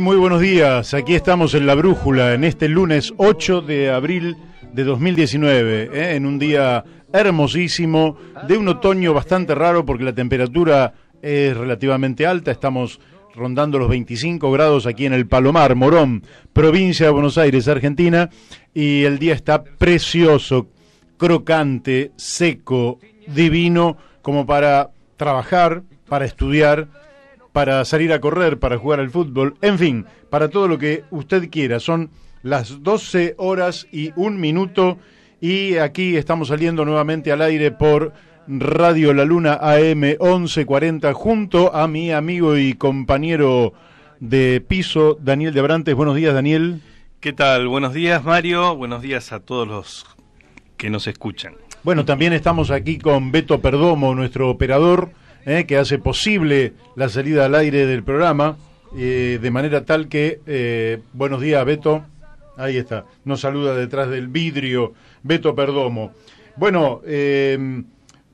Muy buenos días, aquí estamos en La Brújula, en este lunes 8 de abril de 2019, ¿eh? en un día hermosísimo, de un otoño bastante raro porque la temperatura es relativamente alta, estamos rondando los 25 grados aquí en el Palomar, Morón, provincia de Buenos Aires, Argentina, y el día está precioso, crocante, seco, divino, como para trabajar, para estudiar, para salir a correr, para jugar al fútbol, en fin, para todo lo que usted quiera. Son las 12 horas y un minuto y aquí estamos saliendo nuevamente al aire por Radio La Luna AM 1140 junto a mi amigo y compañero de piso, Daniel de Abrantes. Buenos días, Daniel. ¿Qué tal? Buenos días, Mario. Buenos días a todos los que nos escuchan. Bueno, también estamos aquí con Beto Perdomo, nuestro operador eh, que hace posible la salida al aire del programa, eh, de manera tal que, eh, buenos días Beto, ahí está, nos saluda detrás del vidrio Beto Perdomo. Bueno,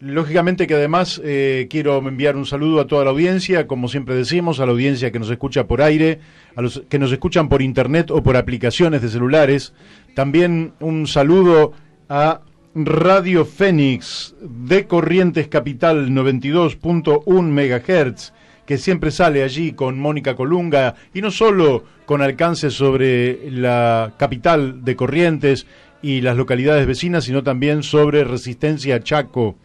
lógicamente que además quiero enviar un saludo a toda la audiencia, como siempre decimos, a la audiencia que nos escucha por aire, a los que nos escuchan por internet o por aplicaciones de celulares. También un saludo a Radio Fénix de Corrientes Capital 92.1 MHz, que siempre sale allí con Mónica Colunga y no solo con alcance sobre la capital de Corrientes y las localidades vecinas, sino también sobre Resistencia Chaco.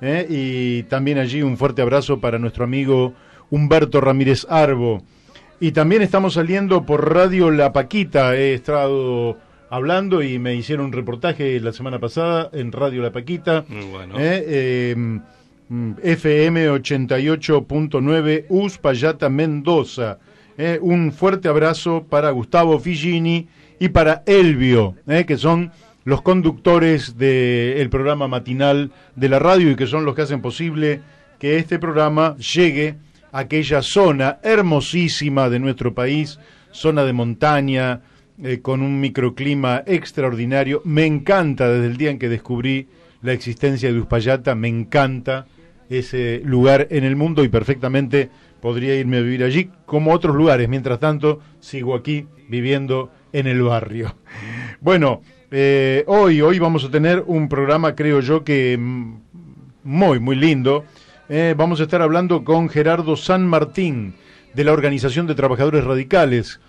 ¿eh? Y también allí un fuerte abrazo para nuestro amigo Humberto Ramírez Arbo. Y también estamos saliendo por Radio La Paquita, he estado hablando y me hicieron un reportaje la semana pasada en Radio La Paquita. Bueno. Eh, em, FM 88.9 Uspallata Mendoza. Eh, un fuerte abrazo para Gustavo Figini y para Elvio, eh, que son los conductores del programa matinal de la radio y que son los que hacen posible que este programa llegue a aquella zona hermosísima de nuestro país, zona de montaña, eh, con un microclima extraordinario. Me encanta desde el día en que descubrí la existencia de Uspallata, me encanta ese lugar en el mundo y perfectamente podría irme a vivir allí como otros lugares. Mientras tanto, sigo aquí viviendo en el barrio. Bueno, eh, hoy, hoy vamos a tener un programa, creo yo, que mm, muy, muy lindo. Eh, vamos a estar hablando con Gerardo San Martín de la Organización de Trabajadores Radicales.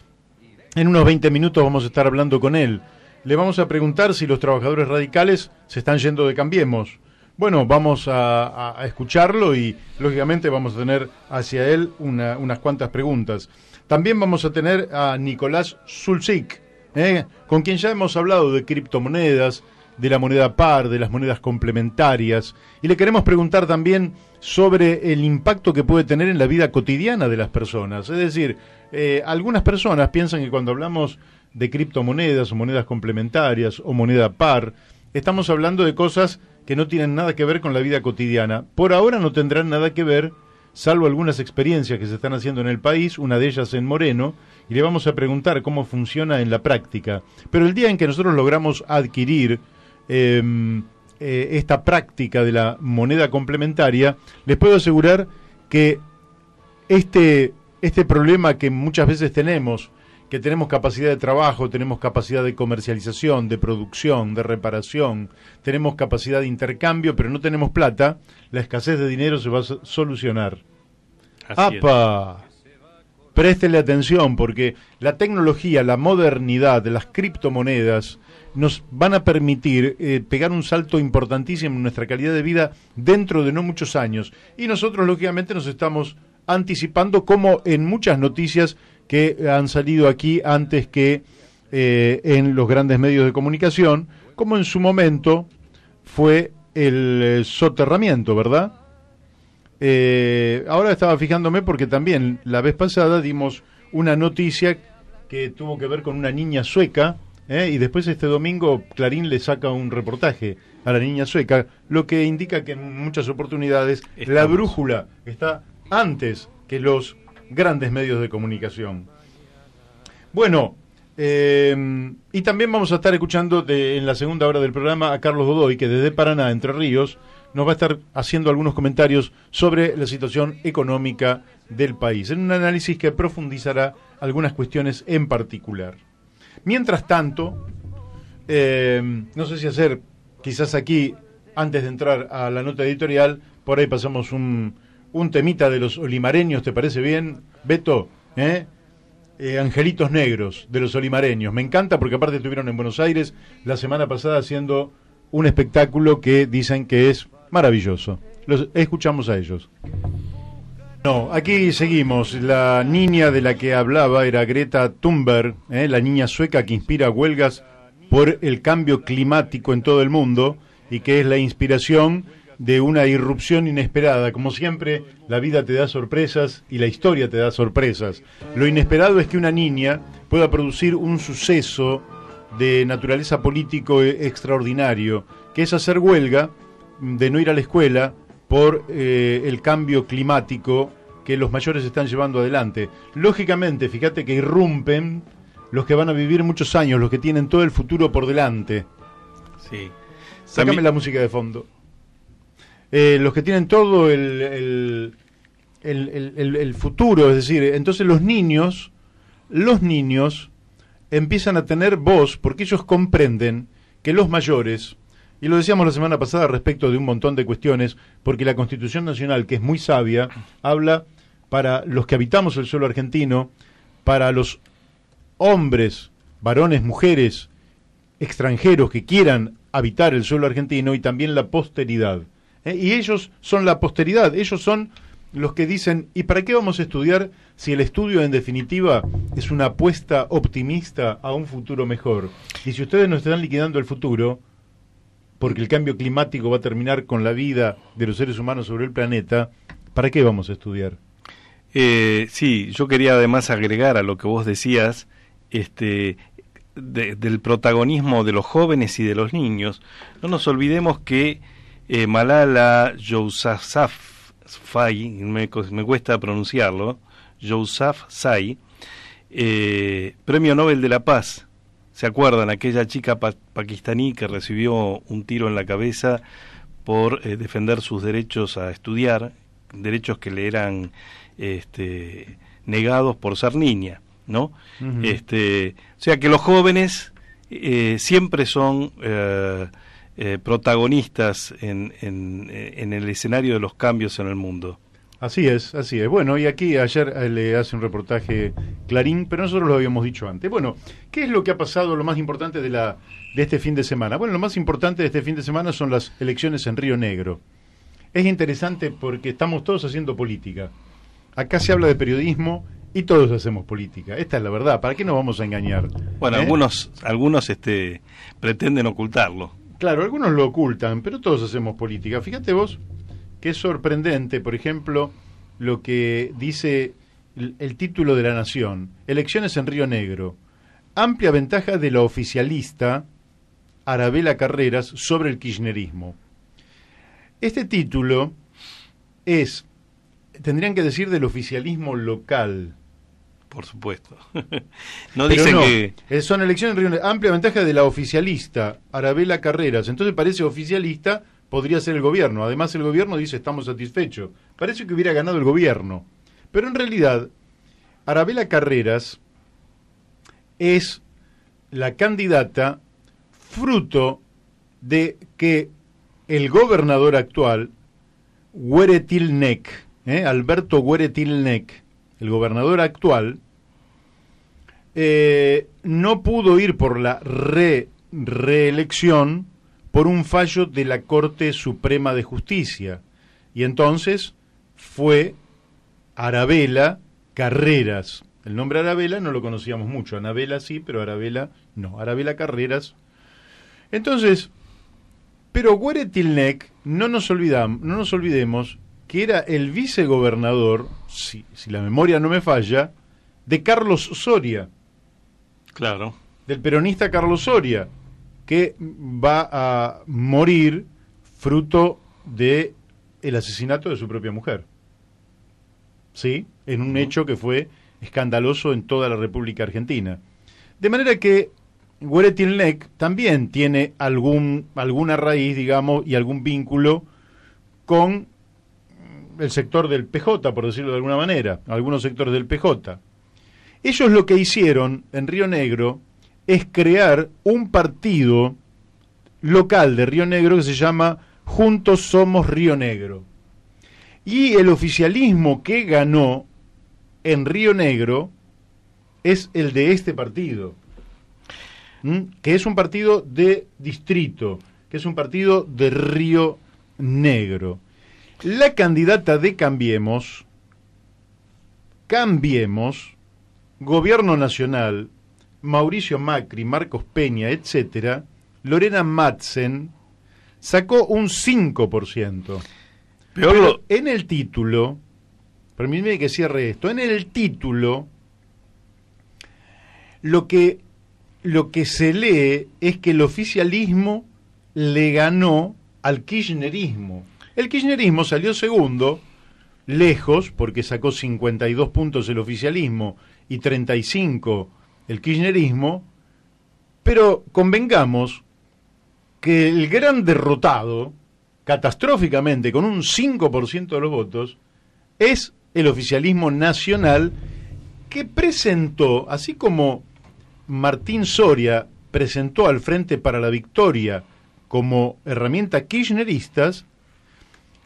En unos 20 minutos vamos a estar hablando con él. Le vamos a preguntar si los trabajadores radicales se están yendo de Cambiemos. Bueno, vamos a, escucharlo y lógicamente vamos a tener hacia él unas cuantas preguntas. También vamos a tener a Nicolás Zulzik, ¿eh? con quien ya hemos hablado de criptomonedas, de la moneda par, de las monedas complementarias, y le queremos preguntar también sobre el impacto que puede tener en la vida cotidiana de las personas. Es decir, eh, algunas personas piensan que cuando hablamos de criptomonedas o monedas complementarias o moneda par, estamos hablando de cosas que no tienen nada que ver con la vida cotidiana. Por ahora no tendrán nada que ver, salvo algunas experiencias que se están haciendo en el país, una de ellas en Moreno, y le vamos a preguntar cómo funciona en la práctica. Pero el día en que nosotros logramos adquirir em, eh, esta práctica de la moneda complementaria, les puedo asegurar que este este problema que muchas veces tenemos, que tenemos capacidad de trabajo, tenemos capacidad de comercialización, de producción, de reparación, tenemos capacidad de intercambio, pero no tenemos plata, la escasez de dinero se va a solucionar. ¡Apa! Préstele atención porque la tecnología, la modernidad, las criptomonedas nos van a permitir eh, pegar un salto importantísimo en nuestra calidad de vida dentro de no muchos años. Y nosotros, lógicamente, nos estamos anticipando como en muchas noticias que han salido aquí antes que eh, en los grandes medios de comunicación, como en su momento fue el eh, soterramiento, ¿verdad? Eh, ahora estaba fijándome porque también la vez pasada dimos una noticia que tuvo que ver con una niña sueca y después este domingo Clarín le saca un reportaje a la niña sueca, lo que indica que en muchas oportunidades la brújula está antes que los grandes medios de comunicación. Bueno, eh, y también vamos a estar escuchando en la segunda hora del programa a Carlos Godoy, que desde Paraná, Entre Ríos, nos va a estar haciendo algunos comentarios sobre la situación económica del país, en un análisis que profundizará algunas cuestiones en particular. Mientras tanto, eh, no sé si hacer, quizás aquí, antes de entrar a la nota editorial, por ahí pasamos un, un temita de los olimareños, ¿te parece bien? Beto, ¿eh? Eh, Angelitos Negros de los Olimareños. Me encanta porque aparte estuvieron en Buenos Aires la semana pasada haciendo un espectáculo que dicen que es maravilloso. Los escuchamos a ellos. No, aquí seguimos. La niña de la que hablaba era Greta Thunberg, ¿eh? la niña sueca que inspira huelgas por el cambio climático en todo el mundo y que es la inspiración de una irrupción inesperada. Como siempre, la vida te da sorpresas y la historia te da sorpresas. Lo inesperado es que una niña pueda producir un suceso de naturaleza político e- extraordinario, que es hacer huelga de no ir a la escuela por eh, el cambio climático que los mayores están llevando adelante. Lógicamente, fíjate que irrumpen los que van a vivir muchos años, los que tienen todo el futuro por delante. Sí. Sácame También- la música de fondo. Eh, los que tienen todo el, el, el- el- el- futuro, es decir, entonces los niños, los niños empiezan a tener voz porque ellos comprenden que los mayores, y lo decíamos la semana pasada respecto de un montón de cuestiones, porque la Constitución Nacional, que es muy sabia, habla para los que habitamos el suelo argentino, para los hombres, varones, mujeres, extranjeros que quieran habitar el suelo argentino y también la posteridad. ¿Eh? Y ellos son la posteridad, ellos son los que dicen, ¿y para qué vamos a estudiar si el estudio en definitiva es una apuesta optimista a un futuro mejor? Y si ustedes nos están liquidando el futuro, porque el cambio climático va a terminar con la vida de los seres humanos sobre el planeta, ¿para qué vamos a estudiar? Eh, sí, yo quería además agregar a lo que vos decías, este, de- del protagonismo de los jóvenes y de los niños. No nos olvidemos que eh, Malala Yousafzai, me, me cuesta pronunciarlo, Yousafzai, eh, Premio Nobel de la Paz. ¿Se acuerdan? Aquella chica pa- pakistaní que recibió un tiro en la cabeza por eh, defender sus derechos a estudiar, derechos que le eran este, negados por ser niña, ¿no? Este, o sea que los jóvenes eh, siempre son eh, protagonistas en, en, eh, en el escenario de los cambios en el mundo. Así es, así es. Bueno, y aquí ayer eh, le hace un reportaje Clarín, pero nosotros lo habíamos dicho antes. Bueno, ¿qué es lo que ha pasado, lo más importante de, la, de este fin de semana? Bueno, lo más importante de este fin de semana son las elecciones en Río Negro. Es interesante porque estamos todos haciendo política. Acá se habla de periodismo y todos hacemos política. Esta es la verdad. ¿Para qué nos vamos a engañar? Bueno, ¿Eh? algunos, algunos este, pretenden ocultarlo. Claro, algunos lo ocultan, pero todos hacemos política. Fíjate vos que es sorprendente, por ejemplo, lo que dice el, el título de la Nación, Elecciones en Río Negro. Amplia ventaja de la oficialista Arabela Carreras sobre el kirchnerismo. Este título es, tendrían que decir, del oficialismo local. Por supuesto. no dicen no, que... eh, son elecciones en Río Negro. Amplia ventaja de la oficialista Arabela Carreras. Entonces parece oficialista, podría ser el gobierno. Además el gobierno dice estamos satisfechos. Parece que hubiera ganado el gobierno. Pero en realidad, Arabela Carreras es la candidata fruto de que el gobernador actual, Hueretilnec, ¿eh? Alberto Hueretilnec, el gobernador actual, eh, no pudo ir por la re- reelección por un fallo de la Corte Suprema de Justicia. Y entonces fue Arabela Carreras. El nombre Arabela no lo conocíamos mucho. Anabela sí, pero Arabela no. Arabela Carreras. Entonces, pero Gueretilnec, no nos, olvidam- no nos olvidemos que era el vicegobernador, si, si la memoria no me falla, de Carlos Soria, Claro. del peronista Carlos Soria, que va a morir fruto de el asesinato de su propia mujer. ¿Sí? En un hecho que fue escandaloso en toda la República Argentina. De manera que Gueretilnec también tiene algún, alguna raíz, digamos, y algún vínculo con el sector del PJ, por decirlo de alguna manera, algunos sectores del PJ. Ellos lo que hicieron en Río Negro es crear un partido local de Río Negro que se llama Juntos Somos Río Negro. Y el oficialismo que ganó en Río Negro es el de este partido, que es un partido de distrito, que es un partido de Río Negro. La candidata de Cambiemos, Cambiemos, Gobierno Nacional, Mauricio Macri, Marcos Peña, etcétera, Lorena Madsen, sacó un 5%. Pero en el título, permíteme que cierre esto, en el título lo que, lo que se lee es que el oficialismo le ganó al kirchnerismo. El kirchnerismo salió segundo, lejos, porque sacó 52 puntos el oficialismo y 35 el kirchnerismo, pero convengamos que el gran derrotado, catastróficamente, con un 5% de los votos, es el oficialismo nacional que presentó, así como Martín Soria presentó al Frente para la Victoria como herramienta kirchneristas,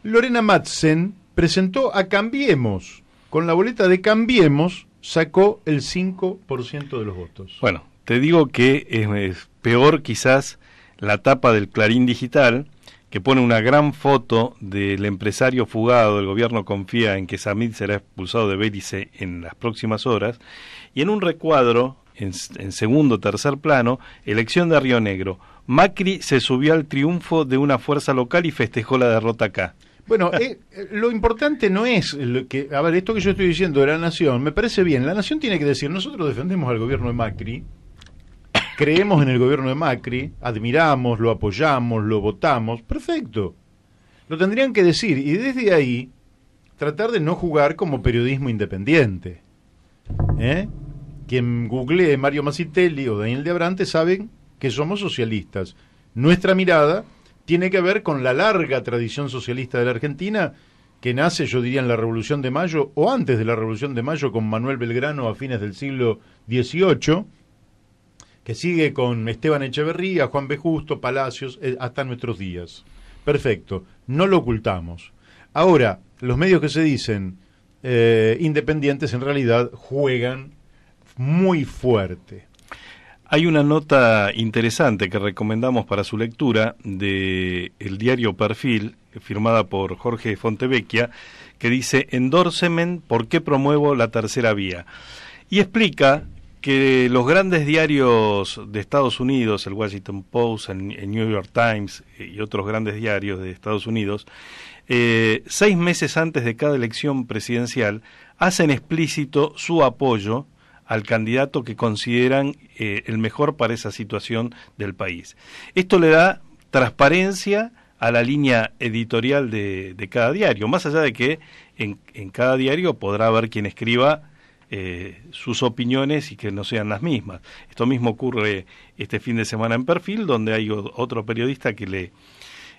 Lorena Madsen presentó a Cambiemos. Con la boleta de Cambiemos sacó el 5% de los votos. Bueno, te digo que es peor quizás la tapa del Clarín Digital, que pone una gran foto del empresario fugado, el gobierno confía en que Samid será expulsado de Belice en las próximas horas, y en un recuadro, en, segundo o tercer plano, elección de Río Negro. Macri se subió al triunfo de una fuerza local y festejó la derrota acá. Bueno, eh, lo importante no es lo que, a ver, esto que yo estoy diciendo de la nación, me parece bien. La nación tiene que decir, nosotros defendemos al gobierno de Macri, creemos en el gobierno de Macri, admiramos, lo apoyamos, lo votamos, perfecto. Lo tendrían que decir y desde ahí tratar de no jugar como periodismo independiente. ¿Eh? Quien googlee Mario Masitelli o Daniel de Abrante saben que somos socialistas. Nuestra mirada tiene que ver con la larga tradición socialista de la Argentina que nace, yo diría, en la Revolución de Mayo o antes de la Revolución de Mayo con Manuel Belgrano a fines del siglo XVIII que sigue con Esteban Echeverría, Juan B. Justo, Palacios, eh, hasta nuestros días. Perfecto, no lo ocultamos. Ahora, los medios que se dicen eh, independientes en realidad juegan muy fuerte. Hay una nota interesante que recomendamos para su lectura de el diario Perfil, firmada por Jorge Fontevecchia, que dice Endorsemen, ¿por qué promuevo la tercera vía? Y explica que los grandes diarios de Estados Unidos, el Washington Post, el, New York Times y otros grandes diarios de Estados Unidos, eh, seis meses antes de cada elección presidencial, hacen explícito su apoyo al candidato que consideran eh, el mejor para esa situación del país. Esto le da transparencia a la línea editorial de, cada diario, más allá de que en, en cada diario podrá haber quien escriba eh, sus opiniones y que no sean las mismas. Esto mismo ocurre este fin de semana en Perfil, donde hay otro periodista que le,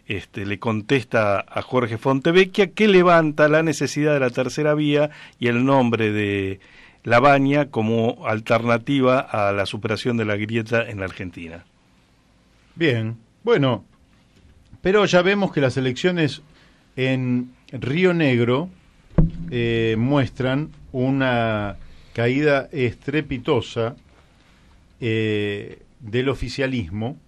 este, le contesta a Jorge Fontevecchia que levanta la necesidad de la tercera vía y el nombre de Labaña como alternativa a la superación de la grieta en la Argentina. Bien, bueno, pero ya vemos que las elecciones en Río Negro eh, muestran una caída estrepitosa eh, del oficialismo,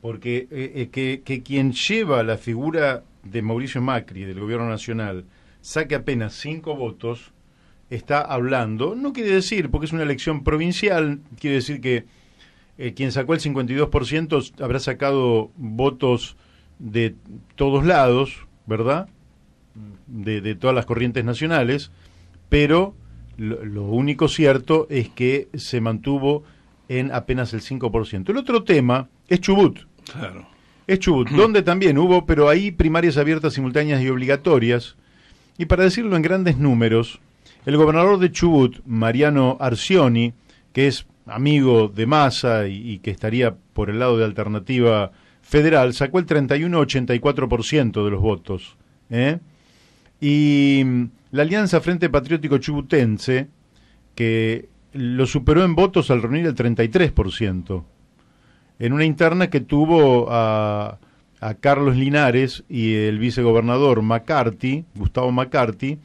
porque eh, que, que, quien lleva la figura de Mauricio Macri, del gobierno nacional, saque apenas cinco votos, está hablando, no quiere decir, porque es una elección provincial, quiere decir que quien sacó el 52% habrá sacado votos de todos lados, ¿verdad? de, todas las corrientes nacionales, pero lo, único cierto es que se mantuvo en apenas el 5%. El otro tema es Chubut. Claro. Es Chubut, donde también hubo, pero ahí primarias abiertas, simultáneas y obligatorias. Y para decirlo en grandes números, el gobernador de Chubut, Mariano Arcioni, que es amigo de Massa y, que estaría por el lado de Alternativa Federal, sacó el 31,84% de los votos. ¿eh? Y mm, la Alianza Frente Patriótico Chubutense, que lo superó en votos al reunir el 33%, en una interna que tuvo a, a Carlos Linares y el vicegobernador McCarthy, Gustavo McCarthy,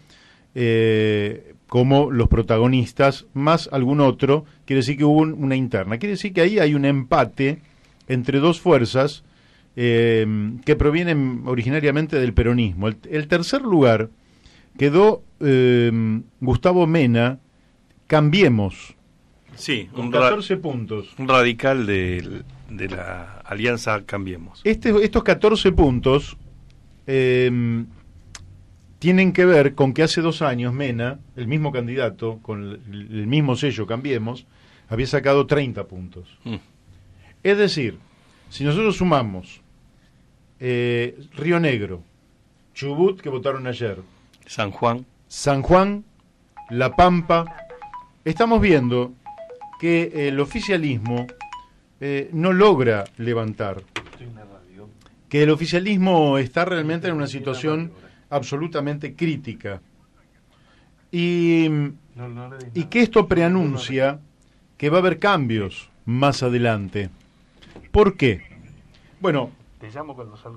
eh, como los protagonistas, más algún otro, quiere decir que hubo una interna. Quiere decir que ahí hay un empate entre dos fuerzas eh, que provienen originariamente del peronismo. El, tercer lugar quedó eh, Gustavo Mena, Cambiemos. Sí, un 14 puntos. Un radical de, la alianza Cambiemos. Este, estos 14 puntos eh, tienen que ver con que hace dos años Mena, el mismo candidato, con el, mismo sello Cambiemos, había sacado 30 puntos. Mm. Es decir, si nosotros sumamos eh, Río Negro, Chubut, que votaron ayer, San Juan, San Juan, La Pampa, estamos viendo que el oficialismo eh, no logra levantar. Que el oficialismo está realmente en una situación absolutamente crítica. Y, y que esto preanuncia que va a haber cambios más adelante. ¿Por qué? Bueno,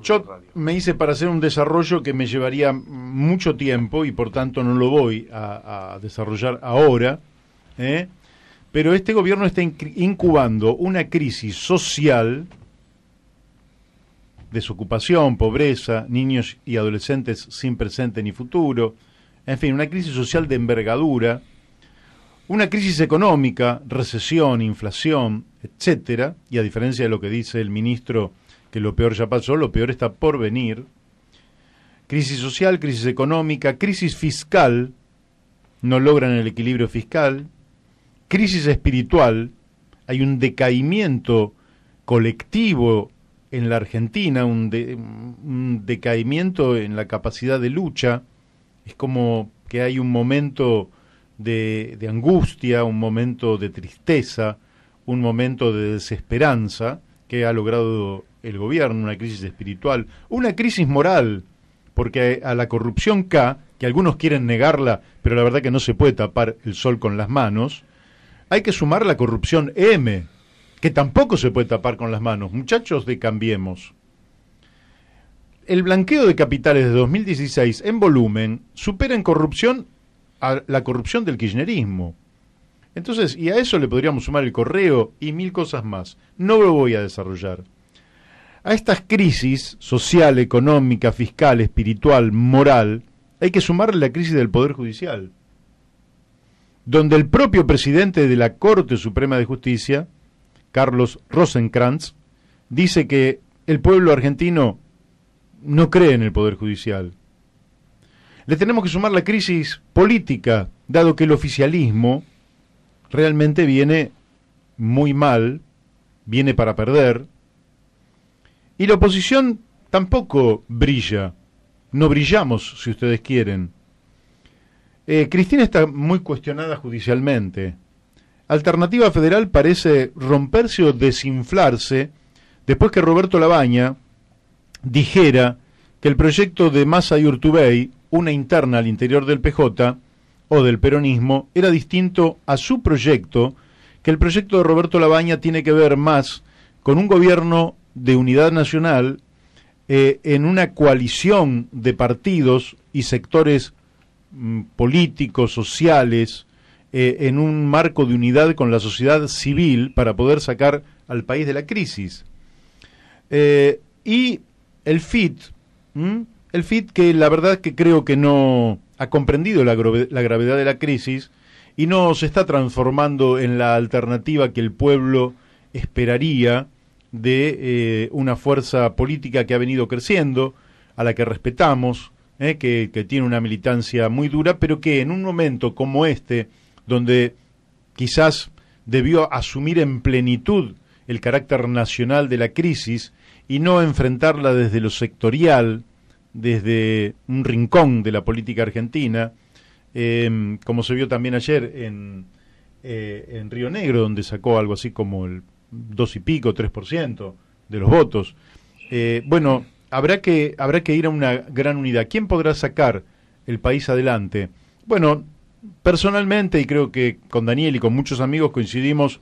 yo me hice para hacer un desarrollo que me llevaría mucho tiempo y por tanto no lo voy a, desarrollar ahora. ¿eh? Pero este gobierno está incubando una crisis social desocupación, pobreza, niños y adolescentes sin presente ni futuro, en fin, una crisis social de envergadura, una crisis económica, recesión, inflación, etcétera, y a diferencia de lo que dice el ministro que lo peor ya pasó, lo peor está por venir. Crisis social, crisis económica, crisis fiscal, no logran el equilibrio fiscal, crisis espiritual, hay un decaimiento colectivo en la Argentina, un, decaimiento en la capacidad de lucha, es como que hay un momento de, angustia, un momento de tristeza, un momento de desesperanza que ha logrado el gobierno, una crisis espiritual, una crisis moral, porque a la corrupción K, que algunos quieren negarla, pero la verdad que no se puede tapar el sol con las manos, hay que sumar la corrupción M, que tampoco se puede tapar con las manos. Muchachos de Cambiemos. El blanqueo de capitales de 2016 en volumen supera en corrupción a la corrupción del kirchnerismo. Entonces, y a eso le podríamos sumar el correo y mil cosas más. No lo voy a desarrollar. A estas crisis social, económica, fiscal, espiritual, moral, hay que sumarle la crisis del Poder Judicial, donde el propio presidente de la Corte Suprema de Justicia Carlos Rosenkrantz, dice que el pueblo argentino no cree en el Poder Judicial. Le tenemos que sumar la crisis política, dado que el oficialismo realmente viene muy mal, viene para perder, y la oposición tampoco brilla. No brillamos, si ustedes quieren. Eh, Cristina está muy cuestionada judicialmente. Alternativa Federal parece romperse o desinflarse después que Roberto Labaña dijera que el proyecto de Massa y una interna al interior del PJ o del peronismo, era distinto a su proyecto, que el proyecto de Roberto Labaña tiene que ver más con un gobierno de unidad nacional eh, en una coalición de partidos y sectores mm, políticos, sociales, eh, en un marco de unidad con la sociedad civil para poder sacar al país de la crisis. Eh, y el FIT, el FIT que la verdad que creo que no ha comprendido la, gravedad de la crisis y no se está transformando en la alternativa que el pueblo esperaría de eh, una fuerza política que ha venido creciendo, a la que respetamos, que, que, tiene una militancia muy dura, pero que en un momento como este, donde quizás debió asumir en plenitud el carácter nacional de la crisis y no enfrentarla desde lo sectorial, desde un rincón de la política argentina, em, como se vio también ayer en, eh, en Río Negro, donde sacó algo así como el dos y pico, tres por ciento de los votos. Eh, bueno, habrá que, habrá que ir a una gran unidad. ¿Quién podrá sacar el país adelante? Bueno, personalmente, y creo que con Daniel y con muchos amigos coincidimos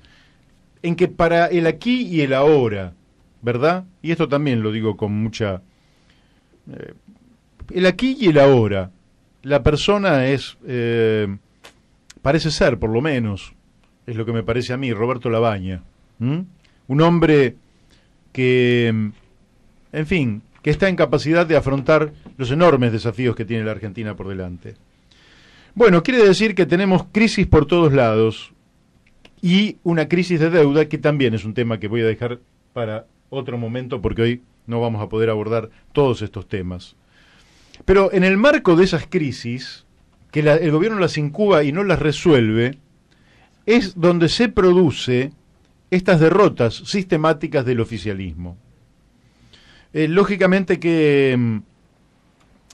en que para el aquí y el ahora, ¿verdad? Y esto también lo digo con mucha... Eh, el aquí y el ahora, la persona es, eh, parece ser por lo menos, es lo que me parece a mí, Roberto Labaña, un hombre que, en fin, que está en capacidad de afrontar los enormes desafíos que tiene la Argentina por delante. Bueno, quiere decir que tenemos crisis por todos lados y una crisis de deuda que también es un tema que voy a dejar para otro momento porque hoy no vamos a poder abordar todos estos temas. Pero en el marco de esas crisis, que el gobierno las incuba y no las resuelve, es donde se produce estas derrotas sistemáticas del oficialismo. Eh, lógicamente que mm,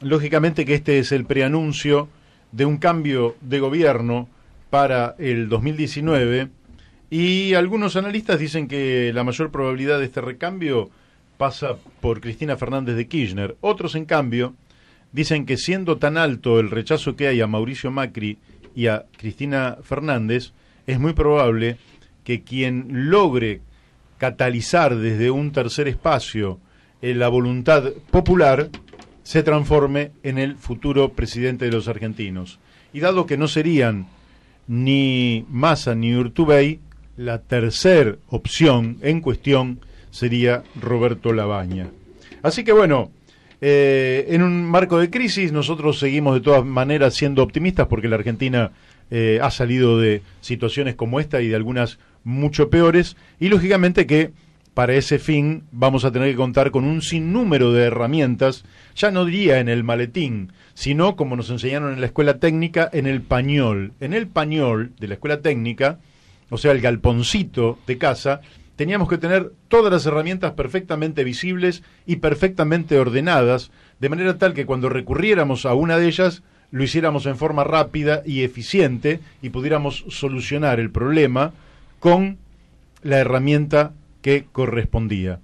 lógicamente que este es el preanuncio de un cambio de gobierno para el 2019 y algunos analistas dicen que la mayor probabilidad de este recambio pasa por Cristina Fernández de Kirchner. Otros, en cambio, dicen que siendo tan alto el rechazo que hay a Mauricio Macri y a Cristina Fernández, es muy probable que quien logre catalizar desde un tercer espacio eh, la voluntad popular se transforme en el futuro presidente de los argentinos. Y dado que no serían ni Massa ni Urtubey, la tercera opción en cuestión sería Roberto Labaña. Así que bueno, eh, en un marco de crisis nosotros seguimos de todas maneras siendo optimistas porque la Argentina eh, ha salido de situaciones como esta y de algunas mucho peores y lógicamente que para ese fin vamos a tener que contar con un sinnúmero de herramientas, ya no diría en el maletín, sino como nos enseñaron en la escuela técnica, en el pañol. En el pañol de la escuela técnica, o sea, el galponcito de casa, teníamos que tener todas las herramientas perfectamente visibles y perfectamente ordenadas, de manera tal que cuando recurriéramos a una de ellas, lo hiciéramos en forma rápida y eficiente y pudiéramos solucionar el problema con la herramienta correspondía.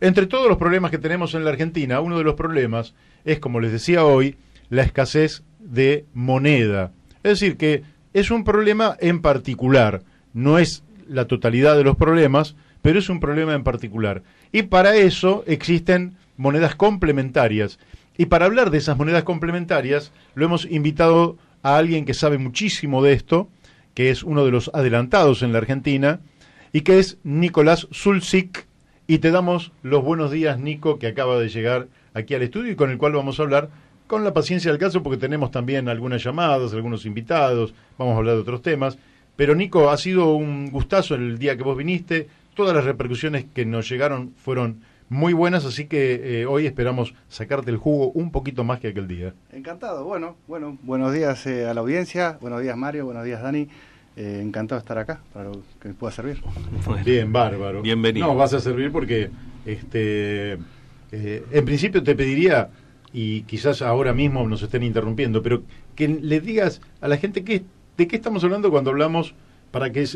Entre todos los problemas que tenemos en la Argentina, uno de los problemas es, como les decía hoy, la escasez de moneda. Es decir, que es un problema en particular, no es la totalidad de los problemas, pero es un problema en particular. Y para eso existen monedas complementarias. Y para hablar de esas monedas complementarias, lo hemos invitado a alguien que sabe muchísimo de esto, que es uno de los adelantados en la Argentina, y que es Nicolás Zulzik. Y te damos los buenos días, Nico, que acaba de llegar aquí al estudio y con el cual vamos a hablar con la paciencia del caso, porque tenemos también algunas llamadas, algunos invitados, vamos a hablar de otros temas. Pero Nico, ha sido un gustazo el día que vos viniste. Todas las repercusiones que nos llegaron fueron muy buenas, así que eh, hoy esperamos sacarte el jugo un poquito más que aquel día. Encantado, bueno, bueno, buenos días eh, a la audiencia, buenos días Mario, buenos días Dani. Eh, encantado de estar acá para lo que me pueda servir. Bien, bárbaro. Bienvenido. No, vas a servir porque este en principio te pediría, y quizás ahora mismo nos estén interrumpiendo, pero que le digas a la gente qué, de qué estamos hablando cuando hablamos, para que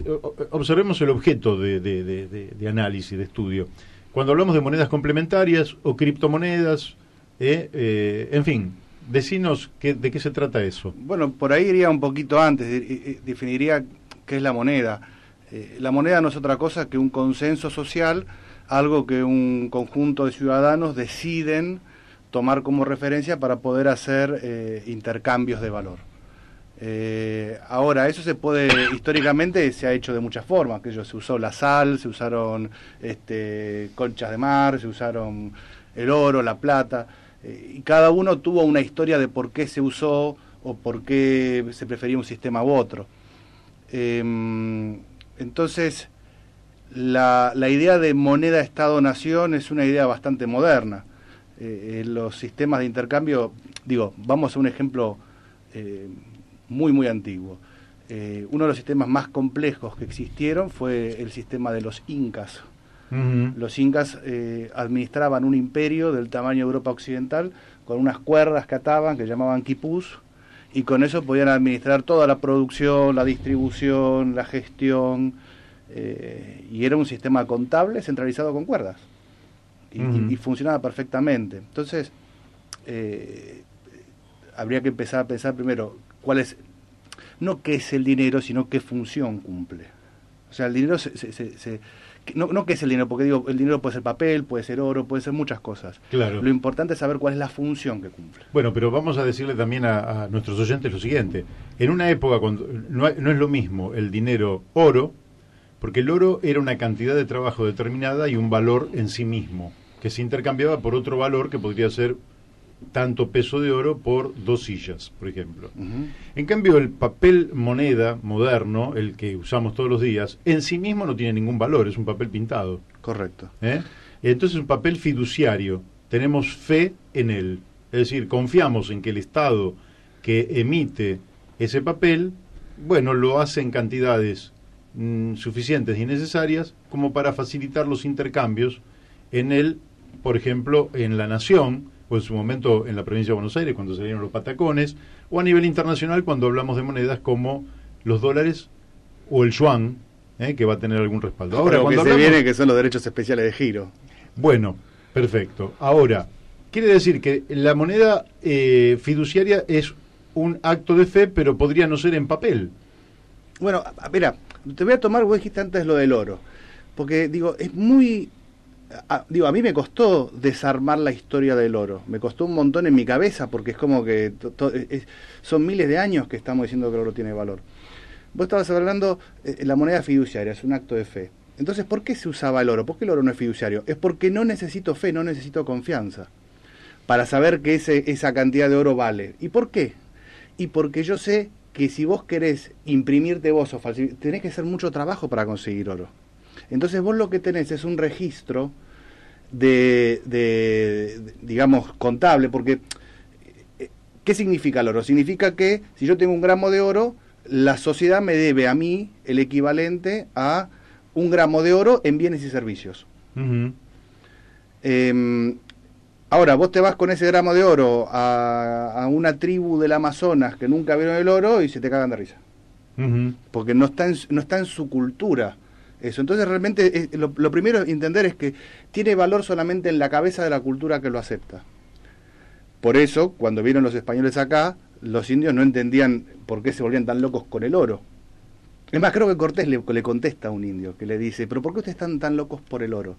observemos el objeto de, de análisis, de estudio cuando hablamos de monedas complementarias o criptomonedas, eh, eh, en fin, decinos qué, de qué se trata eso. Bueno, por ahí iría un poquito antes, definiría qué es la moneda. Eh, la moneda no es otra cosa que un consenso social, algo que un conjunto de ciudadanos deciden tomar como referencia para poder hacer intercambios de valor. Eh, ahora, eso se puede, históricamente se ha hecho de muchas formas, que se usó la sal, se usaron este, conchas de mar, se usaron el oro, la plata, eh, y cada uno tuvo una historia de por qué se usó o por qué se prefería un sistema u otro. Em, entonces, la, la, idea de moneda Estado-Nación es una idea bastante moderna. Eh, los sistemas de intercambio, digo, vamos a un ejemplo muy, muy antiguo. Eh, uno de los sistemas más complejos que existieron fue el sistema de los incas. Los incas eh, administraban un imperio del tamaño de Europa Occidental con unas cuerdas que ataban, que llamaban quipús, y con eso podían administrar toda la producción, la distribución, la gestión, eh, y era un sistema contable centralizado con cuerdas. Y, y funcionaba perfectamente. Entonces, habría que empezar a pensar primero cuál es no qué es el dinero, sino qué función cumple. O sea, el dinero se, se, se, no, no qué es el dinero, porque digo, el dinero puede ser papel, puede ser oro, puede ser muchas cosas. Claro. Lo importante es saber cuál es la función que cumple. Bueno, pero vamos a decirle también a, a nuestros oyentes lo siguiente. En una época cuando no, no es lo mismo el dinero oro, porque el oro era una cantidad de trabajo determinada y un valor en sí mismo, que se intercambiaba por otro valor que podría ser tanto peso de oro por dos sillas, por ejemplo. En cambio, el papel moneda moderno, el que usamos todos los días, en sí mismo no tiene ningún valor, es un papel pintado. Correcto. ¿eh? Entonces es un papel fiduciario, tenemos fe en él, es decir, confiamos en que el Estado que emite ese papel, bueno, lo hace en cantidades mm, suficientes y necesarias como para facilitar los intercambios en él, por ejemplo, en la nación, o en su momento en la provincia de Buenos Aires, cuando salieron los patacones, o a nivel internacional cuando hablamos de monedas como los dólares o el yuan, ¿eh? que va a tener algún respaldo. Ahora, que cuando se viene que son los derechos especiales de giro. bueno, perfecto. Ahora, quiere decir que la moneda eh, fiduciaria es un acto de fe, pero podría no ser en papel. Bueno, mira, te voy a tomar, vos dijiste antes lo del oro, porque digo, es muy... a- digo, a mí me costó desarmar la historia del oro, me costó un montón en mi cabeza, porque es como que es- son miles de años que estamos diciendo que el oro tiene valor. Vos estabas hablando, eh, la moneda fiduciaria es un acto de fe. Entonces, ¿por qué se usaba el oro? ¿Por qué el oro no es fiduciario? Es porque no necesito fe, no necesito confianza para saber que ese, esa cantidad de oro vale. ¿Y por qué? Y porque yo sé que si vos querés imprimirte vos o falsificar, tenés que hacer mucho trabajo para conseguir oro. Entonces vos lo que tenés es un registro de, de- de, digamos, contable, porque eh, ¿qué significa el oro? Significa que si yo tengo un gramo de oro, la sociedad me debe a mí el equivalente a un gramo de oro en bienes y servicios. Eh, ahora, vos te vas con ese gramo de oro a, a una tribu del Amazonas que nunca vieron el oro y se te cagan de risa. Porque no está en, no está en su cultura eso. Entonces, realmente, es- lo, lo primero a entender es que tiene valor solamente en la cabeza de la cultura que lo acepta. Por eso, cuando vieron los españoles acá, los indios no entendían por qué se volvían tan locos con el oro. Es más, creo que Cortés le, le contesta a un indio que le dice, pero ¿por qué ustedes están tan locos por el oro?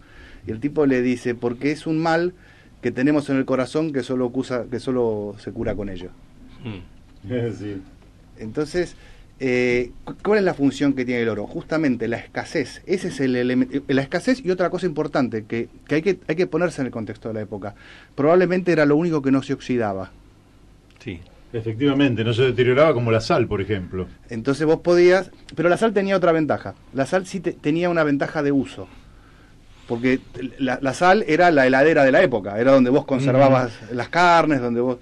Y el tipo le dice, porque es un mal que tenemos en el corazón que solo, acusa- que solo se cura con ello. Mm. Sí. Entonces, eh, cu- ¿cuál es la función que tiene el oro? Justamente la escasez. Ese es el elemento. La escasez y otra cosa importante que, que, hay que hay que ponerse en el contexto de la época. Probablemente era lo único que no se oxidaba. Sí. Efectivamente, no se deterioraba como la sal, por ejemplo. Entonces vos podías, pero la sal tenía otra ventaja. La sal sí te- tenía una ventaja de uso. Porque la, la sal era la heladera de la época, era donde vos conservabas las carnes, donde vos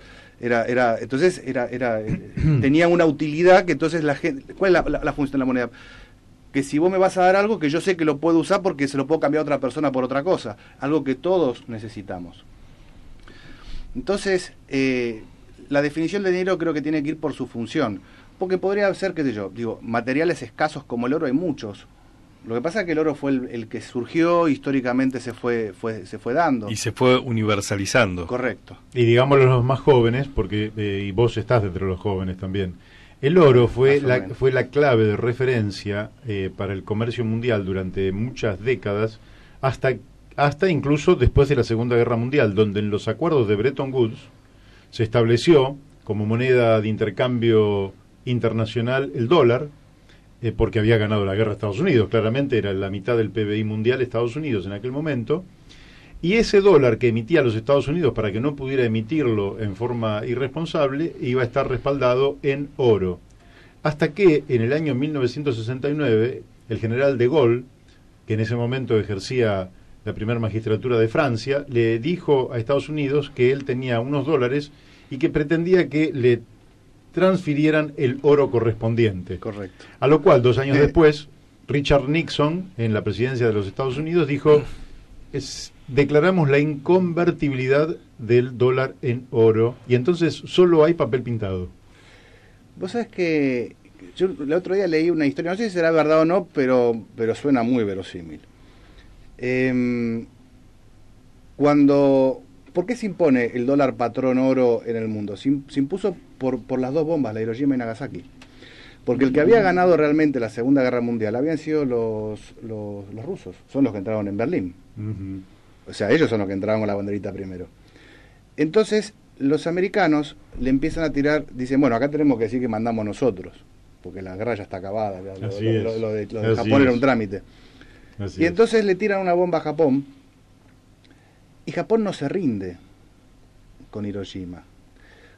era era entonces era era eh, tenía una utilidad que entonces la gente ¿cuál es la, la- la función de la moneda? Que si vos me vas a dar algo que yo sé que lo puedo usar porque se lo puedo cambiar a otra persona por otra cosa, algo que todos necesitamos. Entonces, eh, la definición de dinero creo que tiene que ir por su función. Porque podría ser, qué sé yo, digo, materiales escasos como el oro hay muchos. Lo que pasa es que el oro fue el, el que surgió, históricamente se fue, fue, se fue dando. Y se fue universalizando. Correcto. Y digámoslo los más jóvenes, porque eh, y vos estás entre los jóvenes también. El oro fue la, fue la clave de referencia eh, para el comercio mundial durante muchas décadas, hasta, hasta incluso después de la Segunda Guerra Mundial, donde en los acuerdos de Bretton Woods se estableció como moneda de intercambio internacional el dólar, eh, porque había ganado la guerra Estados Unidos, claramente era la mitad del PBI mundial Estados Unidos en aquel momento, y ese dólar que emitía los Estados Unidos para que no pudiera emitirlo en forma irresponsable iba a estar respaldado en oro. Hasta que en el año 1969 el general de Gaulle, que en ese momento ejercía la primera magistratura de Francia, le dijo a Estados Unidos que él tenía unos dólares y que pretendía que le transfirieran el oro correspondiente. Correcto. A lo cual, dos años Eh. después, Richard Nixon, en la presidencia de los Estados Unidos, dijo, es- declaramos la inconvertibilidad del dólar en oro y entonces solo hay papel pintado. Vos sabés que yo el otro día leí una historia, no sé si será verdad o no, pero, pero suena muy verosímil. Em, cuando, ¿Por qué se impone el dólar patrón oro en el mundo? Se impuso por, por las dos bombas, la Hiroshima y Nagasaki. Porque el que había ganado realmente la Segunda Guerra Mundial habían sido los, los, los rusos, son los que entraron en Berlín. O sea, ellos son los que entraron con la banderita primero. Entonces, los americanos le empiezan a tirar, dicen, bueno, acá tenemos que decir que mandamos nosotros, porque la guerra ya está acabada, lo, de, Japón era un trámite. y entonces le tiran una bomba a Japón, y Japón no se rinde con Hiroshima.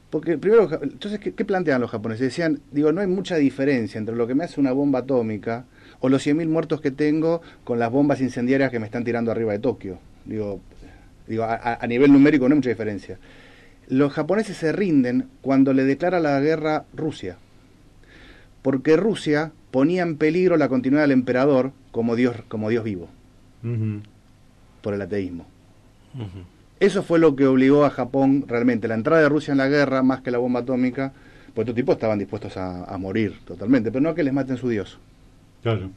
Porque primero, entonces, ¿qué, plantean los japoneses? Decían, digo, no hay mucha diferencia entre lo que me hace una bomba atómica o los 100.000 muertos que tengo con las bombas incendiarias que me están tirando arriba de Tokio. Digo, digo a, nivel numérico no hay mucha diferencia. Los japoneses se rinden cuando le declara la guerra Rusia, porque Rusia ponía en peligro la continuidad del emperador como Dios, como Dios vivo, por el ateísmo. Eso fue lo que obligó a Japón realmente, la entrada de Rusia en la guerra, más que la bomba atómica, pues estos tipos estaban dispuestos a, morir totalmente, pero no a que les maten su Dios. Claro.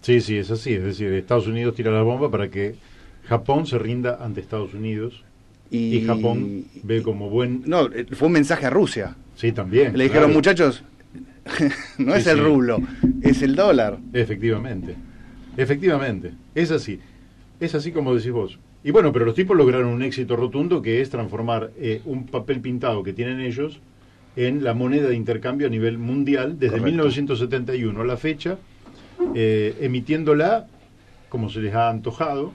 Sí, sí, es así. Es decir, Estados Unidos tira la bomba para que Japón se rinda ante Estados Unidos y, Japón ve como buen... No, eh, fue un mensaje a Rusia. Sí, también. Le dijeron, muchachos, no es el rublo, es el dólar. Efectivamente, efectivamente, es así. Es así como decís vos. Y bueno, pero los tipos lograron un éxito rotundo que es transformar eh, un papel pintado que tienen ellos en la moneda de intercambio a nivel mundial desde 1971 a la fecha, eh, emitiéndola como se les ha antojado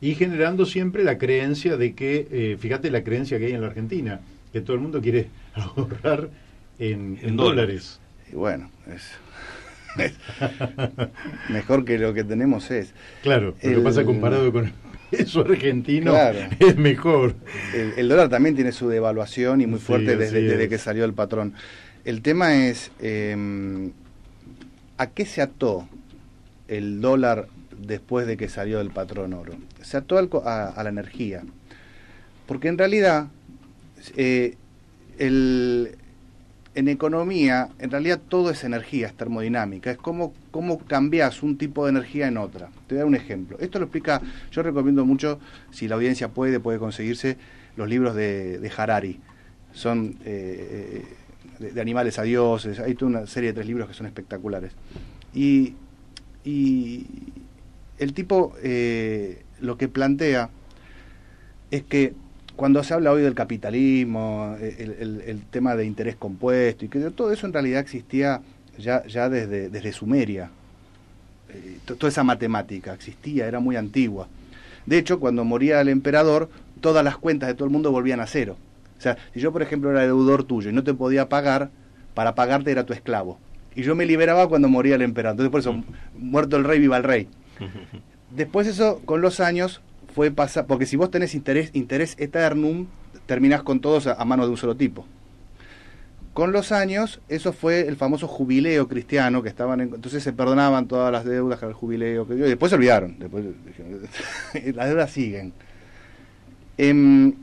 y generando siempre la creencia de que, eh, fíjate la creencia que hay en la Argentina, que todo el mundo quiere ahorrar en, dólares. Y bueno, es, mejor que lo que tenemos es. Claro, lo que pasa comparado con eso argentino es mejor. El, dólar también tiene su devaluación y muy fuerte desde, que salió el patrón. El tema es, em, ¿a qué se ató el dólar después de que salió el patrón oro? Se ató a, la energía. Porque en realidad, eh, el, en economía, en realidad todo es energía, es termodinámica, es como cómo cambias un tipo de energía en otra. Te voy a dar un ejemplo. Esto lo explica, yo recomiendo mucho, si la audiencia puede, puede conseguirse los libros de, Harari. Son eh, de, animales a dioses, hay toda una serie de tres libros que son espectaculares. Y, el tipo eh, lo que plantea es que cuando se habla hoy del capitalismo, el, tema de interés compuesto, y que todo eso en realidad existía ya, ya desde, desde Sumeria. Eh, toda esa matemática existía, era muy antigua. De hecho, cuando moría el emperador, todas las cuentas de todo el mundo volvían a cero. O sea, si yo, por ejemplo, era deudor tuyo y no te podía pagar, para pagarte era tu esclavo. Y yo me liberaba cuando moría el emperador. Entonces, por eso, muerto el rey, viva el rey. Después eso, con los años, fue pasar, porque si vos tenés interés, interés eternum, terminás con todos a, mano de un solo tipo. Con los años, eso fue el famoso jubileo cristiano, que estaban entonces se perdonaban todas las deudas que el jubileo, que, y después se olvidaron, después las deudas siguen. Em,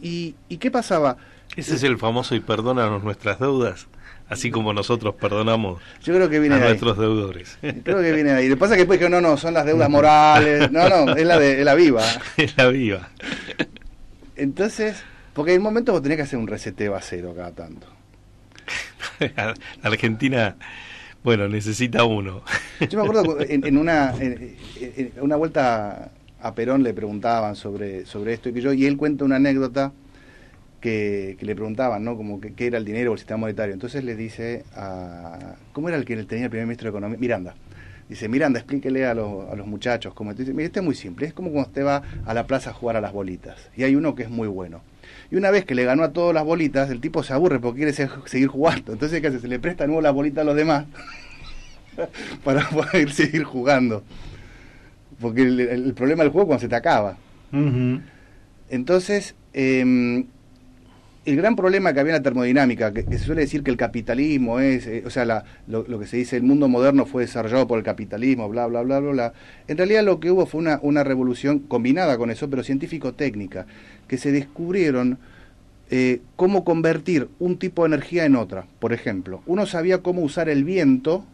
y, ¿Y qué pasaba? Ese es el famoso y perdónanos nuestras deudas así como nosotros perdonamos Yo creo que viene a nuestros deudores. Creo que viene de ahí. Lo que pasa es que después que no, no, son las deudas morales. No, no, es la de la viva. Es la viva. Entonces, porque en un momento vos tenés que hacer un reseteo a cero cada tanto. La Argentina, bueno, necesita uno. Yo me acuerdo en, una, en, una vuelta a Perón le preguntaban sobre, sobre esto y que yo, y él cuenta una anécdota que, le preguntaban, ¿no? Como qué era el dinero o el sistema monetario. Entonces le dice a... ¿Cómo era el que tenía el primer ministro de Economía? Miranda. Dice, Miranda, explíquele a, los muchachos. Como dice, mire, este es muy simple. Es como cuando usted va a la plaza a jugar a las bolitas. Y hay uno que es muy bueno. Y una vez que le ganó a todas las bolitas, el tipo se aburre porque quiere seguir jugando. Entonces, ¿qué hace? Se le presta nuevo la bolita a los demás para poder seguir jugando. Porque el, problema del juego es cuando se te acaba. Entonces, eh, el gran problema que había en la termodinámica, que, se suele decir que el capitalismo es, eh, o sea, lo, que se dice, el mundo moderno fue desarrollado por el capitalismo, bla, bla, bla, bla, bla. En realidad lo que hubo fue una, una revolución combinada con eso, pero científico-técnica, que se descubrieron eh, cómo convertir un tipo de energía en otra. Por ejemplo, uno sabía cómo usar el viento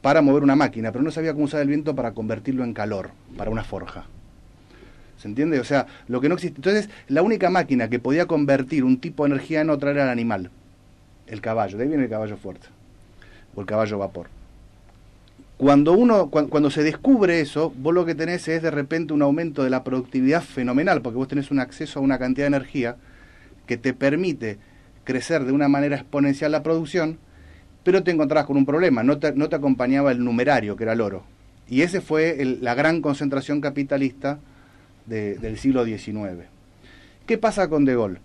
para mover una máquina, pero no sabía cómo usar el viento para convertirlo en calor, para una forja. ¿Se entiende? O sea, lo que no existe. Entonces, la única máquina que podía convertir un tipo de energía en otra era el animal, el caballo. De ahí viene el caballo fuerte. o el caballo vapor. Cuando uno, cuando, se descubre eso, vos lo que tenés es de repente un aumento de la productividad fenomenal, porque vos tenés un acceso a una cantidad de energía que te permite crecer de una manera exponencial la producción, pero te encontrabas con un problema, no te, no te acompañaba el numerario, que era el oro. Y ese fue la gran concentración capitalista del siglo XIX. ¿Qué pasa con De Gaulle?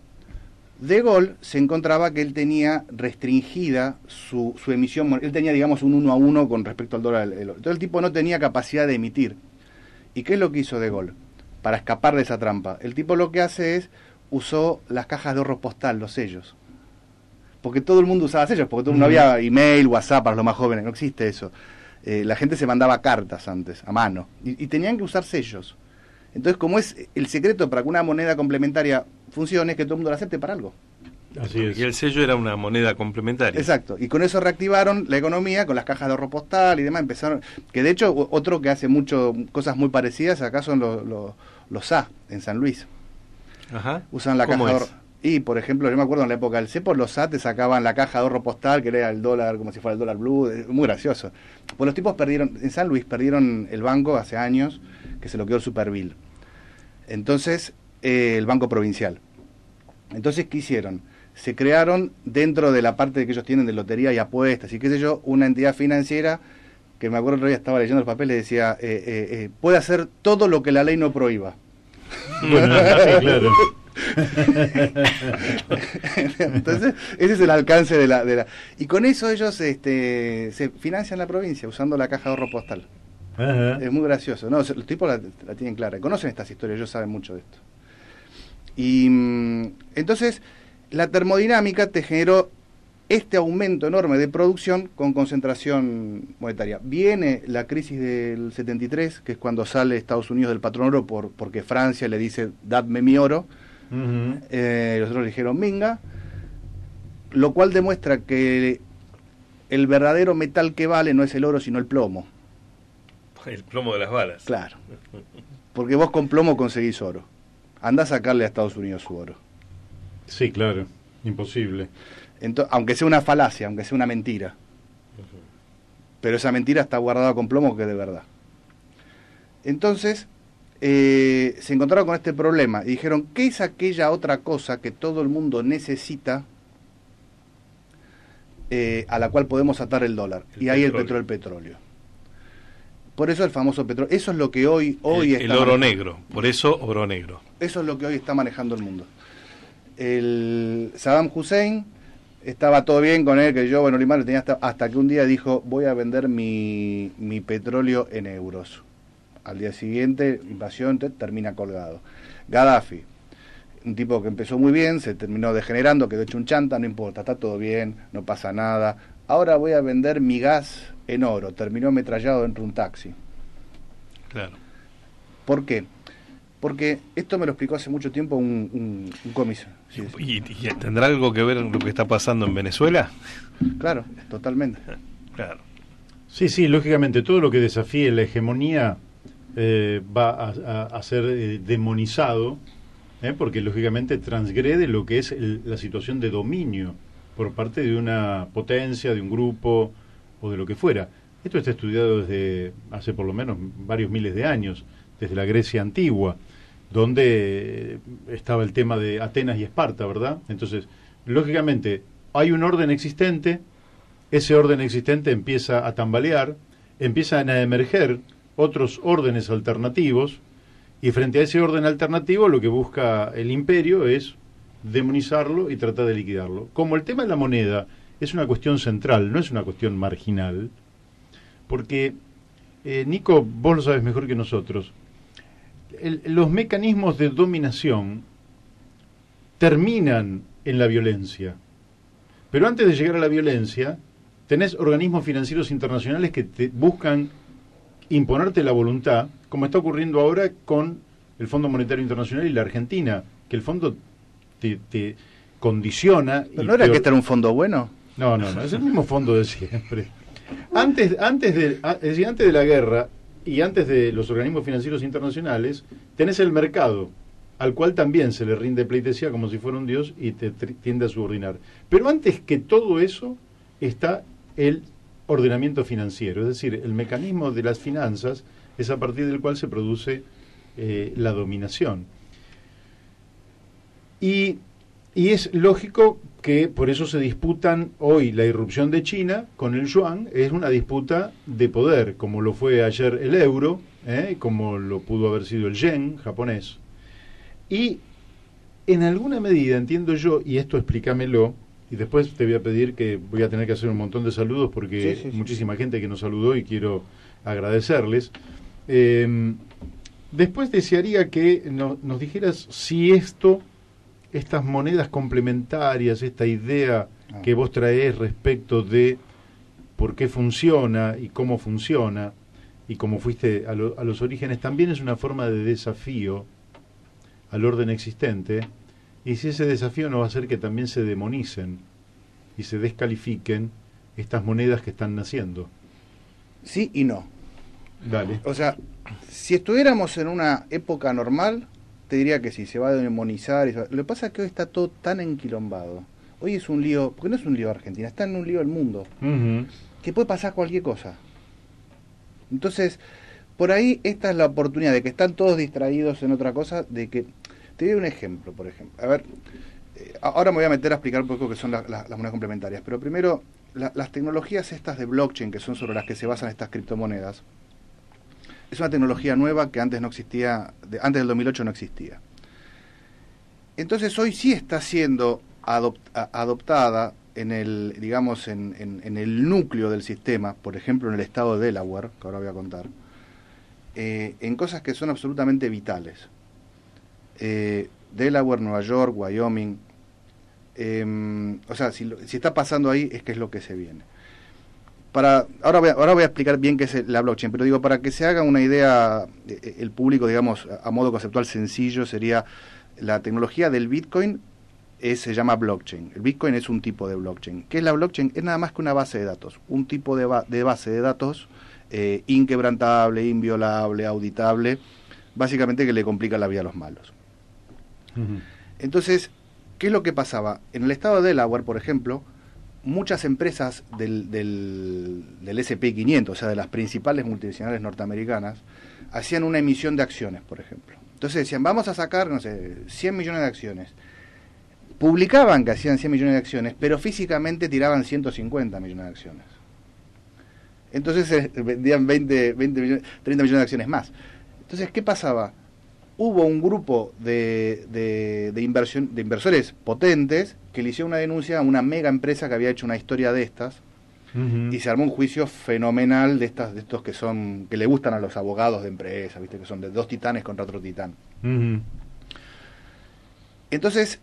De Gaulle se encontraba que él tenía restringida su, emisión, él tenía digamos un uno a uno con respecto al dólar. Entonces el tipo no tenía capacidad de emitir. ¿Y qué es lo que hizo De Gaulle? Para escapar de esa trampa. El tipo lo que hace es, usó las cajas de ahorro postal, los sellos. Porque todo el mundo usaba sellos, porque todo, no había email, WhatsApp para los más jóvenes, no existe eso. Eh, la gente se mandaba cartas antes, a mano, y tenían que usar sellos. Entonces, como es el secreto para que una moneda complementaria funcione, es que todo el mundo la acepte para algo. Así es. Y el sello era una moneda complementaria. Exacto. Y con eso reactivaron la economía, con las cajas de ahorro postal y demás. Empezaron. Que de hecho, otro que hace mucho cosas muy parecidas acá son los, los, A en San Luis. Ajá. Usan la caja de ahorro. Y, por ejemplo, yo me acuerdo en la época del CEPO, los A te sacaban la caja de ahorro postal, que era el dólar, como si fuera el dólar blue. Muy gracioso. Pues los tipos perdieron, en San Luis perdieron el banco hace años, que se lo quedó el Superville. Entonces, eh, el Banco Provincial. Entonces, ¿qué hicieron? Se crearon dentro de la parte que ellos tienen de lotería y apuestas y qué sé yo, una entidad financiera que me acuerdo que día estaba leyendo el papel y decía, eh, eh, puede hacer todo lo que la ley no prohíba. Entonces, ese es el alcance de la, de la... Y con eso ellos este, se financian la provincia usando la caja de ahorro postal. Es muy gracioso. No, los tipos la, tienen clara. Conocen estas historias, ellos saben mucho de esto. Y mm, entonces, la termodinámica te generó este aumento enorme de producción con concentración monetaria. Viene la crisis del 73, que es cuando sale Estados Unidos del patrón oro por, porque Francia le dice, dadme mi oro. Eh, los otros dijeron, minga. Lo cual demuestra que el verdadero metal que vale no es el oro, sino el plomo. El plomo de las balas. Claro. Porque vos con plomo conseguís oro. Anda a sacarle a Estados Unidos su oro. Sí, claro. Imposible. aunque sea una falacia, aunque sea una mentira. Pero esa mentira está guardada con plomo que es de verdad. Entonces, eh, se encontraron con este problema y dijeron, ¿qué es aquella otra cosa que todo el mundo necesita eh, a la cual podemos atar el dólar? y ahí el petróleo, el petróleo. Por eso el famoso petróleo. Eso es lo que hoy, hoy el, el oro negro. Por eso oro negro. Eso es lo que hoy está manejando el mundo. El Saddam Hussein estaba todo bien con él, que yo, bueno, Limar tenía hasta, hasta, que un día dijo, voy a vender mi, mi petróleo en euros. Al día siguiente, invasión, termina colgado. Gaddafi, un tipo que empezó muy bien, se terminó degenerando, quedó hecho un chanta, no importa, está todo bien, no pasa nada. Ahora voy a vender mi gas en oro, terminó ametrallado dentro de un taxi. Claro. ¿Por qué? Porque esto me lo explicó hace mucho tiempo un, un, comisario. ¿Y, tendrá algo que ver con lo que está pasando en Venezuela? Claro, totalmente. Claro. Sí, sí, lógicamente todo lo que desafíe la hegemonía eh, va a, ser eh, demonizado, eh, porque lógicamente transgrede lo que es la situación de dominio por parte de una potencia, de un grupo, o de lo que fuera. Esto está estudiado desde hace por lo menos varios miles de años, desde la Grecia antigua, donde estaba el tema de Atenas y Esparta, ¿verdad? Entonces, lógicamente, hay un orden existente, ese orden existente empieza a tambalear, empiezan a emerger otros órdenes alternativos, y frente a ese orden alternativo lo que busca el imperio es demonizarlo y tratar de liquidarlo. Como el tema de la moneda es una cuestión central, no es una cuestión marginal, porque, eh, Nico, vos lo sabes mejor que nosotros, los mecanismos de dominación terminan en la violencia, pero antes de llegar a la violencia, tenés organismos financieros internacionales que te buscan imponerte la voluntad, como está ocurriendo ahora con el Fondo Monetario Internacional y la Argentina, que el fondo te, condiciona. ¿Pero no era que este era un fondo bueno? No, no, no, es el mismo fondo de siempre. Antes, antes, de, antes de la guerra y antes de los organismos financieros internacionales, tenés el mercado, al cual también se le rinde pleitesía como si fuera un dios y te tiende a subordinar. Pero antes que todo eso está el ordenamiento financiero, es decir, el mecanismo de las finanzas es a partir del cual se produce eh, la dominación. Y, y, es lógico que por eso se disputan hoy la irrupción de China con el yuan, es una disputa de poder, como lo fue ayer el euro, ¿eh? como lo pudo haber sido el yen japonés. Y en alguna medida, entiendo yo, y esto explícamelo, y después te voy a pedir que voy a tener que hacer un montón de saludos porque sí, muchísima gente que nos saludó y quiero agradecerles. Eh, después desearía que no, nos dijeras si esto, estas monedas complementarias, esta idea ah. que vos traes respecto de por qué funciona y cómo funciona, y cómo fuiste a, lo, a los orígenes, también es una forma de desafío al orden existente, y si ese desafío no va a hacer que también se demonicen y se descalifiquen estas monedas que están naciendo. Sí y no. Dale. O sea, si estuviéramos en una época normal, te diría que sí, se va a demonizar. Y Lo que pasa es que hoy está todo tan enquilombado. Hoy es un lío, porque no es un lío Argentina, está en un lío el mundo. Uh -huh. Que puede pasar cualquier cosa. Entonces, por ahí esta es la oportunidad de que están todos distraídos en otra cosa, de que... Te doy un ejemplo, por ejemplo. A ver, eh, ahora me voy a meter a explicar un poco qué son la, la, las monedas complementarias, pero primero, la, las tecnologías estas de blockchain, que son sobre las que se basan estas criptomonedas, es una tecnología nueva que antes no existía, antes del 2008 no existía. Entonces hoy sí está siendo adopt, adoptada en el, digamos, en, en, el núcleo del sistema, por ejemplo en el estado de Delaware, que ahora voy a contar, eh, en cosas que son absolutamente vitales. Eh, Delaware, Nueva York, Wyoming, eh, o sea, si, si, está pasando ahí es que es lo que se viene. Para, ahora, voy a, ahora voy a explicar bien qué es la blockchain, pero digo, para que se haga una idea, eh, el público, digamos, a modo conceptual sencillo, sería la tecnología del Bitcoin es, se llama blockchain. El Bitcoin es un tipo de blockchain. ¿Qué es la blockchain? Es nada más que una base de datos, un tipo de, ba de base de datos eh, inquebrantable, inviolable, auditable, básicamente que le complica la vida a los malos. Uh -huh. Entonces, ¿qué es lo que pasaba? En el estado de Delaware, por ejemplo, muchas empresas del, del, del SP500, o sea, de las principales multinacionales norteamericanas, hacían una emisión de acciones, por ejemplo. Entonces decían, vamos a sacar, no sé, 100 millones de acciones publicaban que hacían 100 millones de acciones, pero físicamente tiraban 150 millones de acciones. Entonces eh, vendían 20, 20 millones, 30 millones de acciones más. Entonces, ¿qué pasaba? Hubo un grupo de, de, de, inversión, de inversores potentes que le hicieron una denuncia a una mega empresa que había hecho una historia de estas uh -huh. y se armó un juicio fenomenal de estas de estos que son que le gustan a los abogados de empresas, ¿viste? que son de dos titanes contra otro titán. Uh -huh. Entonces,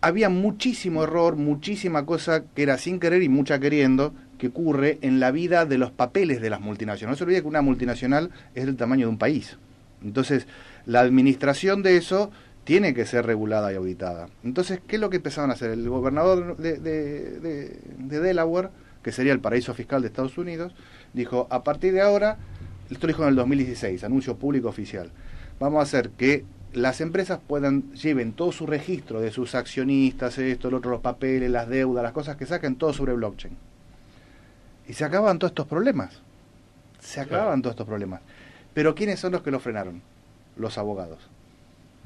había muchísimo error, muchísima cosa que era sin querer y mucha queriendo que ocurre en la vida de los papeles de las multinacionales. No se olvide que una multinacional es del tamaño de un país. Entonces, la administración de eso tiene que ser regulada y auditada. Entonces, ¿qué es lo que empezaron a hacer? El gobernador de, de, de, de Delaware, que sería el paraíso fiscal de Estados Unidos, dijo, a partir de ahora, esto lo dijo en el 2016, anuncio público oficial, vamos a hacer que las empresas puedan lleven todo su registro de sus accionistas, esto, el otro, los papeles, las deudas, las cosas que saquen, todo sobre blockchain. Y se acaban todos estos problemas. Se acaban claro. todos estos problemas. Pero ¿quiénes son los que lo frenaron? Los abogados.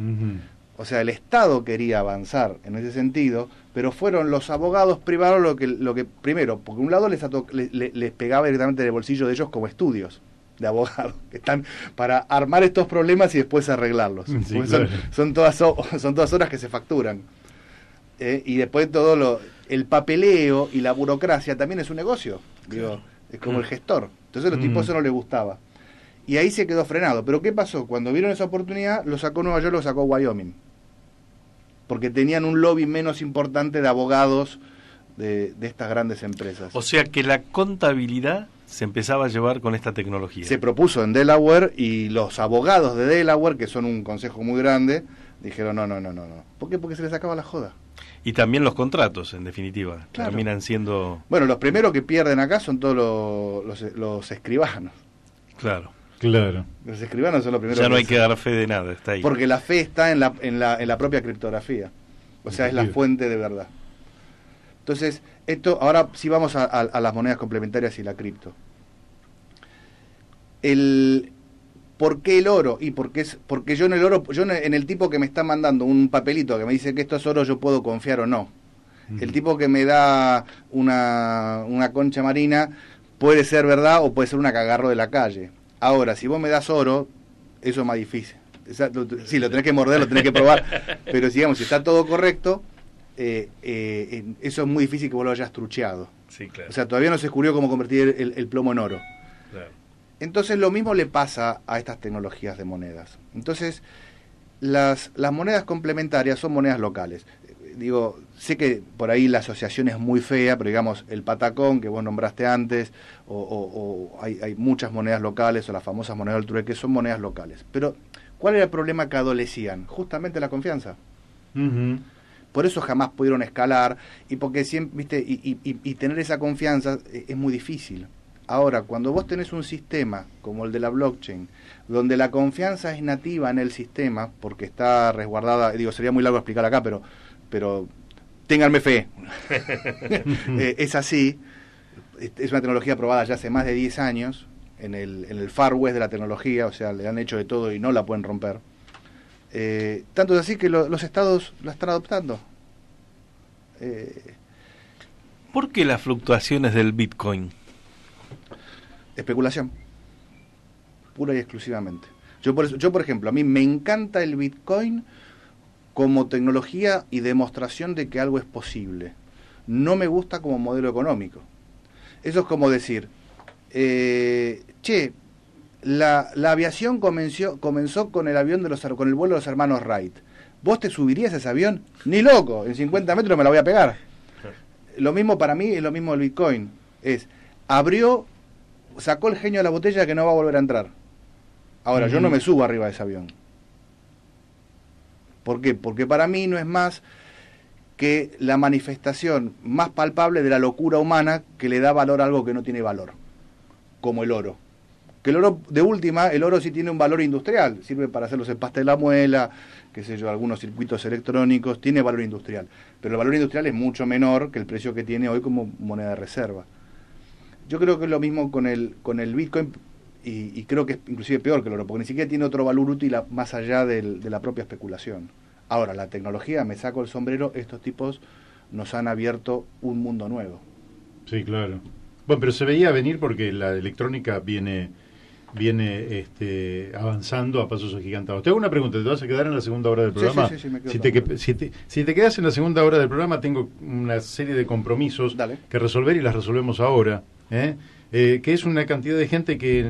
Uh -huh. O sea, el Estado quería avanzar en ese sentido, pero fueron los abogados privados lo que, lo que primero, porque un lado les, les, les pegaba directamente del bolsillo de ellos como estudios de abogados que están para armar estos problemas y después arreglarlos. Sí, claro. son, son, todas, son todas horas que se facturan. Eh, y después todo lo, el papeleo y la burocracia también es un negocio. Digo, es como el gestor. Entonces a los mm. tipos eso no les gustaba. Y ahí se quedó frenado. Pero ¿qué pasó? Cuando vieron esa oportunidad, lo sacó Nueva York, lo sacó Wyoming. Porque tenían un lobby menos importante de abogados de, de estas grandes empresas. O sea que la contabilidad se empezaba a llevar con esta tecnología. Se propuso en Delaware y los abogados de Delaware, que son un consejo muy grande, dijeron no, no, no, no, no. ¿Por qué? Porque se les acaba la joda. Y también los contratos, en definitiva, claro. terminan siendo... Bueno, los primeros que pierden acá son todos los, los, los escribanos. Claro. Claro. Los escribanos son los primeros. Ya no hay que dar fe de nada, está ahí. Porque la fe está en la, en la, en la propia criptografía. O sea, es la fuente de verdad. Entonces, esto, ahora sí vamos a, las monedas complementarias y la cripto. El, ¿Por qué el oro? Y porque es, porque yo en el oro, yo en el tipo que me está mandando un papelito que me dice que esto es oro, yo puedo confiar o no. El tipo que me da una, una concha marina puede ser verdad o puede ser una cagarro de la calle. Ahora, si vos me das oro, eso es más difícil. Sí, lo tenés que morder, lo tenés que probar, pero digamos, si está todo correcto, eh, eh, eso es muy difícil que vos lo hayas trucheado. Sí, claro. O sea, todavía no se descubrió cómo convertir el, plomo en oro. Entonces lo mismo le pasa a estas tecnologías de monedas. Entonces, las, las monedas complementarias son monedas locales. Digo, sé que por ahí la asociación es muy fea, pero digamos, el patacón que vos nombraste antes, o, hay, hay, muchas monedas locales, o las famosas monedas del trueque, son monedas locales. Pero, ¿cuál era el problema que adolecían? Justamente la confianza por eso jamás pudieron escalar y porque siempre, viste, y, tener esa confianza e, es muy difícil. Ahora, cuando vos tenés un sistema como el de la blockchain, donde la confianza es nativa en el sistema, porque está resguardada, digo, sería muy largo explicar acá, pero, pero ténganme fe, eh, es así, es una tecnología probada ya hace más de 10 años, en el, en el far west de la tecnología, o sea, le han hecho de todo y no la pueden romper. Eh, tanto es así que los estados la están adoptando. Eh, ¿Por qué las fluctuaciones del Bitcoin? Especulación. Pura y exclusivamente. Yo por, yo, por ejemplo, a mí me encanta el Bitcoin como tecnología y demostración de que algo es posible. No me gusta como modelo económico. Eso es como decir, eh, che, la, la aviación comenzó, comenzó con el avión de los con el vuelo de los hermanos Wright. ¿Vos te subirías a ese avión? Ni loco, en 50 metros me la voy a pegar. Lo mismo para mí es lo mismo el Bitcoin. Es, abrió, sacó el genio de la botella que no va a volver a entrar. Ahora, yo no me subo arriba de ese avión. ¿Por qué? Porque para mí no es más que la manifestación más palpable de la locura humana que le da valor a algo que no tiene valor, como el oro que el oro, de última, el oro sí tiene un valor industrial, sirve para hacer los empastes de la muela, qué sé yo, algunos circuitos electrónicos, tiene valor industrial. Pero el valor industrial es mucho menor que el precio que tiene hoy como moneda de reserva. Yo creo que es lo mismo con el, con el Bitcoin y, creo que es inclusive peor que el oro, porque ni siquiera tiene otro valor útil más allá de la propia especulación. Ahora, la tecnología, me saco el sombrero, estos tipos nos han abierto un mundo nuevo. Sí, claro. Bueno, pero se veía venir porque la electrónica viene viene este, avanzando a pasos agigantados. Te hago una pregunta, ¿te vas a quedar en la segunda hora del programa? Sí, sí, sí, me si, te, si, te, si, te, quedas en la segunda hora del programa, tengo una serie de compromisos que resolver y las resolvemos ahora. ¿eh? Eh, que es una cantidad de gente que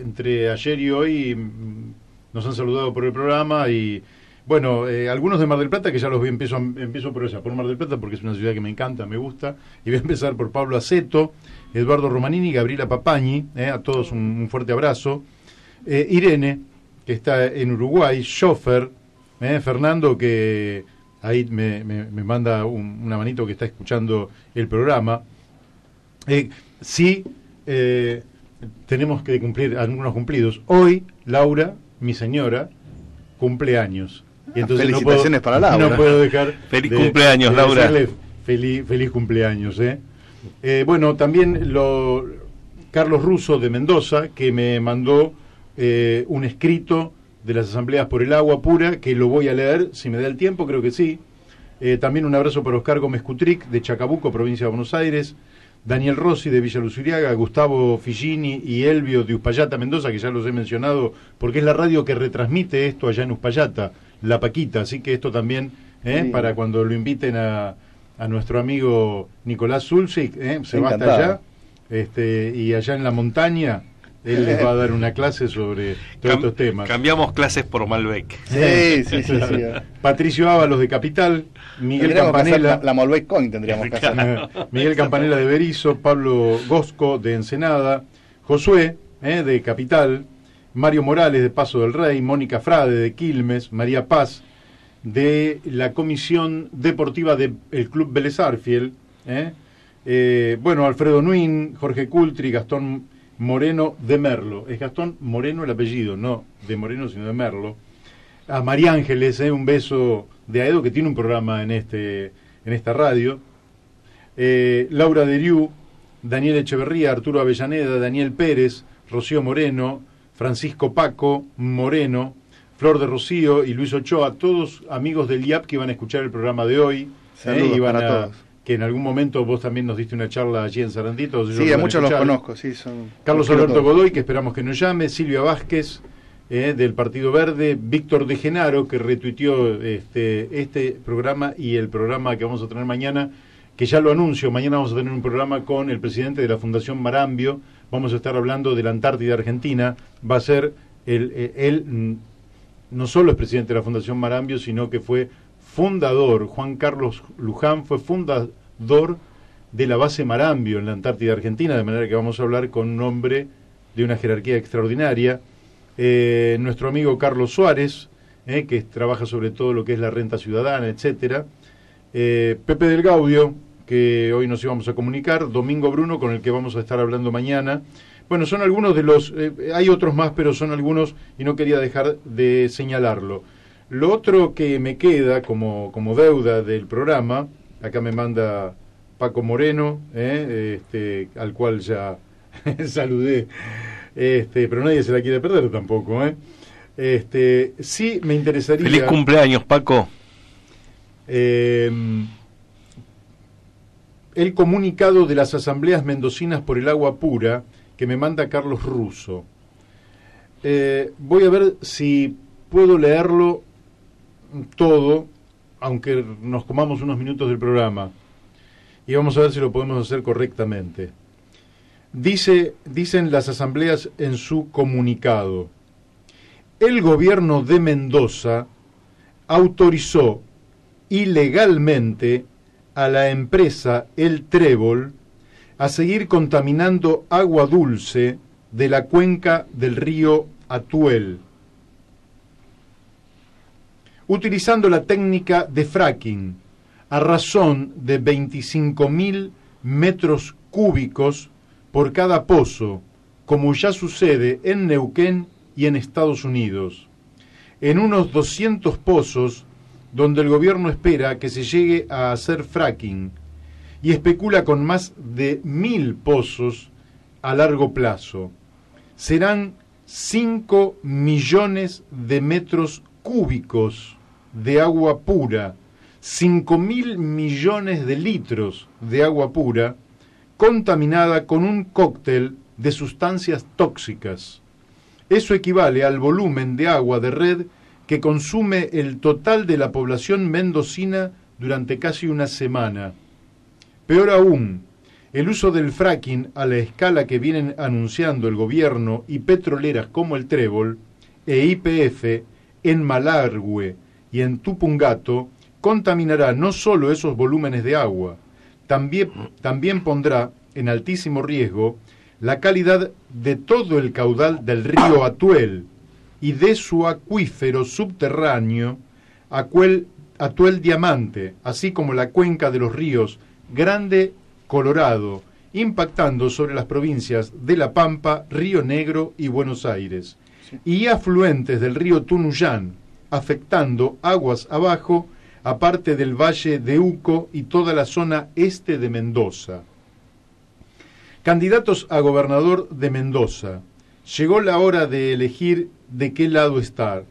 entre ayer y hoy mm, nos han saludado por el programa y bueno, eh, algunos de Mar del Plata, que ya los vi, empiezo, empiezo por esa, por Mar del Plata, porque es una ciudad que me encanta, me gusta, y voy a empezar por Pablo Aceto, Eduardo Romanini, Gabriela Papañi, eh, a todos un, fuerte abrazo. Eh, Irene, que está en Uruguay, Schofer, eh, Fernando, que ahí me, manda una manito que está escuchando el programa. Sí, tenemos que cumplir algunos cumplidos. Hoy, Laura, mi señora, cumple años. Y entonces Felicitaciones para Laura. No puedo dejar. Feliz cumpleaños, Laura. Feliz, feliz cumpleaños, ¿eh? Eh, bueno, también lo, Carlos Russo de Mendoza, que me mandó eh, un escrito de las asambleas por el agua pura, que lo voy a leer, si me da el tiempo, creo que sí. Eh, también un abrazo para Oscar Gómez Cutric, de Chacabuco, provincia de Buenos Aires. Daniel Rossi, de Villa Luzuriaga, Gustavo Figini y Elvio de Uspallata, Mendoza, que ya los he mencionado, porque es la radio que retransmite esto allá en Uspallata, La Paquita. Así que esto también, para cuando lo inviten a, a nuestro amigo Nicolás Zulzik, ¿eh? se va hasta allá, este, y allá en la montaña él les va a dar una clase sobre todos estos temas. Cambiamos clases por Malbec. Sí, sí, sí. Patricio Ábalos de Capital, Miguel Campanella. La, Malbec Coin tendríamos que hacer. Miguel Campanella de Berizo, Pablo Gosco de Ensenada, Josué ¿eh? de Capital, Mario Morales de Paso del Rey, Mónica Frade de Quilmes, María Paz de la Comisión Deportiva del Club Vélez ¿eh? ¿eh? bueno, Alfredo Nuin, Jorge Cultri, Gastón Moreno de Merlo. Es Gastón Moreno el apellido, no de Moreno, sino de Merlo. A María Ángeles, ¿eh? un beso de Aedo, que tiene un programa en, este, en esta radio. eh, Laura Deriu, Daniel Echeverría, Arturo Avellaneda, Daniel Pérez, Rocío Moreno, Francisco Paco Moreno, Flor de Rocío y Luis Ochoa, todos amigos del IAP que iban a escuchar el programa de hoy. Saludos iban para a- todos. Que en algún momento vos también nos diste una charla allí en Sarandito. Sí, a muchos los conozco, sí, son... Carlos Alberto. Godoy, que esperamos que nos llame, Silvia Vázquez, eh, del Partido Verde, Víctor de Genaro, que retuiteó este, este programa y el programa que vamos a tener mañana, que ya lo anuncio, mañana vamos a tener un programa con el presidente de la Fundación Marambio, vamos a estar hablando de la Antártida Argentina, va a ser eh, él, mm, no solo es presidente de la Fundación Marambio, sino que fue fundador, Juan Carlos Luján fue de la base Marambio en la Antártida Argentina, de manera que vamos a hablar con un hombre de una jerarquía extraordinaria. Eh, nuestro amigo Carlos Suárez, eh, que trabaja sobre todo lo que es la renta ciudadana, etcétera. Eh, Pepe del Gaudio, que hoy nos íbamos a comunicar. Domingo Bruno, con el que vamos a estar hablando mañana. Bueno, son algunos de los. hay otros más, pero son algunos y no quería dejar de señalarlo. Lo otro que me queda como, como deuda del programa, acá me manda Paco Moreno, eh, este, al cual ya saludé, este, pero nadie se la quiere perder tampoco. ¿eh? Este, sí, me interesaría. Feliz cumpleaños, Paco. Eh, el comunicado de las asambleas mendocinas por el agua pura que me manda Carlos Russo. Eh, voy a ver si puedo leerlo todo, aunque nos comamos unos minutos del programa. Y vamos a ver si lo podemos hacer correctamente. Dice, dicen las asambleas en su comunicado. El gobierno de Mendoza autorizó ilegalmente a la empresa El Trébol a seguir contaminando agua dulce de la cuenca del río Atuel, utilizando la técnica de fracking a razón de 25.000 metros cúbicos por cada pozo, como ya sucede en Neuquén y en Estados Unidos. En unos 200 pozos donde el gobierno espera que se llegue a hacer fracking y especula con más de mil pozos a largo plazo. Serán 5 millones de metros cúbicos de agua pura, 5 mil millones de litros de agua pura, contaminada con un cóctel de sustancias tóxicas. Eso equivale al volumen de agua de red que consume el total de la población mendocina durante casi una semana. Peor aún, el uso del fracking a la escala que vienen anunciando el gobierno y petroleras como el Trébol e IPF en Malargüe y en Tupungato contaminará no solo esos volúmenes de agua, también, también pondrá en altísimo riesgo la calidad de todo el caudal del río Atuel y de su acuífero subterráneo, Acuel- Atuel Diamante, así como la cuenca de los ríos Grande, Colorado, impactando sobre las provincias de La Pampa, Río Negro y Buenos Aires, y afluentes del río Tunuyán, afectando aguas abajo, aparte del valle de Uco y toda la zona este de Mendoza. Candidatos a gobernador de Mendoza. Llegó la hora de elegir de qué lado estar.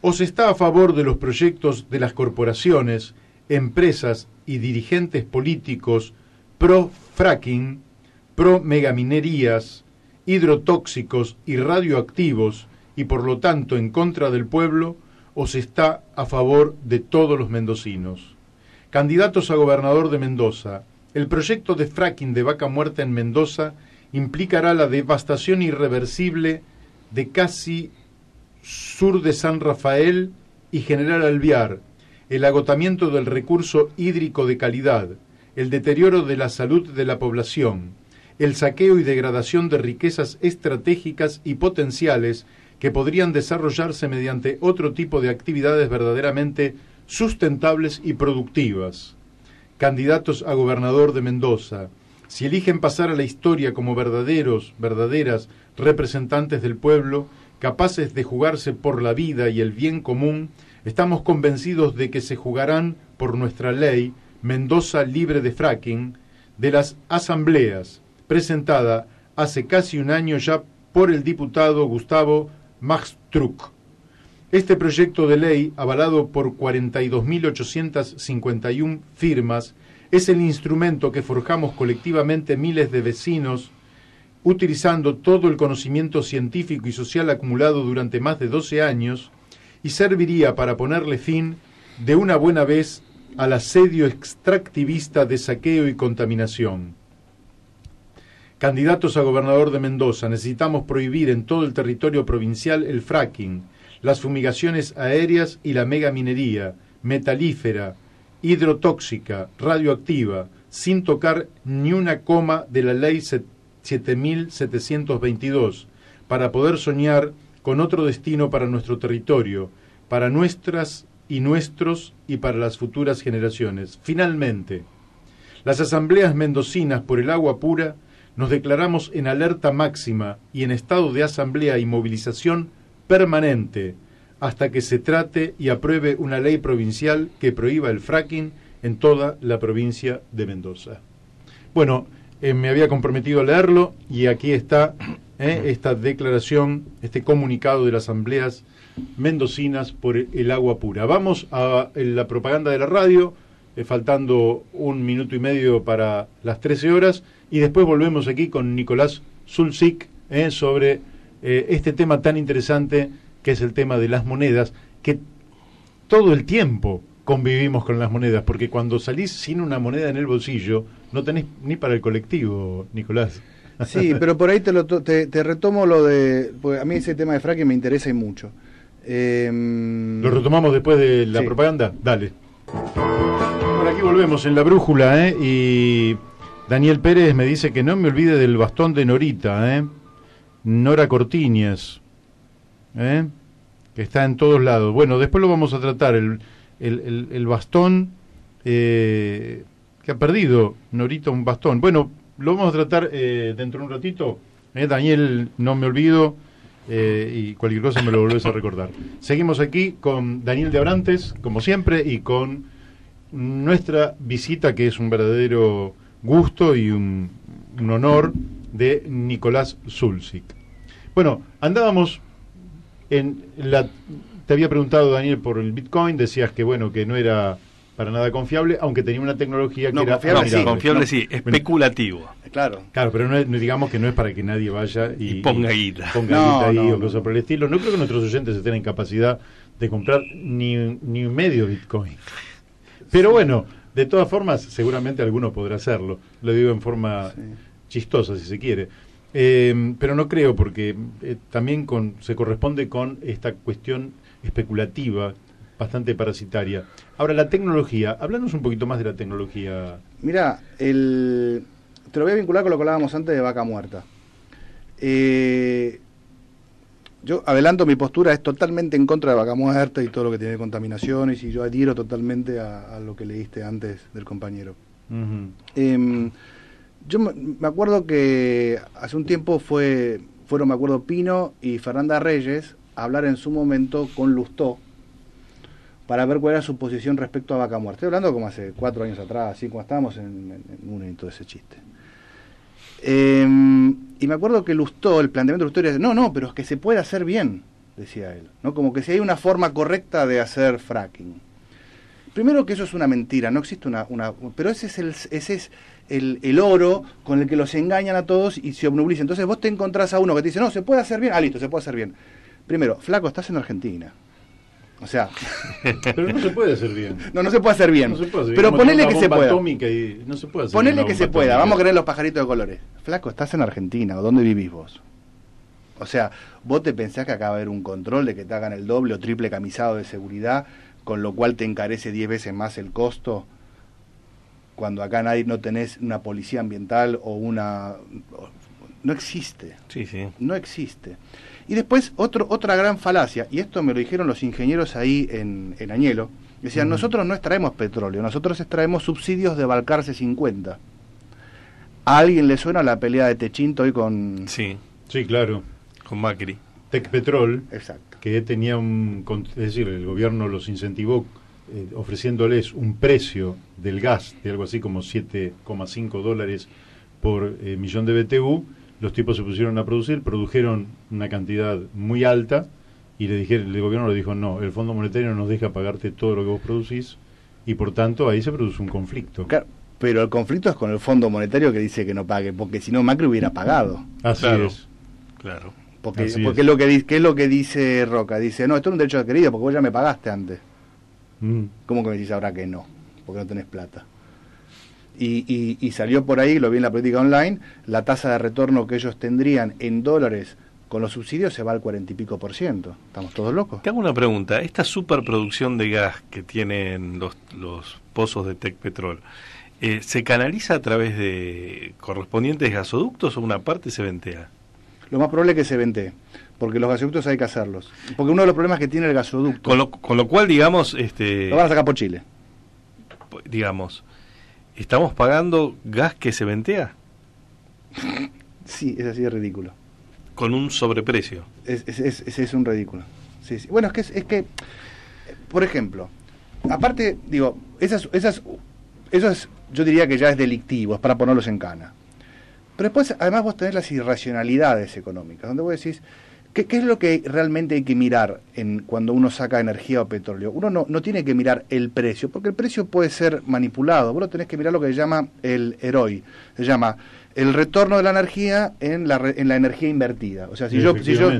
O se está a favor de los proyectos de las corporaciones, empresas y dirigentes políticos pro fracking, pro megaminerías, hidrotóxicos y radioactivos y por lo tanto en contra del pueblo, o se está a favor de todos los mendocinos. Candidatos a gobernador de Mendoza. El proyecto de fracking de Vaca Muerta en Mendoza implicará la devastación irreversible de casi sur de San Rafael y General Alvear, el agotamiento del recurso hídrico de calidad, el deterioro de la salud de la población, el saqueo y degradación de riquezas estratégicas y potenciales que podrían desarrollarse mediante otro tipo de actividades verdaderamente sustentables y productivas. Candidatos a gobernador de Mendoza, si eligen pasar a la historia como verdaderos, verdaderas representantes del pueblo, capaces de jugarse por la vida y el bien común, estamos convencidos de que se jugarán por nuestra ley Mendoza libre de fracking, de las asambleas, presentada hace casi un año ya por el diputado Gustavo Maxtruck. Este proyecto de ley, avalado por 42.851 firmas, es el instrumento que forjamos colectivamente miles de vecinos, utilizando todo el conocimiento científico y social acumulado durante más de 12 años, y serviría para ponerle fin de una buena vez al asedio extractivista de saqueo y contaminación. Candidatos a gobernador de Mendoza, necesitamos prohibir en todo el territorio provincial el fracking, las fumigaciones aéreas y la megaminería, metalífera, hidrotóxica, radioactiva, sin tocar ni una coma de la ley 7722, para poder soñar con otro destino para nuestro territorio, para nuestras y nuestros y para las futuras generaciones. Finalmente, las asambleas mendocinas por el agua pura nos declaramos en alerta máxima y en estado de asamblea y movilización permanente hasta que se trate y apruebe una ley provincial que prohíba el fracking en toda la provincia de Mendoza. Bueno, eh, me había comprometido a leerlo y aquí está eh, esta declaración, este comunicado de las asambleas mendocinas por el agua pura. Vamos a la propaganda de la radio, eh, faltando un minuto y medio para las 13 horas, y después volvemos aquí con Nicolás Zulzik eh, sobre eh, este tema tan interesante que es el tema de las monedas, que todo el tiempo convivimos con las monedas, porque cuando salís sin una moneda en el bolsillo, no tenés ni para el colectivo, Nicolás. Sí, pero por ahí te, lo te, retomo lo de... Porque a mí ese tema de fracking me interesa y mucho. Em, ¿Lo retomamos después de la propaganda? Dale. Por aquí volvemos en la brújula, ¿eh? Y Daniel Pérez me dice que no me olvide del bastón de Norita, ¿eh? Nora Cortiñas, ¿eh? Que está en todos lados. Bueno, después lo vamos a tratar. El, el, bastón eh, que ha perdido Norita un bastón. Bueno, lo vamos a tratar eh, dentro de un ratito. ¿eh? Daniel, no me olvido. Y cualquier cosa me lo volvés a recordar. Seguimos aquí con Daniel de Abrantes, como siempre, y con nuestra visita, que es un verdadero gusto y un, honor, de Nicolás Zulzik. Bueno, andábamos en la... Te había preguntado, Daniel, por el Bitcoin, decías que, bueno, que no era para nada confiable, aunque tenía una tecnología que era confiable, sí, confiable sí, especulativo. Claro. Claro, pero no, digamos que no es para que nadie vaya y, ponga guita. Ponga ahí o cosas por el estilo. No creo que nuestros oyentes estén en capacidad de comprar ni, ni medio Bitcoin. Pero bueno, de todas formas, seguramente alguno podrá hacerlo. Lo digo en forma chistosa, si se quiere. Eh, pero no creo, porque eh, también con, se corresponde con esta cuestión especulativa bastante parasitaria. Ahora, la tecnología, háblanos un poquito más de la tecnología. Mira, el... te lo voy a vincular con lo que hablábamos antes de vaca muerta. Eh, yo adelanto mi postura, es totalmente en contra de vaca muerta y todo lo que tiene contaminaciones, y yo adhiero totalmente a, lo que leíste antes del compañero. Em, yo me acuerdo que hace un tiempo fue, fueron, me acuerdo, Pino y Fernanda Reyes a hablar en su momento con Lustó, para ver cuál era su posición respecto a Vaca Muerta. Estoy hablando como hace cuatro años atrás, así como estábamos en, uno y todo ese chiste. Em, y me acuerdo que Lustó, el planteamiento de Lustó era, no, no, pero es que se puede hacer bien, decía él, ¿no? Como que si hay una forma correcta de hacer fracking. Primero que eso es una mentira, no existe una... una pero ese es, el, ese es el, el, oro con el que los engañan a todos y se obnubilan. Entonces vos te encontrás a uno que te dice, no, se puede hacer bien. Ah, listo, se puede hacer bien. Primero, flaco, estás en Argentina. O sea. Pero no se puede hacer bien. No, no se puede hacer bien. Pero ponele que se pueda. no se puede ponele que se pueda. Vamos a creer los pajaritos de colores. Flaco, estás en Argentina. ¿O dónde vivís vos? O sea, vos te pensás que acá va a haber un control de que te hagan el doble o triple camisado de seguridad, con lo cual te encarece 10 veces más el costo, cuando acá nadie no tenés una policía ambiental o una... No existe. Sí, sí. No existe. Y después otro, otra gran falacia, y esto me lo dijeron los ingenieros ahí en, en Añelo, decían, nosotros no extraemos petróleo, nosotros extraemos subsidios de Balcarce 50. ¿A alguien le suena la pelea de Techinto hoy con... Sí, sí, claro. Con Macri. Tecpetrol, Exacto. que tenía un... Es decir, el gobierno los incentivó eh, ofreciéndoles un precio del gas de algo así como 7,5 dólares por eh, millón de BTU, los tipos se pusieron a producir, produjeron una cantidad muy alta y le dijeron, el gobierno le dijo, no, el Fondo Monetario no nos deja pagarte todo lo que vos producís y por tanto ahí se produce un conflicto. Claro, pero el conflicto es con el Fondo Monetario que dice que no pague, porque si no Macri hubiera pagado. Así Claro. es. Claro. Porque, Así porque es. lo que dice, ¿qué es lo que dice Roca? Dice, no, esto es un derecho adquirido porque vos ya me pagaste antes. Mm. ¿Cómo que me decís ahora que no? Porque no tenés plata. Y, y- y salió por ahí, lo vi en la política online, la tasa de retorno que ellos tendrían en dólares con los subsidios se va al cuarenta y pico por ciento. ¿Estamos todos locos? Te hago una pregunta. Esta superproducción de gas que tienen los, los pozos de Tecpetrol, eh, ¿se canaliza a través de correspondientes gasoductos o una parte se ventea? Lo más probable es que se ventee, porque los gasoductos hay que hacerlos. Porque uno de los problemas que tiene el gasoducto, Con lo, con lo cual, digamos, este, lo van a sacar por Chile. digamos, ¿estamos pagando gas que se ventea? Sí, es así de ridículo. Con un sobreprecio. Es, es, es, un ridículo. Sí, sí. Bueno, es que, es, que, por ejemplo, aparte, digo, esas, esas, eso es, yo diría que ya es delictivo, es para ponerlos en cana. Pero después, además, vos tenés las irracionalidades económicas, donde vos decís, ¿qué, qué es lo que realmente hay que mirar en, cuando uno saca energía o petróleo? Uno no, no tiene que mirar el precio, porque el precio puede ser manipulado. Vos lo tenés que mirar lo que se llama el HEROI, se llama el retorno de la energía en la, re- en la energía invertida. O sea, si yo, si yo,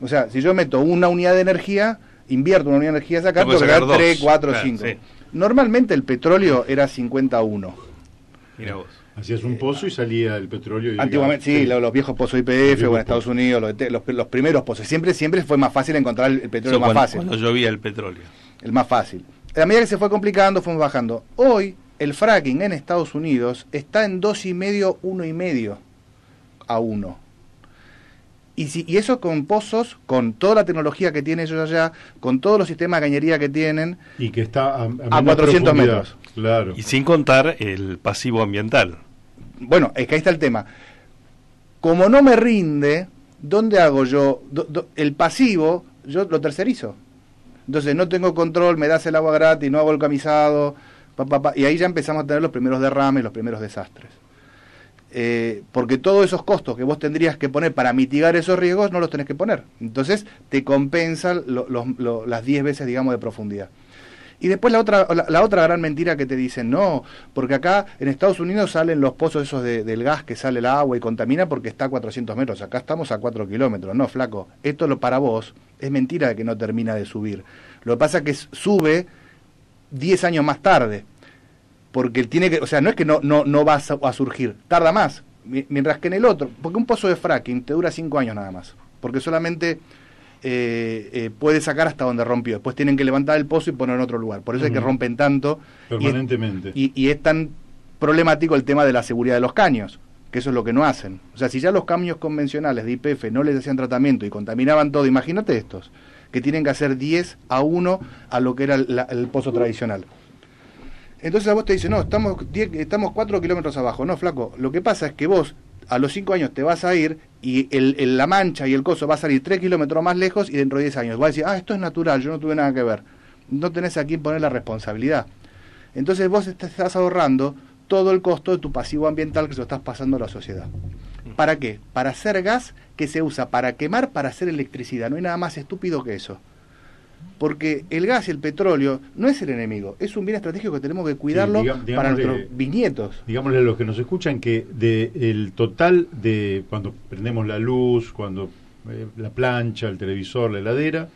o sea, si yo meto una unidad de energía, invierto una unidad de energía, sacar, Tengo que sacar sacar 3, dos. 4, Claro, 5. sí. Normalmente el petróleo era 51. Mira vos. Hacías un pozo y salía el petróleo. y el Antiguamente, gas. sí, lo- los, viejos pozos IPF o en Estados. Unidos, los, los, los primeros pozos. Siempre, siempre fue más fácil encontrar el, el petróleo más cuando, fácil. cuando llovía el petróleo. El más fácil. A medida que se fue complicando, fuimos bajando. Hoy, el fracking en Estados Unidos está en 2,5, 1,5 a 1. Y, si, y eso con pozos, con toda la tecnología que tienen ellos allá, con todos los sistemas de cañería que tienen, Y que está a, a menos 400 profundidad. metros. Claro. Y sin contar el pasivo ambiental. Bueno, es que ahí está el tema. Como no me rinde, ¿dónde hago yo? El pasivo, yo lo tercerizo. Entonces no tengo control, me das el agua gratis, no hago el camisado, pa, pa, pa, y ahí ya empezamos a tener los primeros derrames, los primeros desastres. Eh, porque todos esos costos que vos tendrías que poner para mitigar esos riesgos no los tenés que poner. Entonces te compensan lo- lo- las 10 veces, digamos, de profundidad. Y después la otra, la, la otra gran mentira que te dicen, no, porque acá en Estados Unidos salen los pozos esos de- del gas que sale el agua y contamina porque está a 400 metros, acá estamos a 4 kilómetros. No, flaco, esto lo para vos es mentira de que no termina de subir. Lo que pasa es que sube 10 años más tarde, porque tiene que, o sea, no es que no, no, no va a, su- a surgir, tarda más, Mi- mientras que en el otro, porque un pozo de fracking te dura 5 años nada más, porque solamente eh, eh, puede sacar hasta donde rompió. Después tienen que levantar el pozo y ponerlo en otro lugar. Por eso es que rompen tanto. y es- Permanentemente. Y, y es tan problemático el tema de la seguridad de los caños, que eso es lo que no hacen. O sea, si ya los caños convencionales de IPF no les hacían tratamiento y contaminaban todo, imagínate estos, que tienen que hacer 10 a 1 a lo que era la- el pozo tradicional. Entonces a vos te dicen, no, estamos, 10 estamos 4 kilómetros abajo. No, flaco, lo que pasa es que vos a los 5 años te vas a ir y el, la mancha y el coso va a salir 3 kilómetros más lejos y dentro de 10 años vas a decir, ah, esto es natural, yo no tuve nada que ver. No tenés a quién poner la responsabilidad. Entonces vos te estás ahorrando todo el costo de tu pasivo ambiental que se lo estás pasando a la sociedad. ¿Para qué? Para hacer gas que se usa para quemar, para hacer electricidad. No hay nada más estúpido que eso. Porque el gas y el petróleo no es el enemigo, es un bien estratégico que tenemos que cuidarlo para nuestros bisnietos. Digámosle a los que nos escuchan que de el total de cuando prendemos la luz, cuando eh, la plancha, el televisor, la heladera,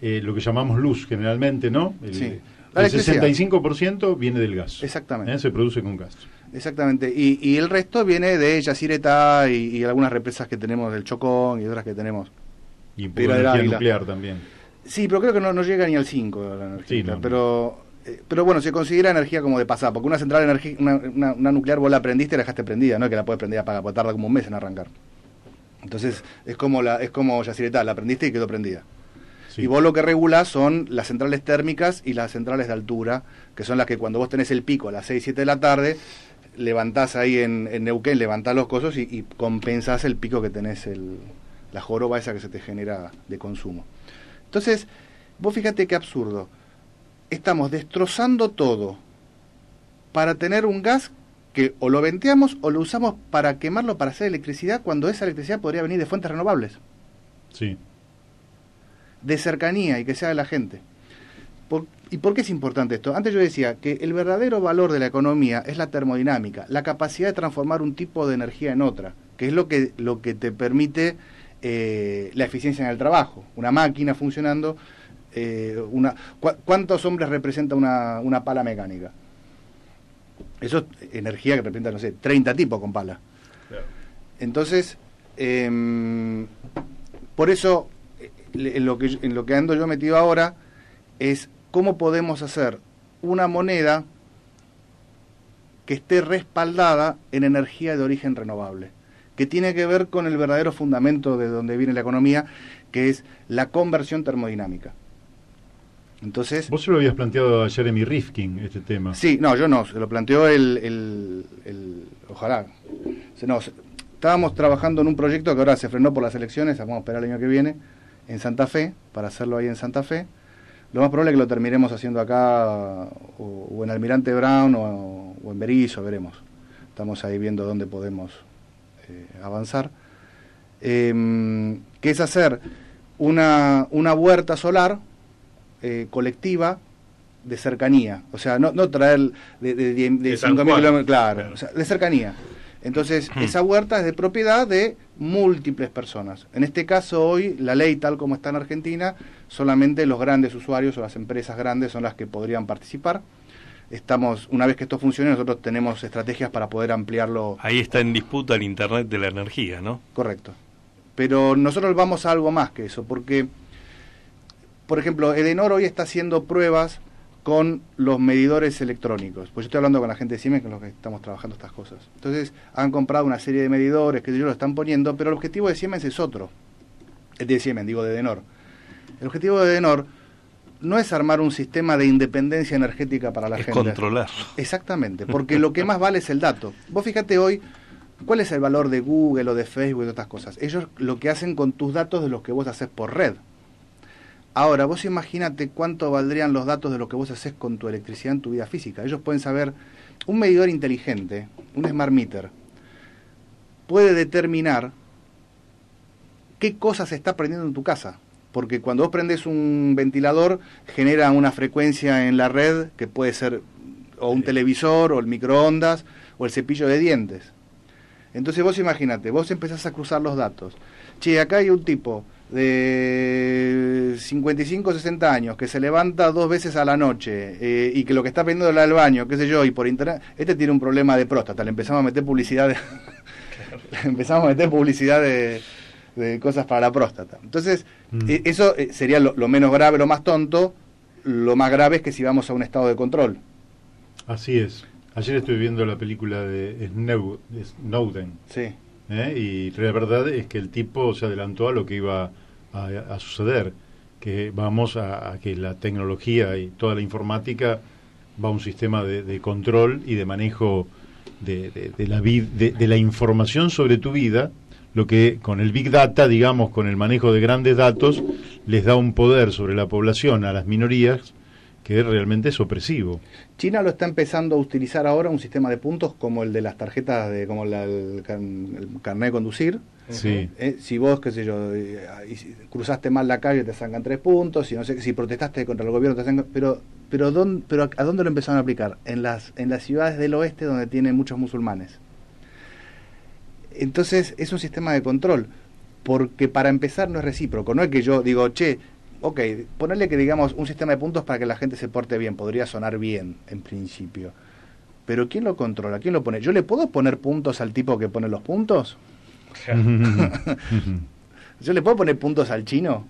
eh, lo que llamamos luz generalmente, ¿no? El, Sí. el La electricidad. 65% viene del gas. Exactamente. ¿eh? Se produce con gas. Exactamente. Y, y el resto viene de Yacireta y, y algunas represas que tenemos del Chocón y otras que tenemos. Y del energía nuclear también. Sí, pero creo que no, no llega ni al 5 la energía. Sí, no. pero, eh, pero bueno, se considera energía como de pasada, porque una central energía, una, una- una nuclear vos la prendiste y la dejaste prendida, no es que la puedes prender apagar, porque tarda como un mes en arrancar. Entonces, es como la es como Yacireta, la prendiste y quedó prendida. Sí. Y vos lo que regulás son las centrales térmicas y las centrales de altura, que son las que cuando vos tenés el pico a las 6, 7 de la tarde, levantás ahí en, en Neuquén, levantás los cosos y, y compensás el pico que tenés, el, la joroba esa que se te genera de consumo. Entonces, vos fíjate qué absurdo. estamos destrozando todo para tener un gas que o lo venteamos o lo usamos para quemarlo para hacer electricidad cuando esa electricidad podría venir de fuentes renovables. Sí. De cercanía y que sea de la gente. ¿Y por qué es importante esto? Antes yo decía que el verdadero valor de la economía es la termodinámica, la capacidad de transformar un tipo de energía en otra, que es lo que, lo que te permite eh, la eficiencia en el trabajo. Una máquina funcionando, eh, una, ¿cuántos hombres representa una, una pala mecánica? Eso es energía que representa, no sé, 30 tipos con pala. Entonces, em, por eso, en lo, que, en lo que ando yo metido ahora, es cómo podemos hacer una moneda que esté respaldada en energía de origen renovable, que tiene que ver con el verdadero fundamento de donde viene la economía, que es la conversión termodinámica. Entonces, Vos se lo habías planteado a Jeremy Rifkin, este tema. Sí, no, yo no, se lo planteó el, el, ojalá. No, estábamos trabajando en un proyecto que ahora se frenó por las elecciones, vamos a esperar el año que viene, en Santa Fe, para hacerlo ahí en Santa Fe lo más probable es que lo terminemos haciendo acá o, en Almirante Brown o, en Berizo, veremos. Estamos ahí viendo dónde podemos eh, avanzar. Em, que es hacer una, una huerta solar eh, colectiva de cercanía. O sea, no, no traer de, de, de, kilómetros, claro, de cercanía. Entonces, hmm. esa huerta es de propiedad de múltiples personas. En este caso, hoy, la ley tal como está en Argentina, solamente los grandes usuarios o las empresas grandes son las que podrían participar. Estamos, una vez que esto funcione, nosotros tenemos estrategias para poder ampliarlo. Ahí está en disputa el Internet de la energía, ¿no? Correcto. Pero nosotros vamos a algo más que eso, porque, por ejemplo, Edenor hoy está haciendo pruebas con los medidores electrónicos. Pues yo estoy hablando con la gente de Siemens con los que estamos trabajando estas cosas. Entonces, han comprado una serie de medidores que ellos lo están poniendo, pero el objetivo de Siemens es otro. El de Siemens, digo, de Denor. El objetivo de Denor no es armar un sistema de independencia energética para la es gente. controlarlo. Exactamente, porque lo que más vale es el dato. Vos fíjate hoy, ¿cuál es el valor de Google o de Facebook y de otras cosas? Ellos lo que hacen con tus datos de los que vos haces por red. Ahora, vos imagínate cuánto valdrían los datos de lo que vos haces con tu electricidad en tu vida física. Ellos pueden saber, un medidor inteligente, un smart meter, puede determinar qué cosas está prendiendo en tu casa. Porque cuando vos prendes un ventilador, genera una frecuencia en la red que puede ser o un televisor, o el microondas, o el cepillo de dientes. Entonces vos imagínate, vos empezás a cruzar los datos. Che, acá hay un tipo de 55 60 años que se levanta dos veces a la noche eh, y que lo que está pidiendo es del baño, qué sé yo, y por internet, este tiene un problema de próstata, le empezamos a meter publicidad de, empezamos a meter publicidad de, cosas para la próstata. Entonces, mm. eh, eso eh, sería lo, menos grave, lo más tonto, lo más grave es que si vamos a un estado de control. Así es. Ayer estuve viendo la película de Snowden. Sí. Y la verdad es que el tipo se adelantó a lo que iba a, suceder, que vamos a, que la tecnología y toda la informática va a un sistema de, control y de manejo de, la de, la información sobre tu vida, lo que con el Big Data, digamos, con el manejo de grandes datos, les da un poder sobre la población, a las minorías, que realmente es opresivo. China lo está empezando a utilizar ahora un sistema de puntos como el de las tarjetas de como el, carnet de conducir. Sí. Eh, si vos, qué sé yo, eh, cruzaste mal la calle te sacan tres puntos, si no sé si protestaste contra el gobierno te sacan, pero pero dónde, pero a dónde lo empezaron a aplicar? En las en las ciudades del oeste donde tienen muchos musulmanes. Entonces es un sistema de control, porque para empezar no es recíproco, no es que yo digo, che, ok, ponerle que digamos un sistema de puntos para que la gente se porte bien, podría sonar bien en principio. Pero ¿quién lo controla? ¿Quién lo pone? ¿Yo le puedo poner puntos al tipo que pone los puntos? ¿Yo le puedo poner puntos al chino?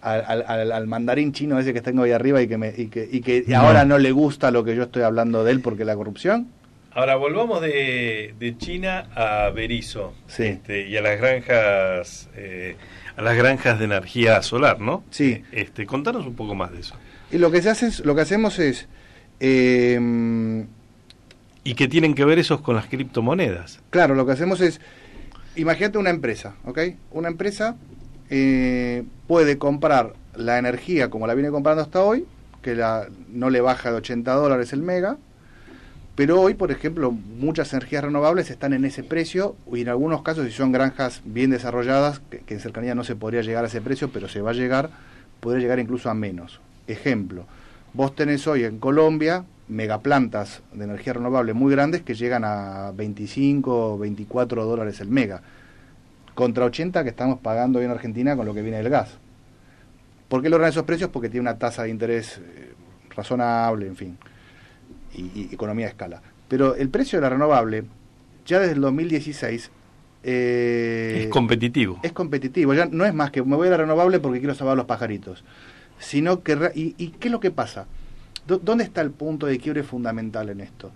Al, al, mandarín chino ese que tengo ahí arriba y que, me, y que, y que ahora no le gusta lo que yo estoy hablando de él porque la corrupción. Ahora volvamos de, de China a Berizo sí. este, y a las granjas eh, a las granjas de energía solar, ¿no? Sí. Este, contanos un poco más de eso. Y lo que se hace, lo que hacemos es eh, y qué tienen que ver esos con las criptomonedas. Claro, lo que hacemos es imagínate una empresa, ¿ok? Una empresa eh, puede comprar la energía como la viene comprando hasta hoy, que la, no le baja de 80 dólares el mega, pero hoy, por ejemplo, muchas energías renovables están en ese precio y en algunos casos, si son granjas bien desarrolladas, que, en cercanía no se podría llegar a ese precio, pero se va a llegar, podría llegar incluso a menos. Ejemplo, vos tenés hoy en Colombia megaplantas de energía renovable muy grandes que llegan a 25 o 24 dólares el mega, contra 80 que estamos pagando hoy en Argentina con lo que viene del gas. ¿Por qué logran esos precios? Porque tiene una tasa de interés eh, razonable, en fin y, economía de escala. Pero el precio de la renovable, ya desde el 2016, eh, es competitivo. Es competitivo, ya no es más que me voy a la renovable porque quiero salvar los pajaritos. Sino que, y, qué es lo que pasa? ¿Dónde está el punto de quiebre fundamental en esto?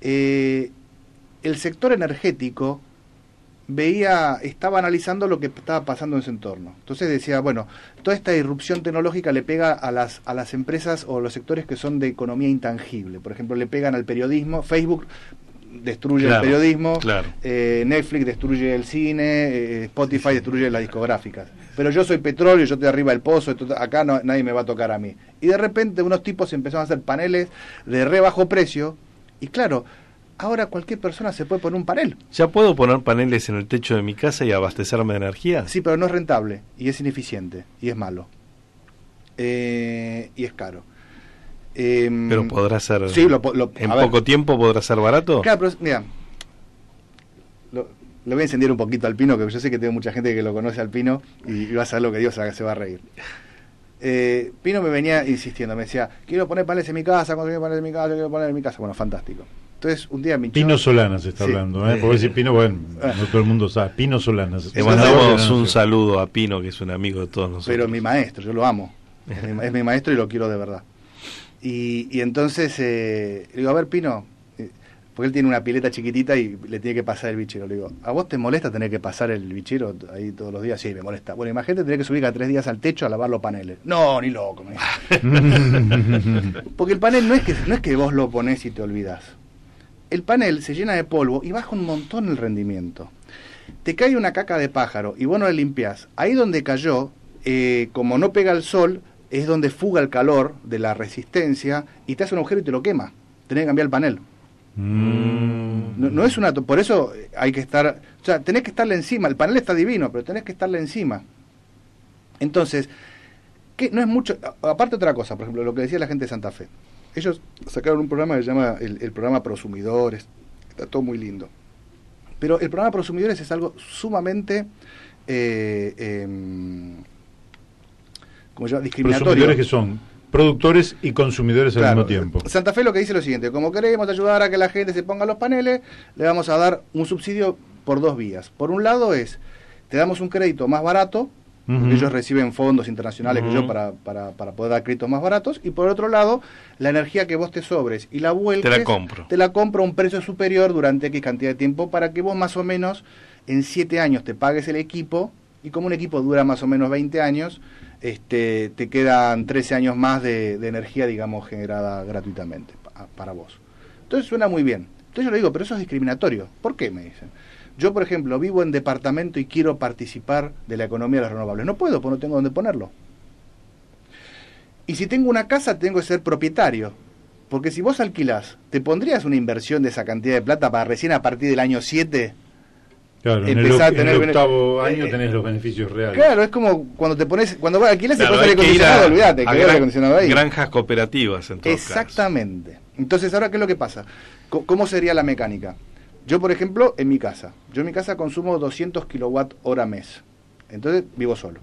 Eh, el sector energético veía, estaba analizando lo que estaba pasando en su entorno. Entonces decía, bueno, toda esta irrupción tecnológica le pega a las, a las empresas o los sectores que son de economía intangible. Por ejemplo, le pegan al periodismo. Facebook destruye el periodismo, eh, Netflix destruye el cine, eh, Spotify destruye las discográficas. Pero yo soy petróleo, yo estoy arriba del pozo, acá no, nadie me va a tocar a mí. Y de repente unos tipos empezaron a hacer paneles de re bajo precio. Y claro, ahora cualquier persona se puede poner un panel. ¿Ya puedo poner paneles en el techo de mi casa y abastecerme de energía? Sí, pero no es rentable y es ineficiente y es malo. Eh, y es caro. Em, pero podrá ser. Sí, en poco tiempo podrá ser barato. Claro, pero mira, lo, voy a encender un poquito al pino, que yo sé que tengo mucha gente que lo conoce al pino y, va a saber lo que Dios se va a reír. Eh, pino me venía insistiendo, me decía, quiero poner paneles en mi casa, cuando quiero poner en mi casa, quiero poner en mi casa. Bueno, fantástico. Entonces, un día Pino Solana se está hablando, ¿eh? Porque decir Pino, bueno, no todo el mundo sabe. Pino Solana. Le mandamos un saludo a Pino, que es un amigo de todos nosotros. Pero mi maestro, yo lo amo. es, mi, maestro y lo quiero de verdad. Y, entonces eh, le digo, a ver, Pino, eh, porque él tiene una pileta chiquitita y le tiene que pasar el bichero. Le digo, ¿a vos te molesta tener que pasar el bichero ahí todos los días? Sí, me molesta. Bueno, imagínate tener que subir a tres días al techo a lavar los paneles. No, ni loco. Me porque el panel no es, que, no es que vos lo ponés y te olvidas el panel se llena de polvo y baja un montón el rendimiento. Te cae una caca de pájaro y vos no la limpias. Ahí donde cayó, eh, como no pega el sol, es donde fuga el calor de la resistencia y te hace un agujero y te lo quema. Tenés que cambiar el panel. Mm. No, es una... Por eso hay que estar... O sea, tenés que estarle encima. El panel está divino, pero tenés que estarle encima. Entonces, que no es mucho... Aparte otra cosa, por ejemplo, lo que decía la gente de Santa Fe ellos sacaron un programa que se llama el, programa Prosumidores, está todo muy lindo. Pero el programa Prosumidores es algo sumamente... Eh, eh, ¿cómo se llama? Discriminatorio. Prosumidores que son productores y consumidores al mismo tiempo. Santa Fe lo que dice es lo siguiente, como queremos ayudar a que la gente se ponga los paneles, le vamos a dar un subsidio por dos vías. Por un lado es, te damos un crédito más barato, ellos reciben fondos internacionales yo para, para, para, poder dar créditos más baratos. Y por otro lado, la energía que vos te sobres y la vuelques, te la compro. Te la compro a un precio superior durante X cantidad de tiempo para que vos más o menos en 7 años te pagues el equipo. Y como un equipo dura más o menos 20 años, este, te quedan 13 años más de, energía, digamos, generada gratuitamente para vos. Entonces suena muy bien. Entonces yo le digo, pero eso es discriminatorio. ¿Por qué? Me dicen. Yo, por ejemplo, vivo en departamento y quiero participar de la economía de las renovables. No puedo, porque no tengo dónde ponerlo. Y si tengo una casa, tengo que ser propietario. Porque si vos alquilás, ¿te pondrías una inversión de esa cantidad de plata para recién a partir del año 7 Claro, en el, a tener octavo año tenés los beneficios reales. Claro, es como cuando te pones, cuando vas a alquilar se pone aire acondicionado, olvídate, que gran, acondicionado ahí. Granjas cooperativas, en todo Exactamente. Entonces, ahora, ¿qué es lo que pasa? ¿Cómo sería la mecánica? Yo, por ejemplo, en mi casa, yo en mi casa consumo 200 kilowatt hora mes. Entonces vivo solo.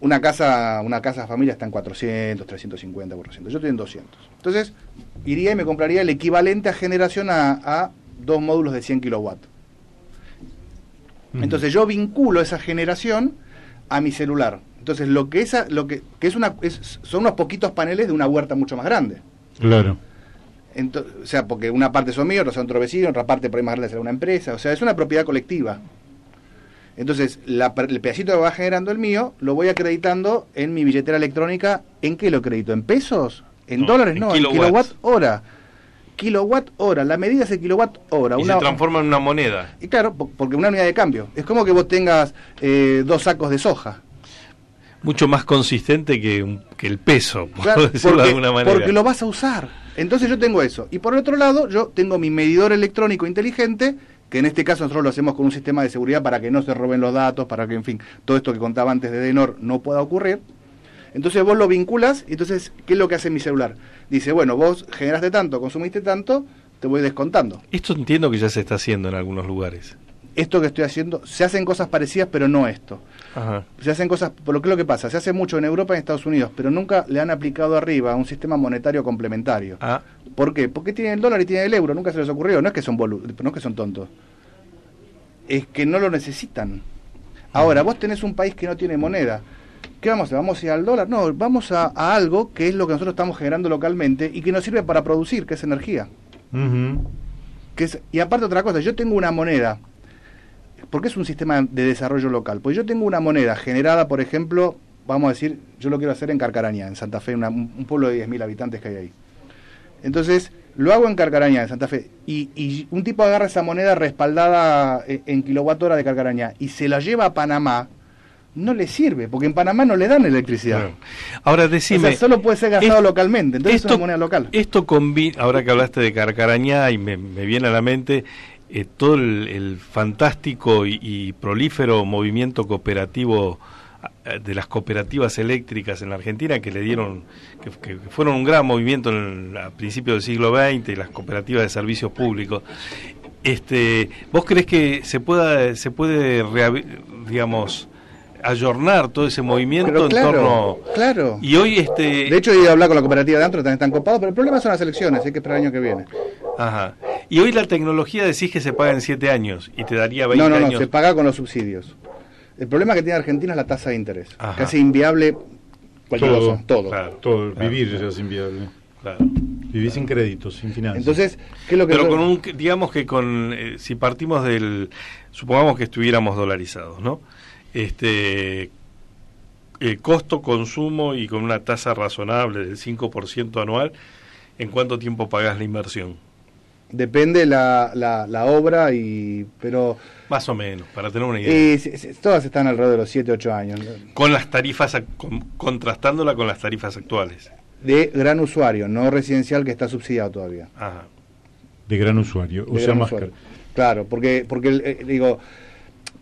Una casa, una casa familia está en 400, 350, 400. Yo estoy en 200. Entonces, iría y me compraría el equivalente a generación a, dos módulos de 100 kilowatt. Entonces yo vinculo esa generación a mi celular. Entonces lo que esa, lo que, que es una, son unos poquitos paneles de una huerta mucho más grande. Claro o sea, porque una parte son míos, otra son otro vecino, otra parte por ahí más grande será una empresa. O sea, es una propiedad colectiva. Entonces, el pedacito que va generando el mío, lo voy acreditando en mi billetera electrónica. ¿En qué lo acredito? ¿En pesos? ¿En dólares? No, en kilowatt hora. Kilowatt hora. La medida es el kilowatt hora. Y se transforma en una moneda. Y claro, porque una unidad de cambio. Es como que vos tengas eh, dos sacos de soja. Mucho más consistente que, un- que el peso, por Claro, decirlo porque, de alguna manera. porque lo vas a usar. Entonces yo tengo eso. Y por el otro lado, yo tengo mi medidor electrónico inteligente, que en este caso nosotros lo hacemos con un sistema de seguridad para que no se roben los datos, para que, en fin, todo esto que contaba antes de Denor no pueda ocurrir. Entonces vos lo vinculas, y entonces, ¿qué es lo que hace mi celular? Dice, bueno, vos generaste tanto, consumiste tanto, te voy descontando. Esto entiendo que ya se está haciendo en algunos lugares. Esto que estoy haciendo, se hacen cosas parecidas, pero no esto. Ajá. Se hacen cosas, por lo que es lo que pasa, se hace mucho en Europa y en Estados Unidos, pero nunca le han aplicado arriba un sistema monetario complementario. Ah, ¿Por qué? Porque tienen el dólar y tienen el euro, nunca se les ocurrió, no es que son bolu no es que son tontos. Es que no lo necesitan. Ahora, vos tenés un país que no tiene moneda. ¿Qué vamos a hacer? ¿Vamos a ir al dólar? No, vamos a, a algo que es lo que nosotros estamos generando localmente y que nos sirve para producir, que es energía. Ujú. Que es, y aparte otra cosa, yo tengo una moneda, porque es un sistema de desarrollo local, pues yo tengo una moneda generada, por ejemplo, vamos a decir, yo lo quiero hacer en Carcarañá, en Santa Fe, una- un pueblo de 10.000 habitantes que hay ahí. Entonces, lo hago en Carcarañá, en Santa Fe, y, y un tipo agarra esa moneda respaldada en, en kilowatt hora de Carcarañá y se la lleva a Panamá, no le sirve, porque en Panamá no le dan electricidad. Ahora O decime. sea, solo puede ser gastado es- localmente, entonces es una moneda local. Esto combina, ahora que hablaste de Carcarañá y me, me viene a la mente eh, todo el, fantástico y, prolífero movimiento cooperativo eh, de las cooperativas eléctricas en la Argentina que le dieron, que, fueron un gran movimiento en el- a principios del siglo XX y las cooperativas de servicios públicos. Este, ¿Vos crees que se pueda, se puede, digamos, ayornar todo ese movimiento Pero en claro, torno claro. y hoy este De hecho, he ido a hablar con la cooperativa de Antro, también están copados, pero el problema son las elecciones, hay que esperar el año que viene. Ajá. Y hoy la tecnología decís que se paga en 7 años y te daría 20 No, no, no, años. se paga con los subsidios. El problema que tiene Argentina es la tasa de interés, Ajá. que hace inviable cualquier Todo, cosa, todo. Claro, Todo, claro, vivir claro, es inviable. claro. Vivir sin créditos, sin finanzas. Entonces, ¿qué es lo que Pero yo- con un, digamos que con, eh, si partimos del, supongamos que estuviéramos dolarizados, ¿no? Este, el costo, consumo y con una tasa razonable del 5% anual, ¿en cuánto tiempo pagás la inversión? depende la, la, la obra, y pero Más o menos, para tener una idea. eh, todas están alrededor de los 7, 8 años. con las tarifas, con- contrastándola con las tarifas actuales. De gran usuario, no residencial que está subsidiado todavía. Ajá. de gran usuario, De gran. Claro, porque, porque eh, digo,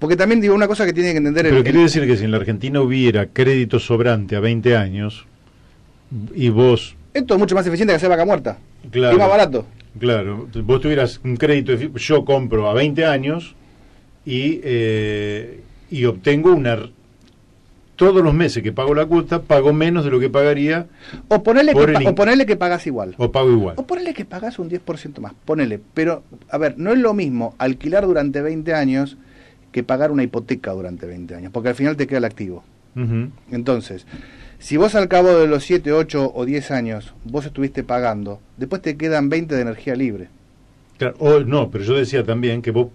porque también digo una cosa que tiene que entender Pero el- quiere el- decir que si en la Argentina hubiera crédito sobrante a 20 años y vos, esto es mucho más eficiente que hacer vaca muerta. Claro. Y más barato. claro, vos tuvieras un crédito, yo compro a 20 años y, eh, y obtengo una... Todos los meses que pago la cuota, pago menos de lo que pagaría O ponerle, que, el o ponerle que pagas igual. o pago igual. O ponele que pagas un 10% más, ponele. Pero, a ver, no es lo mismo alquilar durante 20 años que pagar una hipoteca durante 20 años, porque al final te queda el activo. Entonces, si vos al cabo de los 7, 8 o 10 años vos estuviste pagando, después te quedan 20 de energía libre. Claro, o, no, pero yo decía también que vos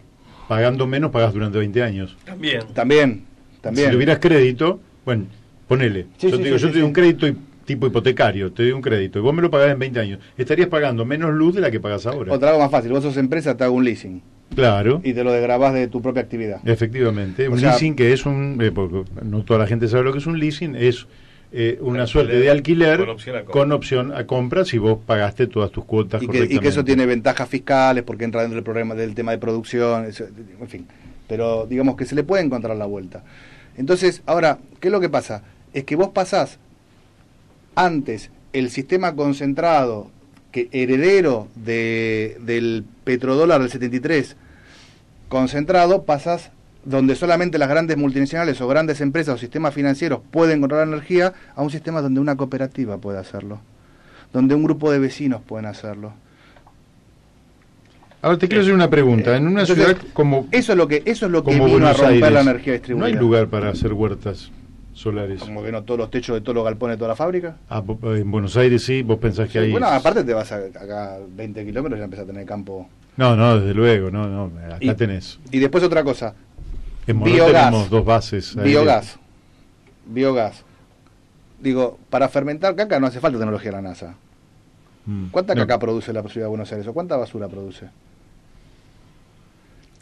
pagando menos pagás durante 20 años. También. También, también. Si tuvieras crédito, bueno, ponele. Sí, yo sí, te digo, sí, yo sí, te doy un crédito y- tipo hipotecario, te doy un crédito y vos me lo pagás en 20 años. Estarías pagando menos luz de la que pagas ahora. Otra algo más fácil, vos sos empresa, te hago un leasing Claro, y te lo desgrabás de tu propia actividad. efectivamente. O Un sea- leasing que es un. eh, porque no toda la gente sabe lo que es un leasing, es eh, una Alquiler suerte de alquiler con opción a compra. con opción a compra si vos pagaste todas tus cuotas y que, y correctamente. que eso tiene ventajas fiscales porque entra dentro del programa del tema de producción, eso, en fin. Pero digamos que se le puede encontrar la vuelta. Entonces, ahora, ¿qué es lo que pasa? Es que vos pasás antes el sistema concentrado, que heredero de, del petrodólar del 73 concentrado, pasás donde solamente las grandes multinacionales o grandes empresas o sistemas financieros pueden controlar energía, a un sistema donde una cooperativa puede hacerlo, donde un grupo de vecinos pueden hacerlo. Ahora te quiero hacer una pregunta. En una Entonces, ciudad como, Eso es lo que, eso es lo que vino a romper Aires, la energía no distribuida. hay lugar para hacer huertas solares. Como que no todos los techos de todos los galpones de toda la fábrica. Ah, vo- en Buenos Aires sí, vos pensás que Sí, hay... bueno, aparte te vas a, acá 20 kilómetros y ya empezás a tener campo. No, no, desde luego, no, no, acá Y- tenés. Y después otra cosa, En biogás. tenemos dos bases. biogás. Biogás. Digo, para fermentar caca no hace falta tecnología de la NASA. Mm. ¿Cuánta No. caca produce la ciudad de Buenos Aires o cuánta basura produce?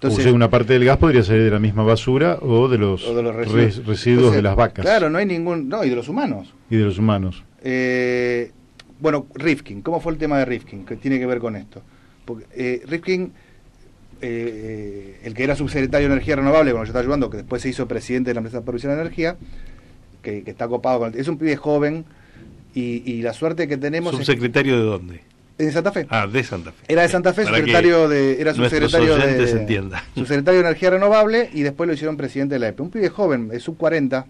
O sea, una parte del gas podría salir de la misma basura o de los, residuos, de las vacas. Claro, no hay ningún... No, y de los humanos. Y de los humanos. Eh, bueno, Rifkin, ¿cómo fue el tema de Rifkin? Que tiene que ver con esto. Porque, eh, Rifkin, eh, el que era subsecretario de Energía Renovable, cuando yo estaba ayudando, que después se hizo presidente de la empresa de producción de energía, que, está copado con... Es un pibe joven y, la suerte que tenemos... ¿Subsecretario de dónde? En Santa Fe. Ah, de Santa Fe. Era de Santa Fe, secretario de, era subsecretario de, se entienda. subsecretario de Energía Renovable y después lo hicieron presidente de la EPE. Un pibe joven, es sub 40.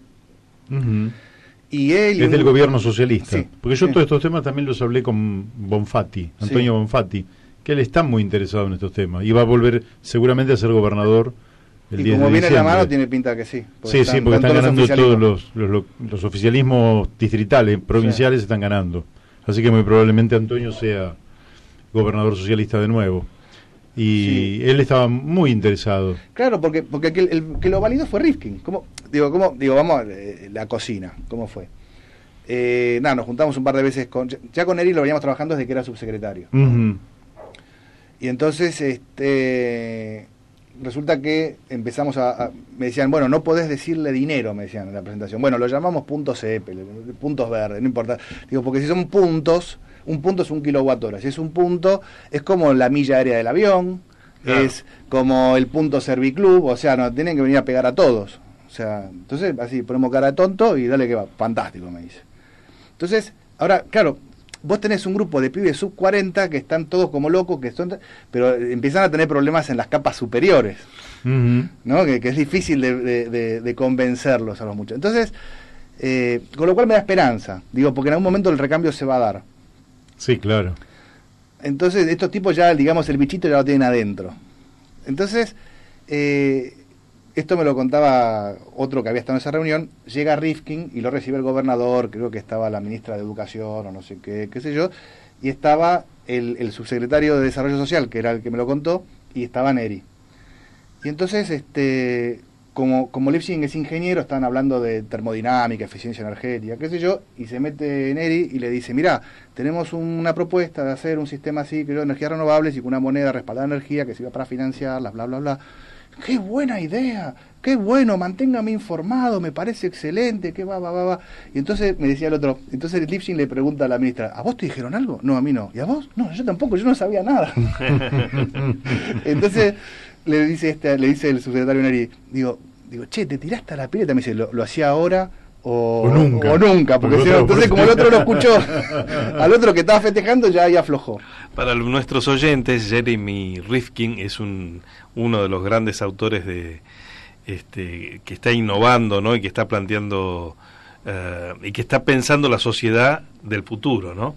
Y él... Es del gobierno socialista. porque yo todos estos temas también los hablé con Bonfatti, Antonio Bonfatti, que él está muy interesado en estos temas y va a volver seguramente a ser gobernador. El y como viene la mano, tiene pinta que sí. Sí, sí, porque están, ganando todos los, los, oficialismos distritales, provinciales, están ganando. Así que muy probablemente Antonio sea gobernador socialista de nuevo. Y él estaba muy interesado. Claro, porque porque el, que lo validó fue Rifkin. ¿Cómo, digo, cómo, digo, vamos, eh, la cocina, ¿cómo fue? Eh, nada, nos juntamos un par de veces con. Ya con Eri lo veníamos trabajando desde que era subsecretario. Y entonces, este resulta que empezamos a, Me decían, bueno, no podés decirle dinero, me decían en la presentación. Bueno, lo llamamos puntos CEP, puntos verdes, no importa. Digo, porque si son puntos, un punto es un kilowatt hora. Si es un punto, es como la milla aérea del avión, es como el punto Serviclub, o sea, no tienen que venir a pegar a todos. O sea, entonces así ponemos cara de tonto y dale que va. Fantástico, me dice. Entonces, ahora, claro, vos tenés un grupo de pibes sub 40 que están todos como locos, que son, pero empiezan a tener problemas en las capas superiores, ¿no? Que, es difícil de, convencerlos a los muchachos. Entonces, eh, con lo cual me da esperanza, digo, porque en algún momento el recambio se va a dar. Sí, claro. Entonces, estos tipos ya, digamos, el bichito ya lo tienen adentro. Entonces, eh, esto me lo contaba otro que había estado en esa reunión. Llega Rifkin y lo recibe el gobernador, creo que estaba la ministra de Educación o no sé qué, qué sé yo, y estaba el, el subsecretario de Desarrollo Social, que era el que me lo contó, y estaba Neri. Y entonces, este, como, como es ingeniero, están hablando de termodinámica, eficiencia energética, qué sé yo, y se mete en ERI y le dice, mira, tenemos una propuesta de hacer un sistema así, creo, de energías renovables y con una moneda respaldada de energía que sirva para financiarlas, bla, bla, bla. ¡Qué buena idea! ¡Qué bueno! Manténgame informado, me parece excelente, qué va, va, va, va. Y entonces me decía el otro, entonces Lipsing le pregunta a la ministra, ¿a vos te dijeron algo? No, a mí no. ¿Y a vos? No, yo tampoco, yo no sabía nada. entonces le dice este, le dice el subsecretario Neri, digo, digo, che, te tiraste a la pileta, me dice, lo, hacía ahora o, nunca. porque entonces como el otro lo escuchó, al otro que estaba festejando ya ahí aflojó. Para nuestros oyentes, Jeremy Rifkin es un, uno de los grandes autores de este, que está innovando ¿no? y que está planteando eh, y que está pensando la sociedad del futuro, ¿no?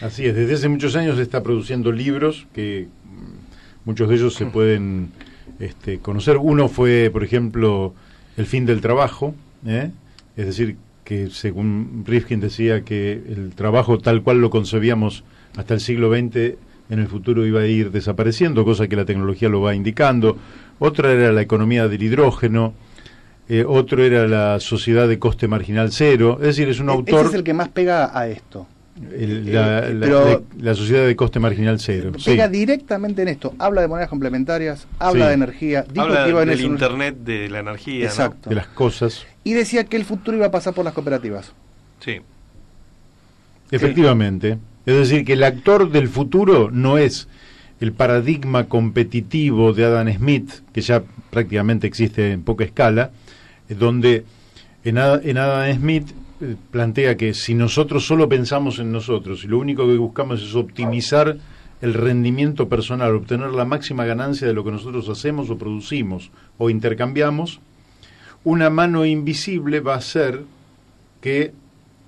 Así es, desde hace muchos años está produciendo libros que mm, muchos de ellos se pueden este, conocer. Uno fue, por ejemplo, El fin del trabajo, ¿eh? Es decir, que según Rifkin decía que el trabajo tal cual lo concebíamos hasta el siglo XX en el futuro iba a ir desapareciendo, cosa que la tecnología lo va indicando. Otra era la economía del hidrógeno, eh, otro era la sociedad de coste marginal cero. Es decir, es un e-, autor... Ese es el que más pega a esto. Eh, la, sociedad de coste marginal cero. Pega directamente en esto. Habla de monedas complementarias, habla de energía. habla del Internet de la energía. Exacto. De las cosas. Y decía que el futuro iba a pasar por las cooperativas. Sí. Efectivamente. Es decir, que el actor del futuro no es el paradigma competitivo de Adam Smith, que ya prácticamente existe en poca escala, donde en, en Adam Smith eh, plantea que si nosotros solo pensamos en nosotros y lo único que buscamos es optimizar el rendimiento personal, obtener la máxima ganancia de lo que nosotros hacemos o producimos o intercambiamos, una mano invisible va a hacer que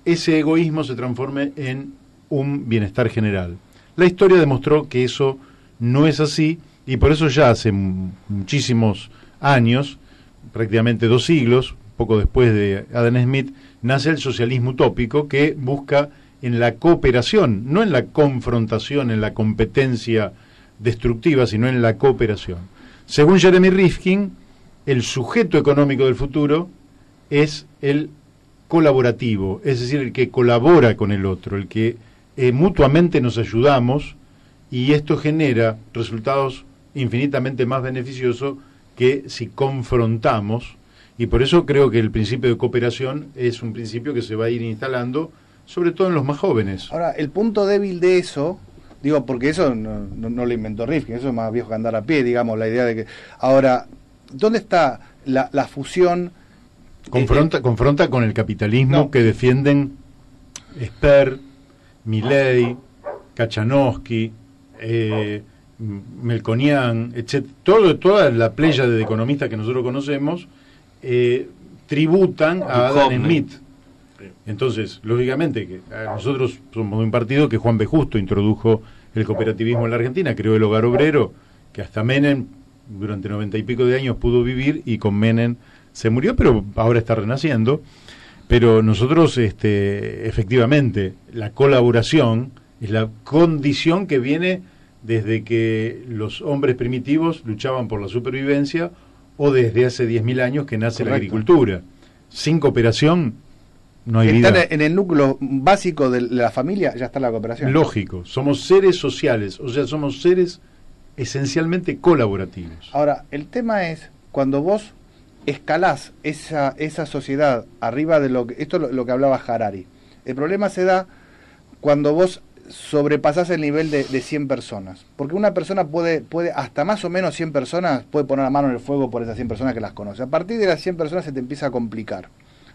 ese egoísmo se transforme en un bienestar general. La historia demostró que eso no es así y por eso ya hace muchísimos años, prácticamente dos siglos, poco después de Adam Smith, nace el socialismo utópico que busca en la cooperación, no en la confrontación, en la competencia destructiva, sino en la cooperación. Según Jeremy Rifkin, el sujeto económico del futuro es el colaborativo, es decir, el que colabora con el otro, el que eh, mutuamente nos ayudamos y esto genera resultados infinitamente más beneficiosos que si confrontamos, y por eso creo que el principio de cooperación es un principio que se va a ir instalando, sobre todo en los más jóvenes. Ahora, el punto débil de eso, digo, porque eso no, lo inventó Rifkin, eso es más viejo que andar a pie, digamos, la idea de que... Ahora, ¿dónde está la, fusión? Confronta, eh, confronta con el capitalismo que defienden Esper, Milley, Kachanowski, eh, Melconian, etc. Todo, toda la playa de economistas que nosotros conocemos eh, tributan a Adam Smith. Entonces, lógicamente, que nosotros somos un partido que Juan B. Justo introdujo el cooperativismo en la Argentina, creó el hogar obrero, que hasta Menem durante noventa y pico de años pudo vivir y con Menem se murió, pero ahora está renaciendo. Pero nosotros, este, efectivamente, la colaboración es la condición que viene desde que los hombres primitivos luchaban por la supervivencia o desde hace 10.000 años que nace la agricultura. Sin cooperación no hay vida. en el núcleo básico de la familia ya está la cooperación. Lógico, somos seres sociales, o sea, somos seres esencialmente colaborativos. Ahora, el tema es cuando vos escalás esa, esa sociedad arriba de lo que... Esto es lo, que hablaba Harari. El problema se da cuando vos sobrepasás el nivel de, de, 100 personas. Porque una persona puede, puede, hasta más o menos 100 personas, puede poner la mano en el fuego por esas 100 personas que las conoce. A partir de las 100 personas se te empieza a complicar.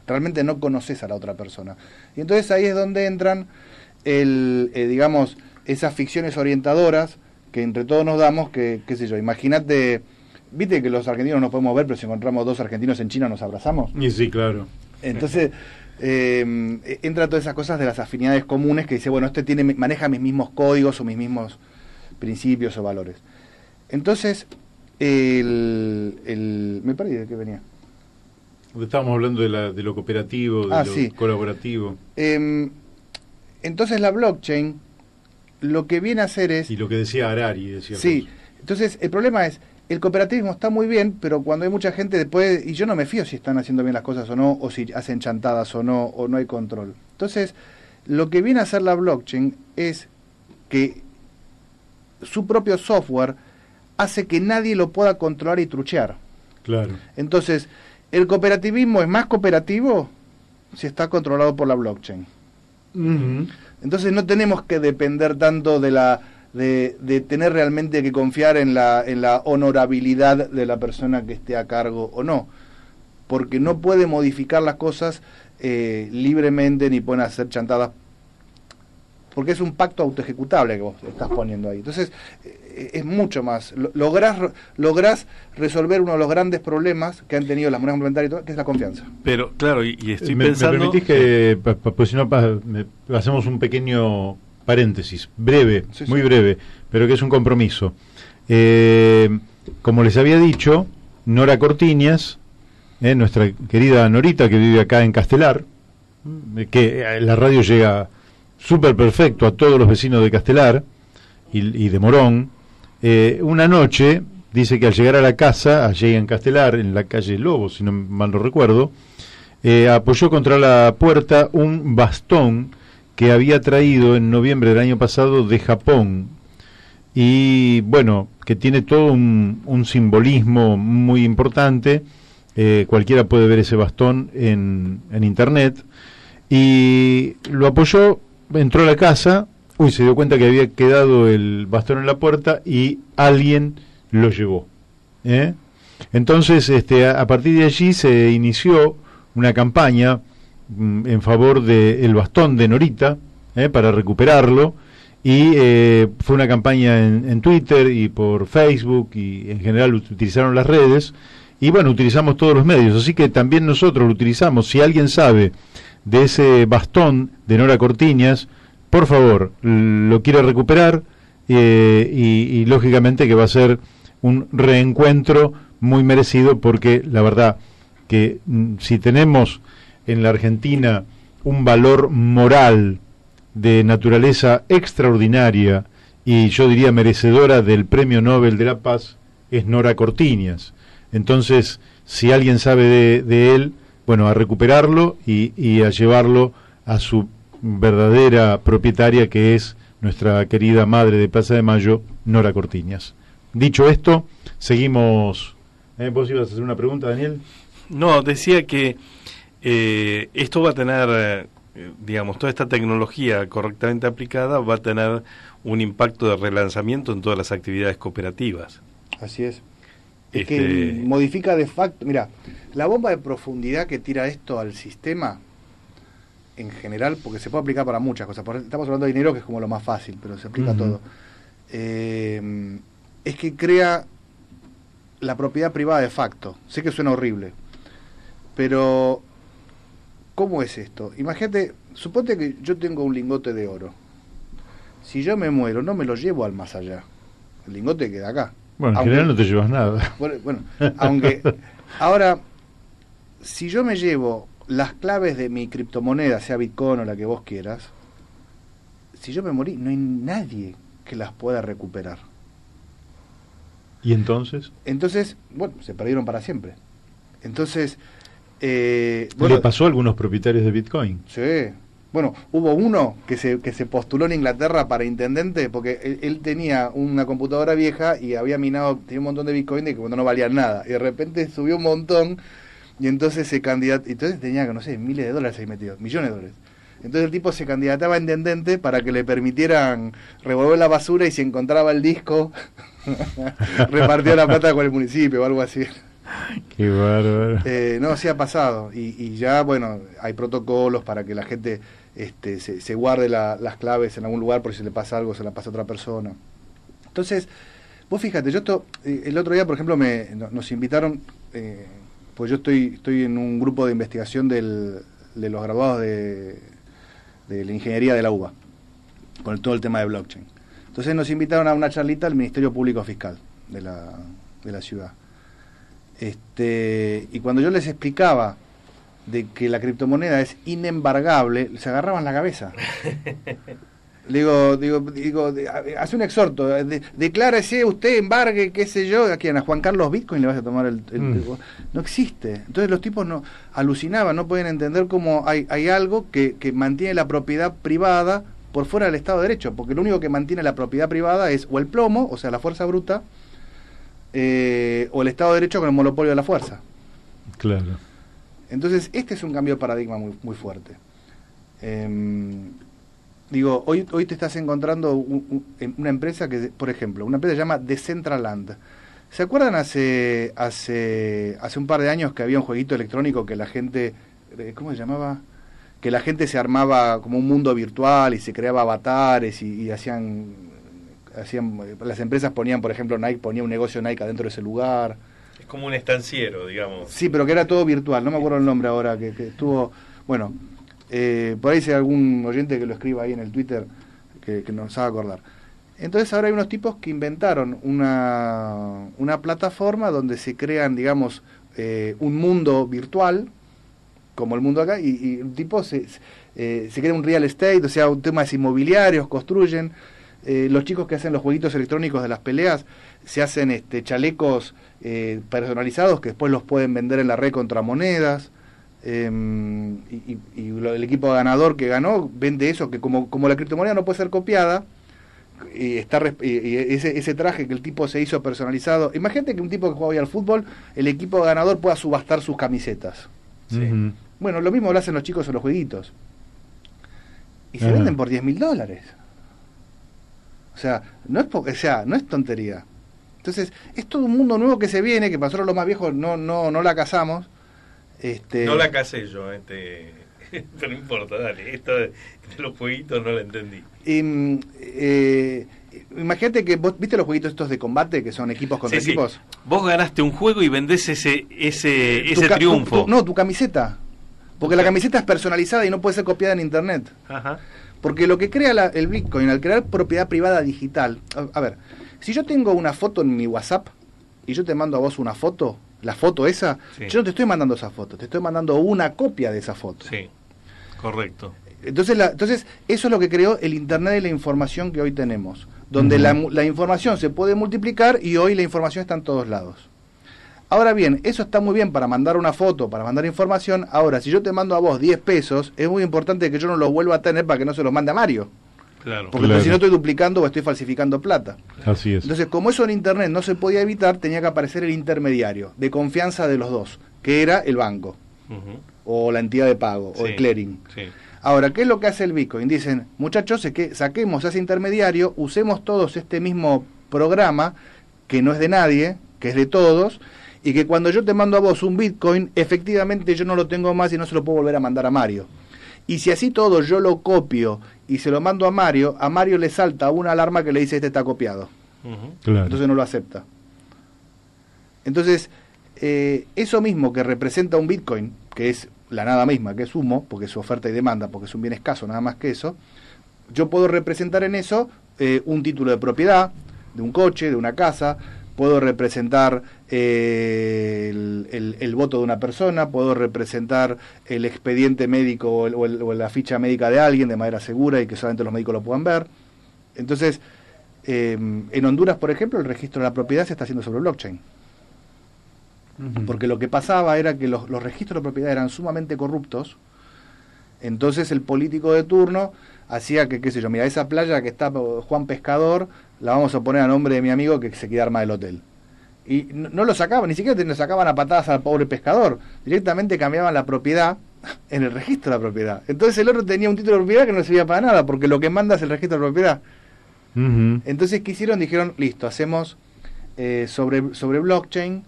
Realmente no conoces a la otra persona. Y entonces ahí es donde entran, el, eh, digamos, esas ficciones orientadoras que entre todos nos damos, que, qué sé yo, imagínate, viste que los argentinos no podemos ver, pero si encontramos dos argentinos en China nos abrazamos. Y sí, claro. Entonces, eh, entra todas esas cosas de las afinidades comunes que dice, bueno, este tiene, maneja mis mismos códigos o mis mismos principios o valores. Entonces, el, el me perdí de qué venía. Estábamos hablando de, la, de lo cooperativo, de ah, lo colaborativo. Em, entonces la blockchain lo que viene a hacer es... Y lo que decía Arari, decía. Sí, entonces el problema es, el cooperativismo está muy bien, pero cuando hay mucha gente después, y yo no me fío si están haciendo bien las cosas o no, o si hacen chantadas o no, o no hay control. Entonces, lo que viene a hacer la blockchain es que su propio software hace que nadie lo pueda controlar y truchear. Claro. Entonces, el cooperativismo es más cooperativo si está controlado por la blockchain. Entonces no tenemos que depender tanto de la de, tener realmente que confiar en la, en la honorabilidad de la persona que esté a cargo o no, porque no puede modificar las cosas eh, libremente ni pueden hacer chantadas, porque es un pacto autoejecutable que vos estás poniendo ahí. Entonces eh, es mucho más. Lográs, lográs resolver uno de los grandes problemas que han tenido las monedas complementarias, que es la confianza. Pero claro, y, estoy pensando... ¿Me permitís que, pues si no, hacemos un pequeño paréntesis, breve, muy breve, pero que es un compromiso. Eh, como les había dicho, Nora Cortiñas, eh, nuestra querida Norita que vive acá en Castelar, eh, que la radio llega súper perfecto a todos los vecinos de Castelar y, de Morón, una noche dice que al llegar a la casa, allí en Castelar, en la calle Lobo, si no mal no recuerdo, apoyó contra la puerta un bastón que había traído en noviembre del año pasado de Japón y bueno, que tiene todo un, simbolismo muy importante. Eh, cualquiera puede ver ese bastón en, en, internet. Y lo apoyó, entró a la casa, uy, se dio cuenta que había quedado el bastón en la puerta y alguien lo llevó. ¿eh? Entonces, este, a, partir de allí se inició una campaña Mm, en favor del bastón de Norita eh, para recuperarlo y eh, fue una campaña en, Twitter y por Facebook y en general utilizaron las redes y bueno, utilizamos todos los medios, así que también nosotros lo utilizamos. Si alguien sabe de ese bastón de Nora Cortiñas, por favor, lo quiere recuperar eh, y, y lógicamente que va a ser un reencuentro muy merecido porque la verdad que mm, si tenemos en la Argentina un valor moral de naturaleza extraordinaria y yo diría merecedora del Premio Nobel de la Paz es Nora Cortiñas. Entonces, si alguien sabe de, él, bueno, a recuperarlo y, y, a llevarlo a su verdadera propietaria que es nuestra querida madre de Plaza de Mayo, Nora Cortiñas. Dicho esto, seguimos Eh, ¿Vos ibas a hacer una pregunta, Daniel? No, decía que eh, esto va a tener, eh, digamos, toda esta tecnología correctamente aplicada va a tener un impacto de relanzamiento en todas las actividades cooperativas. Así es. Es que Este- modifica de facto. Mira, la bomba de profundidad que tira esto al sistema, en general, porque se puede aplicar para muchas cosas. Estamos hablando de dinero, que es como lo más fácil, pero se aplica a Ujú. todo. Eh, es que crea la propiedad privada de facto. Sé que suena horrible, pero ¿cómo es esto? Imagínate, suponte que yo tengo un lingote de oro. Si yo me muero, no me lo llevo al más allá. El lingote queda acá. Bueno, en Aunque- general no te llevas nada. bueno, bueno, aunque ahora, si yo me llevo las claves de mi criptomoneda, sea Bitcoin o la que vos quieras, si yo me morí, no hay nadie que las pueda recuperar. ¿Y entonces? Entonces, bueno, se perdieron para siempre. Entonces, eh, ¿Qué bueno, le pasó a algunos propietarios de Bitcoin? Sí. Bueno, hubo uno que se, que se postuló en Inglaterra para intendente porque él, él tenía una computadora vieja y había minado, tenía un montón de Bitcoin de que cuando no valían nada. Y de repente subió un montón y entonces se candidató, entonces tenía, no sé, miles de dólares ahí metidos, millones de dólares. Entonces el tipo se candidataba a intendente para que le permitieran revolver la basura y si encontraba el disco, repartía la plata con el municipio o algo así. Qué bárbaro. Eh, no, sí ha pasado. Y, y ya, bueno, hay protocolos para que la gente este, se, se guarde la- las claves en algún lugar por si le pasa algo, se la pasa a otra persona. Entonces, vos fíjate, yo esto, eh, el otro día, por ejemplo, me, no- nos invitaron, eh, pues yo estoy, estoy en un grupo de investigación de los graduados de, la ingeniería de la UBA, con todo el tema de blockchain. Entonces nos invitaron a una charlita al Ministerio Público Fiscal de la, de la ciudad. Este, y cuando yo les explicaba de que la criptomoneda es inembargable, se agarraban la cabeza. Digo, digo, digo, hace un exhorto, de- declárese usted, embargue, qué sé yo, a quién, a Juan Carlos Bitcoin le vas a tomar el, el- Mm. no existe. Entonces los tipos no alucinaban, no pueden entender cómo hay, hay algo que, que mantiene la propiedad privada por fuera del Estado de Derecho, porque lo único que mantiene la propiedad privada es o el plomo, o sea, la fuerza bruta, eh, o el Estado de Derecho con el monopolio de la fuerza. Claro. Entonces, este es un cambio de paradigma muy, muy fuerte. Em, digo, hoy, hoy te estás encontrando un- una empresa que, por ejemplo, una empresa que se llama Decentraland. ¿Se acuerdan hace, hace, hace un par de años que había un jueguito electrónico que la gente, eh, ¿cómo se llamaba? Que la gente se armaba como un mundo virtual y se creaba avatares y, y hacían, hacían, las empresas ponían, por ejemplo, Nike ponía un negocio Nike adentro de ese lugar. Como un estanciero, digamos. Sí, pero que era todo virtual, no me acuerdo el nombre ahora, que, estuvo, bueno, eh, por ahí si hay algún oyente que lo escriba ahí en el Twitter, que, que nos haga acordar. Entonces ahora hay unos tipos que inventaron una, una plataforma donde se crean, digamos, eh, un mundo virtual, como el mundo acá, y, y un tipo eh, se crea un real estate, o sea, un tema de inmobiliarios, construyen. Los chicos que hacen los jueguitos electrónicos de las peleas se hacen este, chalecos eh, personalizados que después los pueden vender en la red contra monedas. eh, y y- y lo- el equipo ganador que ganó vende eso, que como, como la criptomoneda no puede ser copiada, y está y- ese, ese traje que el tipo se hizo personalizado. Imagínate que un tipo que juega hoy al fútbol, el equipo ganador pueda subastar sus camisetas. Sí. Bueno, lo mismo lo hacen los chicos en los jueguitos. Y se venden por 10 mil dólares. O sea, no es o sea, no es tontería. Entonces, es todo un mundo nuevo que se viene, que nosotros los más viejos no, no, no la cazamos. Este, No la casé yo, este... pero no importa, dale. Esto de, los jueguitos no la entendí. y, mm, eh, imagínate que vos viste los jueguitos estos de combate, que son equipos contra Sí, sí. equipos. Vos ganaste un juego y vendés ese, ese, Tu ese triunfo. tu- tu- no, tu camiseta. Porque la camiseta es personalizada y no puede ser copiada en internet. Ajá. Porque lo que crea la- el Bitcoin al crear propiedad privada digital, a, a ver, si yo tengo una foto en mi WhatsApp y yo te mando a vos una foto, la foto esa, Sí. yo no te estoy mandando esa foto, te estoy mandando una copia de esa foto. Sí, correcto. Entonces, la- entonces, eso es lo que creó el Internet de la información que hoy tenemos, donde la, la información se puede multiplicar y hoy la información está en todos lados. Ahora bien, eso está muy bien para mandar una foto, para mandar información. Ahora, si yo te mando a vos 10 pesos, es muy importante que yo no los vuelva a tener para que no se los mande a Mario. Claro. Porque si no estoy duplicando o estoy falsificando plata. Así es. Entonces, como eso en Internet no se podía evitar, tenía que aparecer el intermediario de confianza de los dos, que era el banco, o la entidad de pago, o el clearing. Ahora, ¿qué es lo que hace el Bitcoin? Dicen, muchachos, es que saquemos a ese intermediario, usemos todos este mismo programa, que no es de nadie, que es de todos, y que cuando yo te mando a vos un Bitcoin, efectivamente yo no lo tengo más y no se lo puedo volver a mandar a Mario. Y si así todo yo lo copio y se lo mando a Mario, a Mario le salta una alarma que le dice este está copiado. Entonces no lo acepta. Entonces, eh, eso mismo que representa un Bitcoin, que es la nada misma, que es humo, porque es oferta y demanda, porque es un bien escaso, nada más que eso, yo puedo representar en eso eh, un título de propiedad, de un coche, de una casa, puedo representar eh, el, voto de una persona, puedo representar el expediente médico o, la ficha médica de alguien de manera segura y que solamente los médicos lo puedan ver. Entonces, eh, en Honduras, por ejemplo, el registro de la propiedad se está haciendo sobre blockchain. Porque lo que pasaba era que los, los registros de propiedad eran sumamente corruptos, entonces el político de turno hacía que, qué sé yo, mira, esa playa que está Juan Pescador, la vamos a poner a nombre de mi amigo que se queda arma del hotel. Y no, lo sacaban, ni siquiera le sacaban a patadas al pobre pescador, directamente cambiaban la propiedad en el registro de la propiedad. Entonces el otro tenía un título de propiedad que no servía para nada, porque lo que manda es el registro de propiedad. Entonces, ¿qué hicieron? Dijeron, listo, hacemos eh, sobre, sobre blockchain,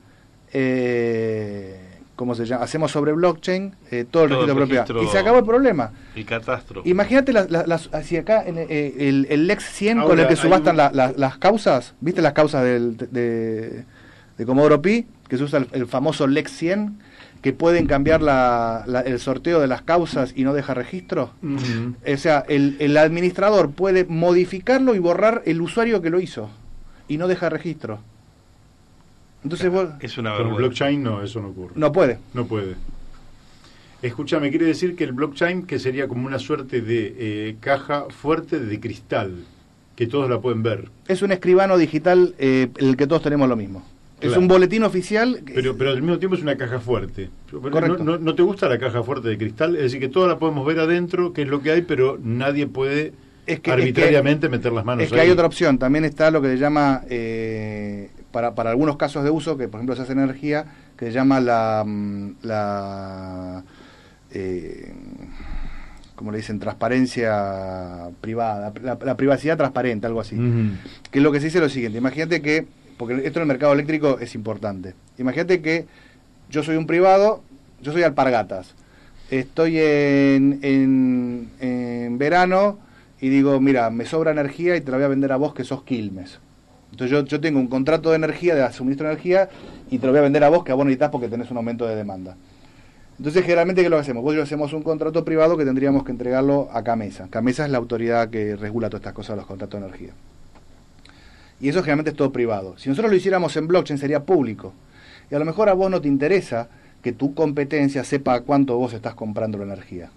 eh, ¿cómo se llama? Hacemos sobre blockchain eh, todo el registro de propiedad. Y se acabó el problema. El catastro. Imagínate las, las, acá en, eh, el, el, Lex 100 con el que subastan las causas. ¿Viste las causas del, de, de, Comodoro Pi? Que se usa el, famoso Lex 100 que pueden cambiar la, el sorteo de las causas y no deja registro. O sea, el, el administrador puede modificarlo y borrar el usuario que lo hizo y no deja registro. Entonces es una Con blockchain no, eso no ocurre. No puede. No puede. Escúchame, quiere decir que el blockchain, que sería como una suerte de eh, caja fuerte de cristal, que todos la pueden ver. Es un escribano digital, eh, el que todos tenemos lo mismo. Es un boletín oficial. Pero, pero al mismo tiempo es una caja fuerte. No, no, te gusta la caja fuerte de cristal? Es decir, que todos la podemos ver adentro, que es lo que hay, pero nadie puede arbitrariamente meter las manos Es que hay otra opción. También está lo que se llama eh, para, para algunos casos de uso, que por ejemplo se hace energía, que se llama la, mm, la eh, como le dicen, transparencia privada, la, privacidad transparente, algo así. Que es lo que se dice lo siguiente, imagínate que, porque esto en el mercado eléctrico es importante, imagínate que yo soy un privado, yo soy alpargatas, estoy en, en, en verano y digo, mira, me sobra energía y te la voy a vender a vos que sos Quilmes. Entonces yo, yo tengo un contrato de energía, de suministro de energía, y te lo voy a vender a vos, que a vos necesitas porque tenés un aumento de demanda. Entonces, generalmente, ¿qué lo hacemos? Vos y yo hacemos un contrato privado que tendríamos que entregarlo a Camesa. Camesa es la autoridad que regula todas estas cosas los contratos de energía. Y eso generalmente es todo privado. Si nosotros lo hiciéramos en blockchain sería público. Y a lo mejor a vos no te interesa que tu competencia sepa cuánto vos estás comprando la energía.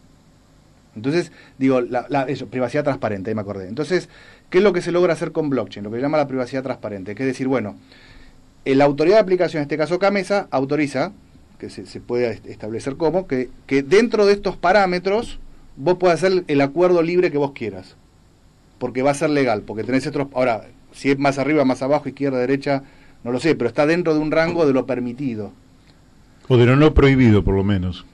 Entonces, digo, eso, privacidad transparente, ahí me acordé. Entonces, ¿qué es lo que se logra hacer con blockchain? Lo que se llama la privacidad transparente, que es decir, bueno, la autoridad de aplicación, en este caso Camesa, autoriza, que se, puede establecer como, que, que dentro de estos parámetros vos puedas hacer el acuerdo libre que vos quieras. Porque va a ser legal, porque tenés otros... Ahora, si es más arriba, más abajo, izquierda, derecha, no lo sé, pero está dentro de un rango de lo permitido. O de lo no prohibido, por lo menos,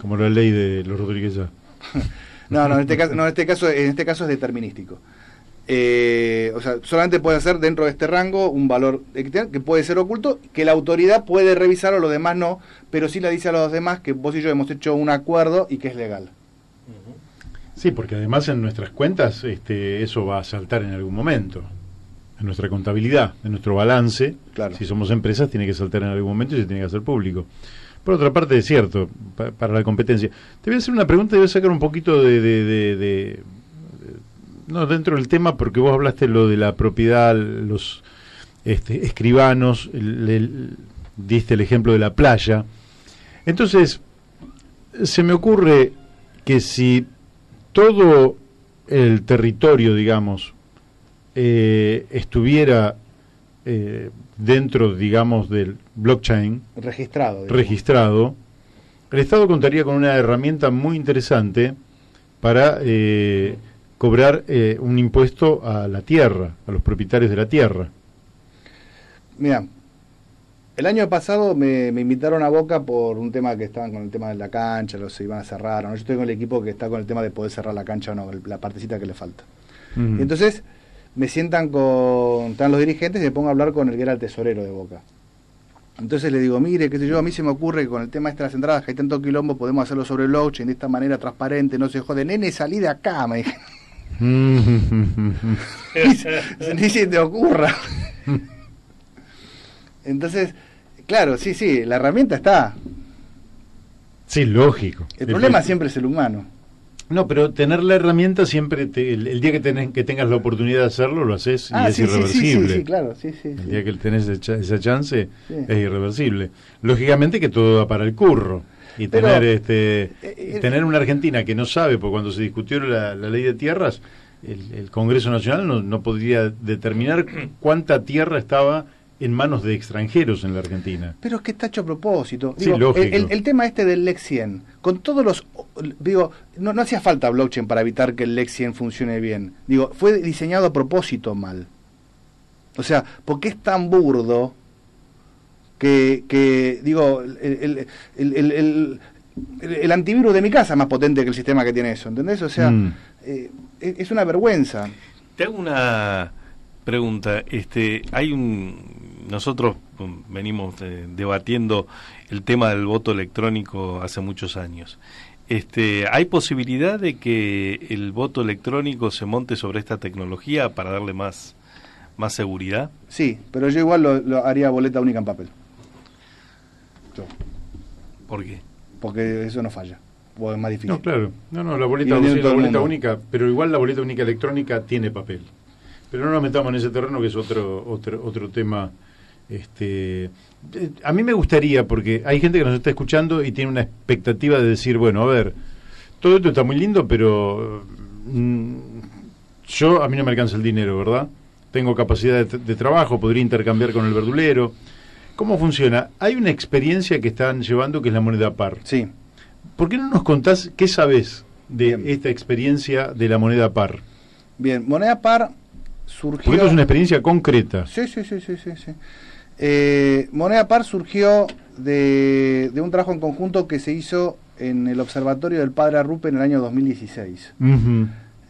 como la ley de los Rodríguez No, no, en este caso, no, en este caso, en este caso es determinístico. Eh, o sea, solamente puede ser dentro de este rango un valor que puede ser oculto, que la autoridad puede revisar o los demás no, pero sí le dice a los demás que vos y yo hemos hecho un acuerdo y que es legal. Sí, porque además en nuestras cuentas este, eso va a saltar en algún momento. En nuestra contabilidad, en nuestro balance, si somos empresas, tiene que saltar en algún momento y se tiene que hacer público. Por otra parte, es cierto, para la competencia. Te voy a hacer una pregunta y voy a sacar un poquito de, no dentro del tema, porque vos hablaste lo de la propiedad, los este, escribanos, diste el ejemplo de la playa. Entonces, se me ocurre que si todo el territorio, digamos, eh, estuviera eh, dentro, digamos, del blockchain registrado, registrado, el Estado contaría con una herramienta muy interesante para eh, cobrar eh, un impuesto a la tierra, a los propietarios de la tierra. Mira, el año pasado me, invitaron a Boca por un tema que estaban con el tema de la cancha, los se iban a cerrar. ¿no? Yo estoy con el equipo que está con el tema de poder cerrar la cancha o no, la partecita que le falta. Y entonces me sientan con están los dirigentes y me pongo a hablar con el que era el tesorero de Boca. Entonces le digo, mire, qué sé yo, a mí se me ocurre que con el tema este de las entradas, que hay tanto quilombo, podemos hacerlo sobre blockchain de esta manera transparente, no se jode. Nene, salí de acá, me dije. ni, se te ocurra. Entonces, claro, sí, sí, la herramienta está. Sí, lógico. El problema siempre es el humano. No, pero tener la herramienta siempre, el, día que, tenés, que tengas la oportunidad de hacerlo, lo haces y ah, es irreversible. Sí, sí, claro, sí, sí. El día que tenés esa chance es irreversible. Lógicamente que todo va para el curro. Y tener, este, eh, eh, tener una Argentina que no sabe, porque cuando se discutió la, ley de tierras, el, Congreso Nacional no, no podría determinar cuánta tierra estaba en manos de extranjeros en la Argentina. Pero es que está hecho a propósito. el, tema este del Lex 100, con todos los... Digo, no, no hacía falta blockchain para evitar que el Lex 100 funcione bien. Digo, fue diseñado a propósito mal. O sea, ¿por qué es tan burdo que, que digo, el, el, antivirus de mi casa es más potente que el sistema que tiene eso, ¿entendés? O sea, mm. eh, es una vergüenza. Te hago una pregunta. Este, hay un nosotros mm, venimos eh, debatiendo el tema del voto electrónico hace muchos años. Este, ¿Hay posibilidad de que el voto electrónico se monte sobre esta tecnología para darle más, más seguridad? Sí, pero yo igual lo, haría boleta única en papel. ¿Por qué? Porque eso no falla. O es más difícil. No, claro. No, no, la boleta, la boleta única, pero igual la boleta única electrónica tiene papel. Pero no nos metamos en ese terreno que es otro, otro, otro tema este, a mí me gustaría, porque hay gente que nos está escuchando y tiene una expectativa de decir, bueno, a ver, todo esto está muy lindo, pero mm, yo a mí no me alcanza el dinero, ¿verdad? Tengo capacidad de, trabajo, podría intercambiar con el verdulero. ¿Cómo funciona? Hay una experiencia que están llevando que es la moneda par. Sí. ¿Por qué no nos contás qué sabes de esta experiencia de la moneda par? Bien, moneda par surgió... Porque esto es una experiencia concreta. Sí, sí, sí, sí, sí. sí. Eh, Moneda Par surgió de, un trabajo en conjunto que se hizo en el Observatorio del Padre Arrupe en el año 2016.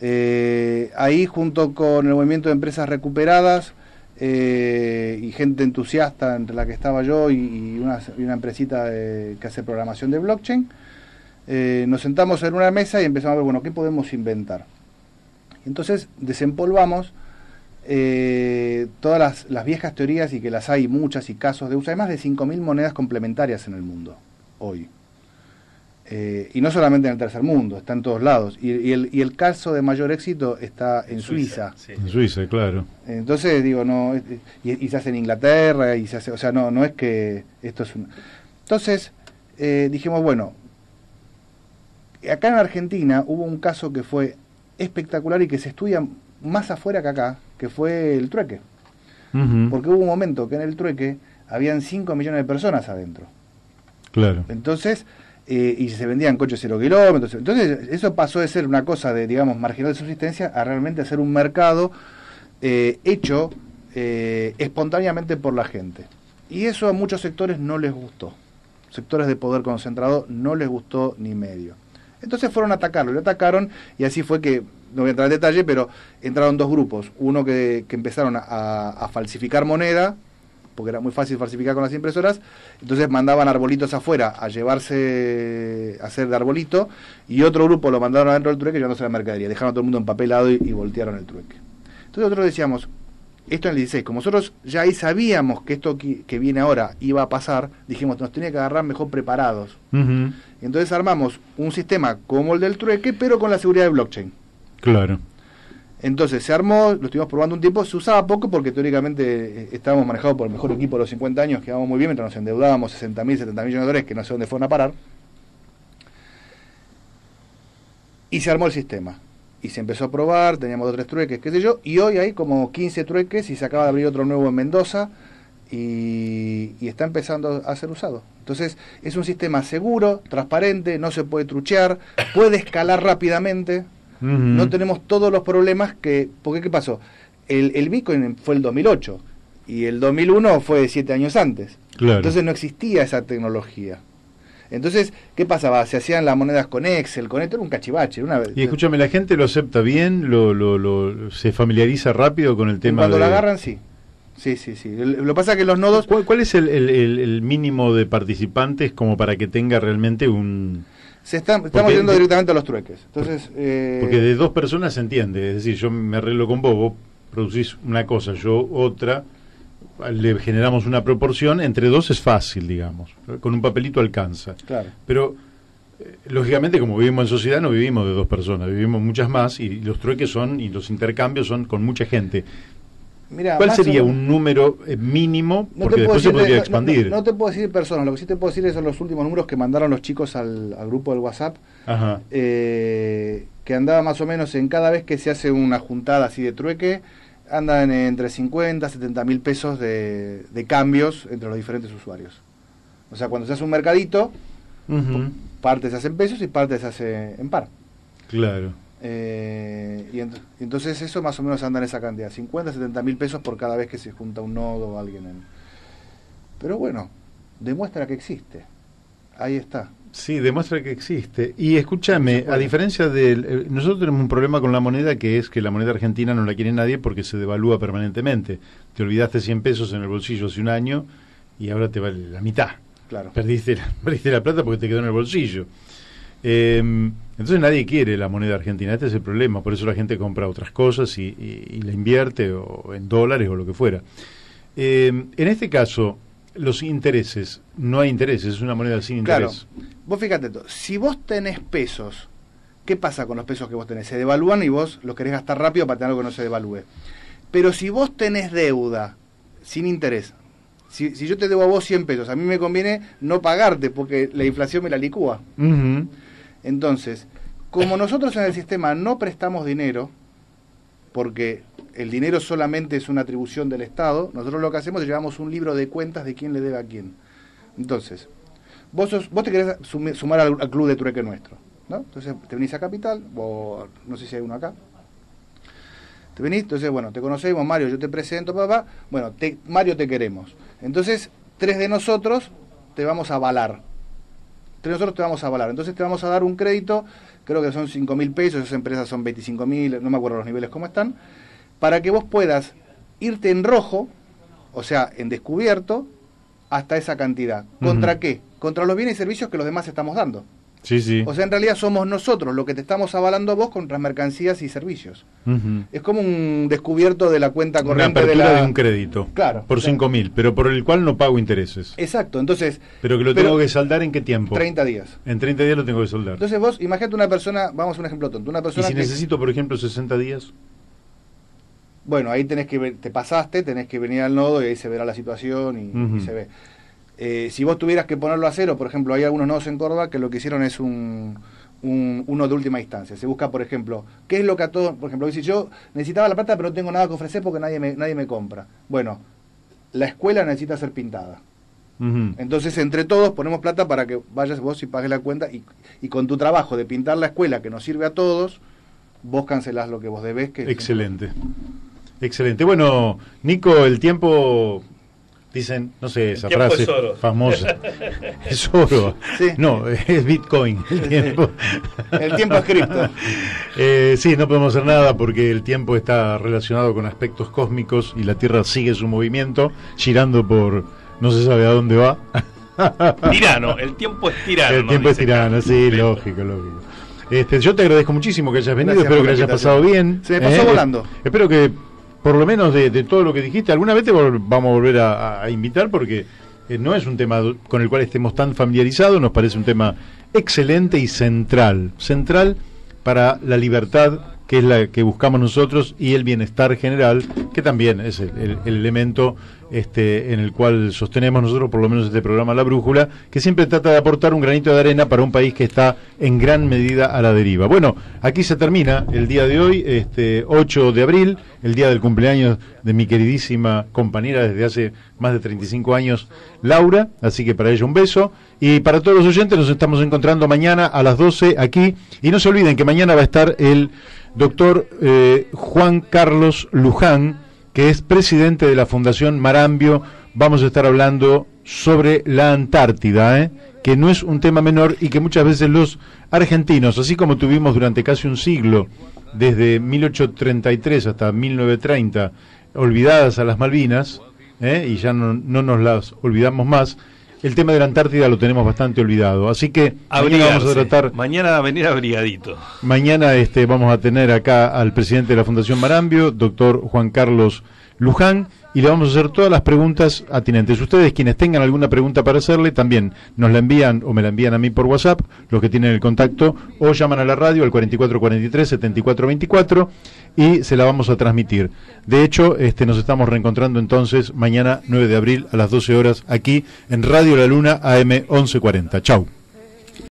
Eh, ahí, junto con el movimiento de empresas recuperadas eh, y gente entusiasta, entre la que estaba yo y, una, empresita que hace programación de blockchain, nos sentamos en una mesa y empezamos a ver, bueno, ¿qué podemos inventar? Entonces desempolvamos eh, todas las, viejas teorías y que las hay muchas y casos de uso. Hay más de 5.000 monedas complementarias en el mundo hoy. Eh, y no solamente en el tercer mundo, está en todos lados. Y, el, caso de mayor éxito está en Suiza. En Suiza, claro. Entonces, digo, no, y, se hace en Inglaterra, y se hace, o sea, no, no es que esto es un... Entonces, eh, dijimos, bueno, acá en Argentina hubo un caso que fue espectacular y que se estudia más afuera que acá, que fue el trueque. Porque hubo un momento que en el trueque habían 5 millones de personas adentro. Claro. Entonces, eh, y se vendían coches cero kilómetros. Entonces, eso pasó de ser una cosa de, digamos, marginal de subsistencia a realmente ser un mercado eh, hecho eh, espontáneamente por la gente. Y eso a muchos sectores no les gustó. Sectores de poder concentrado no les gustó ni medio. Entonces fueron a atacarlo, lo atacaron y así fue que no voy a entrar en detalle, pero entraron dos grupos. Uno que, empezaron a, falsificar moneda, porque era muy fácil falsificar con las impresoras, entonces mandaban arbolitos afuera a llevarse, a hacer de arbolito, y otro grupo lo mandaron adentro del trueque llevándose la mercadería. Dejaron a todo el mundo empapelado y, y voltearon el trueque. Entonces nosotros decíamos, esto en el 16, como nosotros ya ahí sabíamos que esto que, viene ahora iba a pasar, dijimos, nos tenía que agarrar mejor preparados. Entonces armamos un sistema como el del trueque, pero con la seguridad de blockchain. Claro. Entonces se armó, lo estuvimos probando un tiempo, se usaba poco porque teóricamente eh, estábamos manejados por el mejor equipo de los 50 años, que íbamos muy bien mientras nos endeudábamos 60 mil, 70 millones de dólares que no sé dónde fueron a parar. Y se armó el sistema. Y se empezó a probar, teníamos dos tres trueques, qué sé yo, y hoy hay como 15 trueques y se acaba de abrir otro nuevo en Mendoza y, y está empezando a ser usado. Entonces es un sistema seguro, transparente, no se puede truchear, puede escalar rápidamente No tenemos todos los problemas que... Porque ¿qué pasó? El, el Bitcoin fue el 2008 y el 2001 fue siete años antes. Entonces no existía esa tecnología. Entonces, ¿qué pasaba? Se hacían las monedas con Excel, con esto era un cachivache. Una vez. Y escúchame, ¿la gente lo acepta bien? ¿Lo, lo, lo se familiariza rápido con el tema? Cuando lo agarran, sí. Sí, sí, sí. Lo pasa que los nodos... ¿Cuál, es el, el, mínimo de participantes como para que tenga realmente un... Se está, estamos yendo directamente a los trueques. Entonces, eh... Porque de dos personas se entiende. Es decir, yo me arreglo con vos, vos producís una cosa, yo otra, le generamos una proporción, entre dos es fácil, digamos. Con un papelito alcanza. Claro. Pero, eh, lógicamente, como vivimos en sociedad, no vivimos de dos personas, vivimos muchas más y los trueques son, y los intercambios son con mucha gente. ¿Cuál sería un número eh, mínimo? porque después se podría expandir. No, te puedo decir personas, lo que sí te puedo decir son los últimos números que mandaron los chicos al, grupo del WhatsApp, eh, que andaba más o menos en cada vez que se hace una juntada así de trueque, andan entre 50 70 mil pesos de, cambios entre los diferentes usuarios. O sea, cuando se hace un mercadito, parte se hace en pesos y parte se hace en par. Claro. Eh, y, entonces eso más o menos anda en esa cantidad, 50, 70 mil pesos por cada vez que se junta un nodo o alguien. En... Pero bueno, demuestra que existe. Ahí está. Sí, demuestra que existe. Y escúchame, a diferencia de... Eh, nosotros tenemos un problema con la moneda que es que la moneda argentina no la quiere nadie porque se devalúa permanentemente. Te olvidaste 100 pesos en el bolsillo hace un año y ahora te vale la mitad. Claro. Perdiste la, perdiste la plata porque te quedó en el bolsillo. Eh, entonces nadie quiere la moneda argentina, este es el problema, por eso la gente compra otras cosas y, la invierte o en dólares o lo que fuera. Eh, en este caso, los intereses, no hay intereses, es una moneda sin interés. Claro, vos fíjate, si vos tenés pesos, ¿qué pasa con los pesos que vos tenés? Se devalúan y vos los querés gastar rápido para tener algo que no se devalúe. Pero si vos tenés deuda sin interés, si, yo te debo a vos 100 pesos, a mí me conviene no pagarte porque la inflación me la licúa. Entonces, como nosotros en el sistema no prestamos dinero, porque el dinero solamente es una atribución del Estado, nosotros lo que hacemos es llevamos un libro de cuentas de quién le debe a quién. Entonces, vos, vos te querés sumar al, club de trueque nuestro, ¿no? Entonces te venís a Capital, o no sé si hay uno acá. Te venís, entonces, bueno, te conocemos, Mario, yo te presento, papá. Bueno, Mario te queremos. Entonces, tres de nosotros te vamos a avalar nosotros te vamos a avalar. Entonces te vamos a dar un crédito, creo que son 5 mil pesos, esas empresas son 25 mil, no me acuerdo los niveles cómo están, para que vos puedas irte en rojo, o sea, en descubierto, hasta esa cantidad. ¿Contra qué? Contra los bienes y servicios que los demás estamos dando. Sí, sí. O sea, en realidad somos nosotros lo que te estamos avalando vos contra mercancías y servicios. Es como un descubierto de la cuenta corriente de la... de un crédito. Claro. Por cinco mil, pero por el cual no pago intereses. Exacto, entonces... Pero que lo tengo que saldar en qué tiempo? 30 días. En 30 días lo tengo que saldar. Entonces vos, imagínate una persona, vamos a un ejemplo tonto, una persona ¿Y si necesito, por ejemplo, 60 días? Bueno, ahí tenés que te pasaste, tenés que venir al nodo y ahí se verá la situación y se ve. Eh, si vos tuvieras que ponerlo a cero, por ejemplo, hay algunos nodos en Córdoba que lo que hicieron es un, uno de última instancia. Se busca, por ejemplo, ¿qué es lo que a todos, por ejemplo, si yo necesitaba la plata pero no tengo nada que ofrecer porque nadie me, nadie me compra? Bueno, la escuela necesita ser pintada. Entonces, entre todos ponemos plata para que vayas vos y pagues la cuenta y, y, con tu trabajo de pintar la escuela que nos sirve a todos, vos cancelás lo que vos debés. Que Excelente. Excelente. Bueno, Nico, el tiempo Dicen, no sé, esa frase famosa. es oro. No, es Bitcoin. El tiempo, el tiempo es cripto. Eh, sí, no podemos hacer nada porque el tiempo está relacionado con aspectos cósmicos y la Tierra sigue su movimiento, girando por no se sabe a dónde va. tirano, el tiempo es tirano. El tiempo es tirano, sí, lógico, lógico. Este, yo te agradezco muchísimo que hayas venido, espero que le hayas pasado bien. Se me pasó ¿eh? volando. Espero que por lo menos de, todo lo que dijiste, alguna vez te vamos a volver a, invitar porque eh, no es un tema con el cual estemos tan familiarizados, nos parece un tema excelente y central, central para la libertad que es la que buscamos nosotros, y el bienestar general, que también es el, elemento este, en el cual sostenemos nosotros, por lo menos este programa La Brújula, que siempre trata de aportar un granito de arena para un país que está en gran medida a la deriva. Bueno, aquí se termina el día de hoy, este 8 de abril, el día del cumpleaños de mi queridísima compañera desde hace más de 35 años, Laura, así que para ella un beso. Y para todos los oyentes nos estamos encontrando mañana a las 12 aquí. Y no se olviden que mañana va a estar el doctor eh, Juan Carlos Luján, que es presidente de la Fundación Marambio. Vamos a estar hablando sobre la Antártida, ¿eh? que no es un tema menor y que muchas veces los argentinos, así como tuvimos durante casi un siglo, desde 1833 hasta 1930, olvidadas a las Malvinas, ¿eh? y ya no, no nos las olvidamos más, el tema de la Antártida lo tenemos bastante olvidado. Así que mañana vamos a tratar. Mañana a venir abrigadito. Mañana este, vamos a tener acá al presidente de la Fundación Marambio, doctor Juan Carlos Luján, y le vamos a hacer todas las preguntas atinentes. Ustedes, quienes tengan alguna pregunta para hacerle, también nos la envían o me la envían a mí por WhatsApp, los que tienen el contacto, o llaman a la radio al 4443-7424 y se la vamos a transmitir. De hecho, este, nos estamos reencontrando entonces mañana 9 de abril a las 12 horas aquí en Radio La Luna AM 1140. Chau.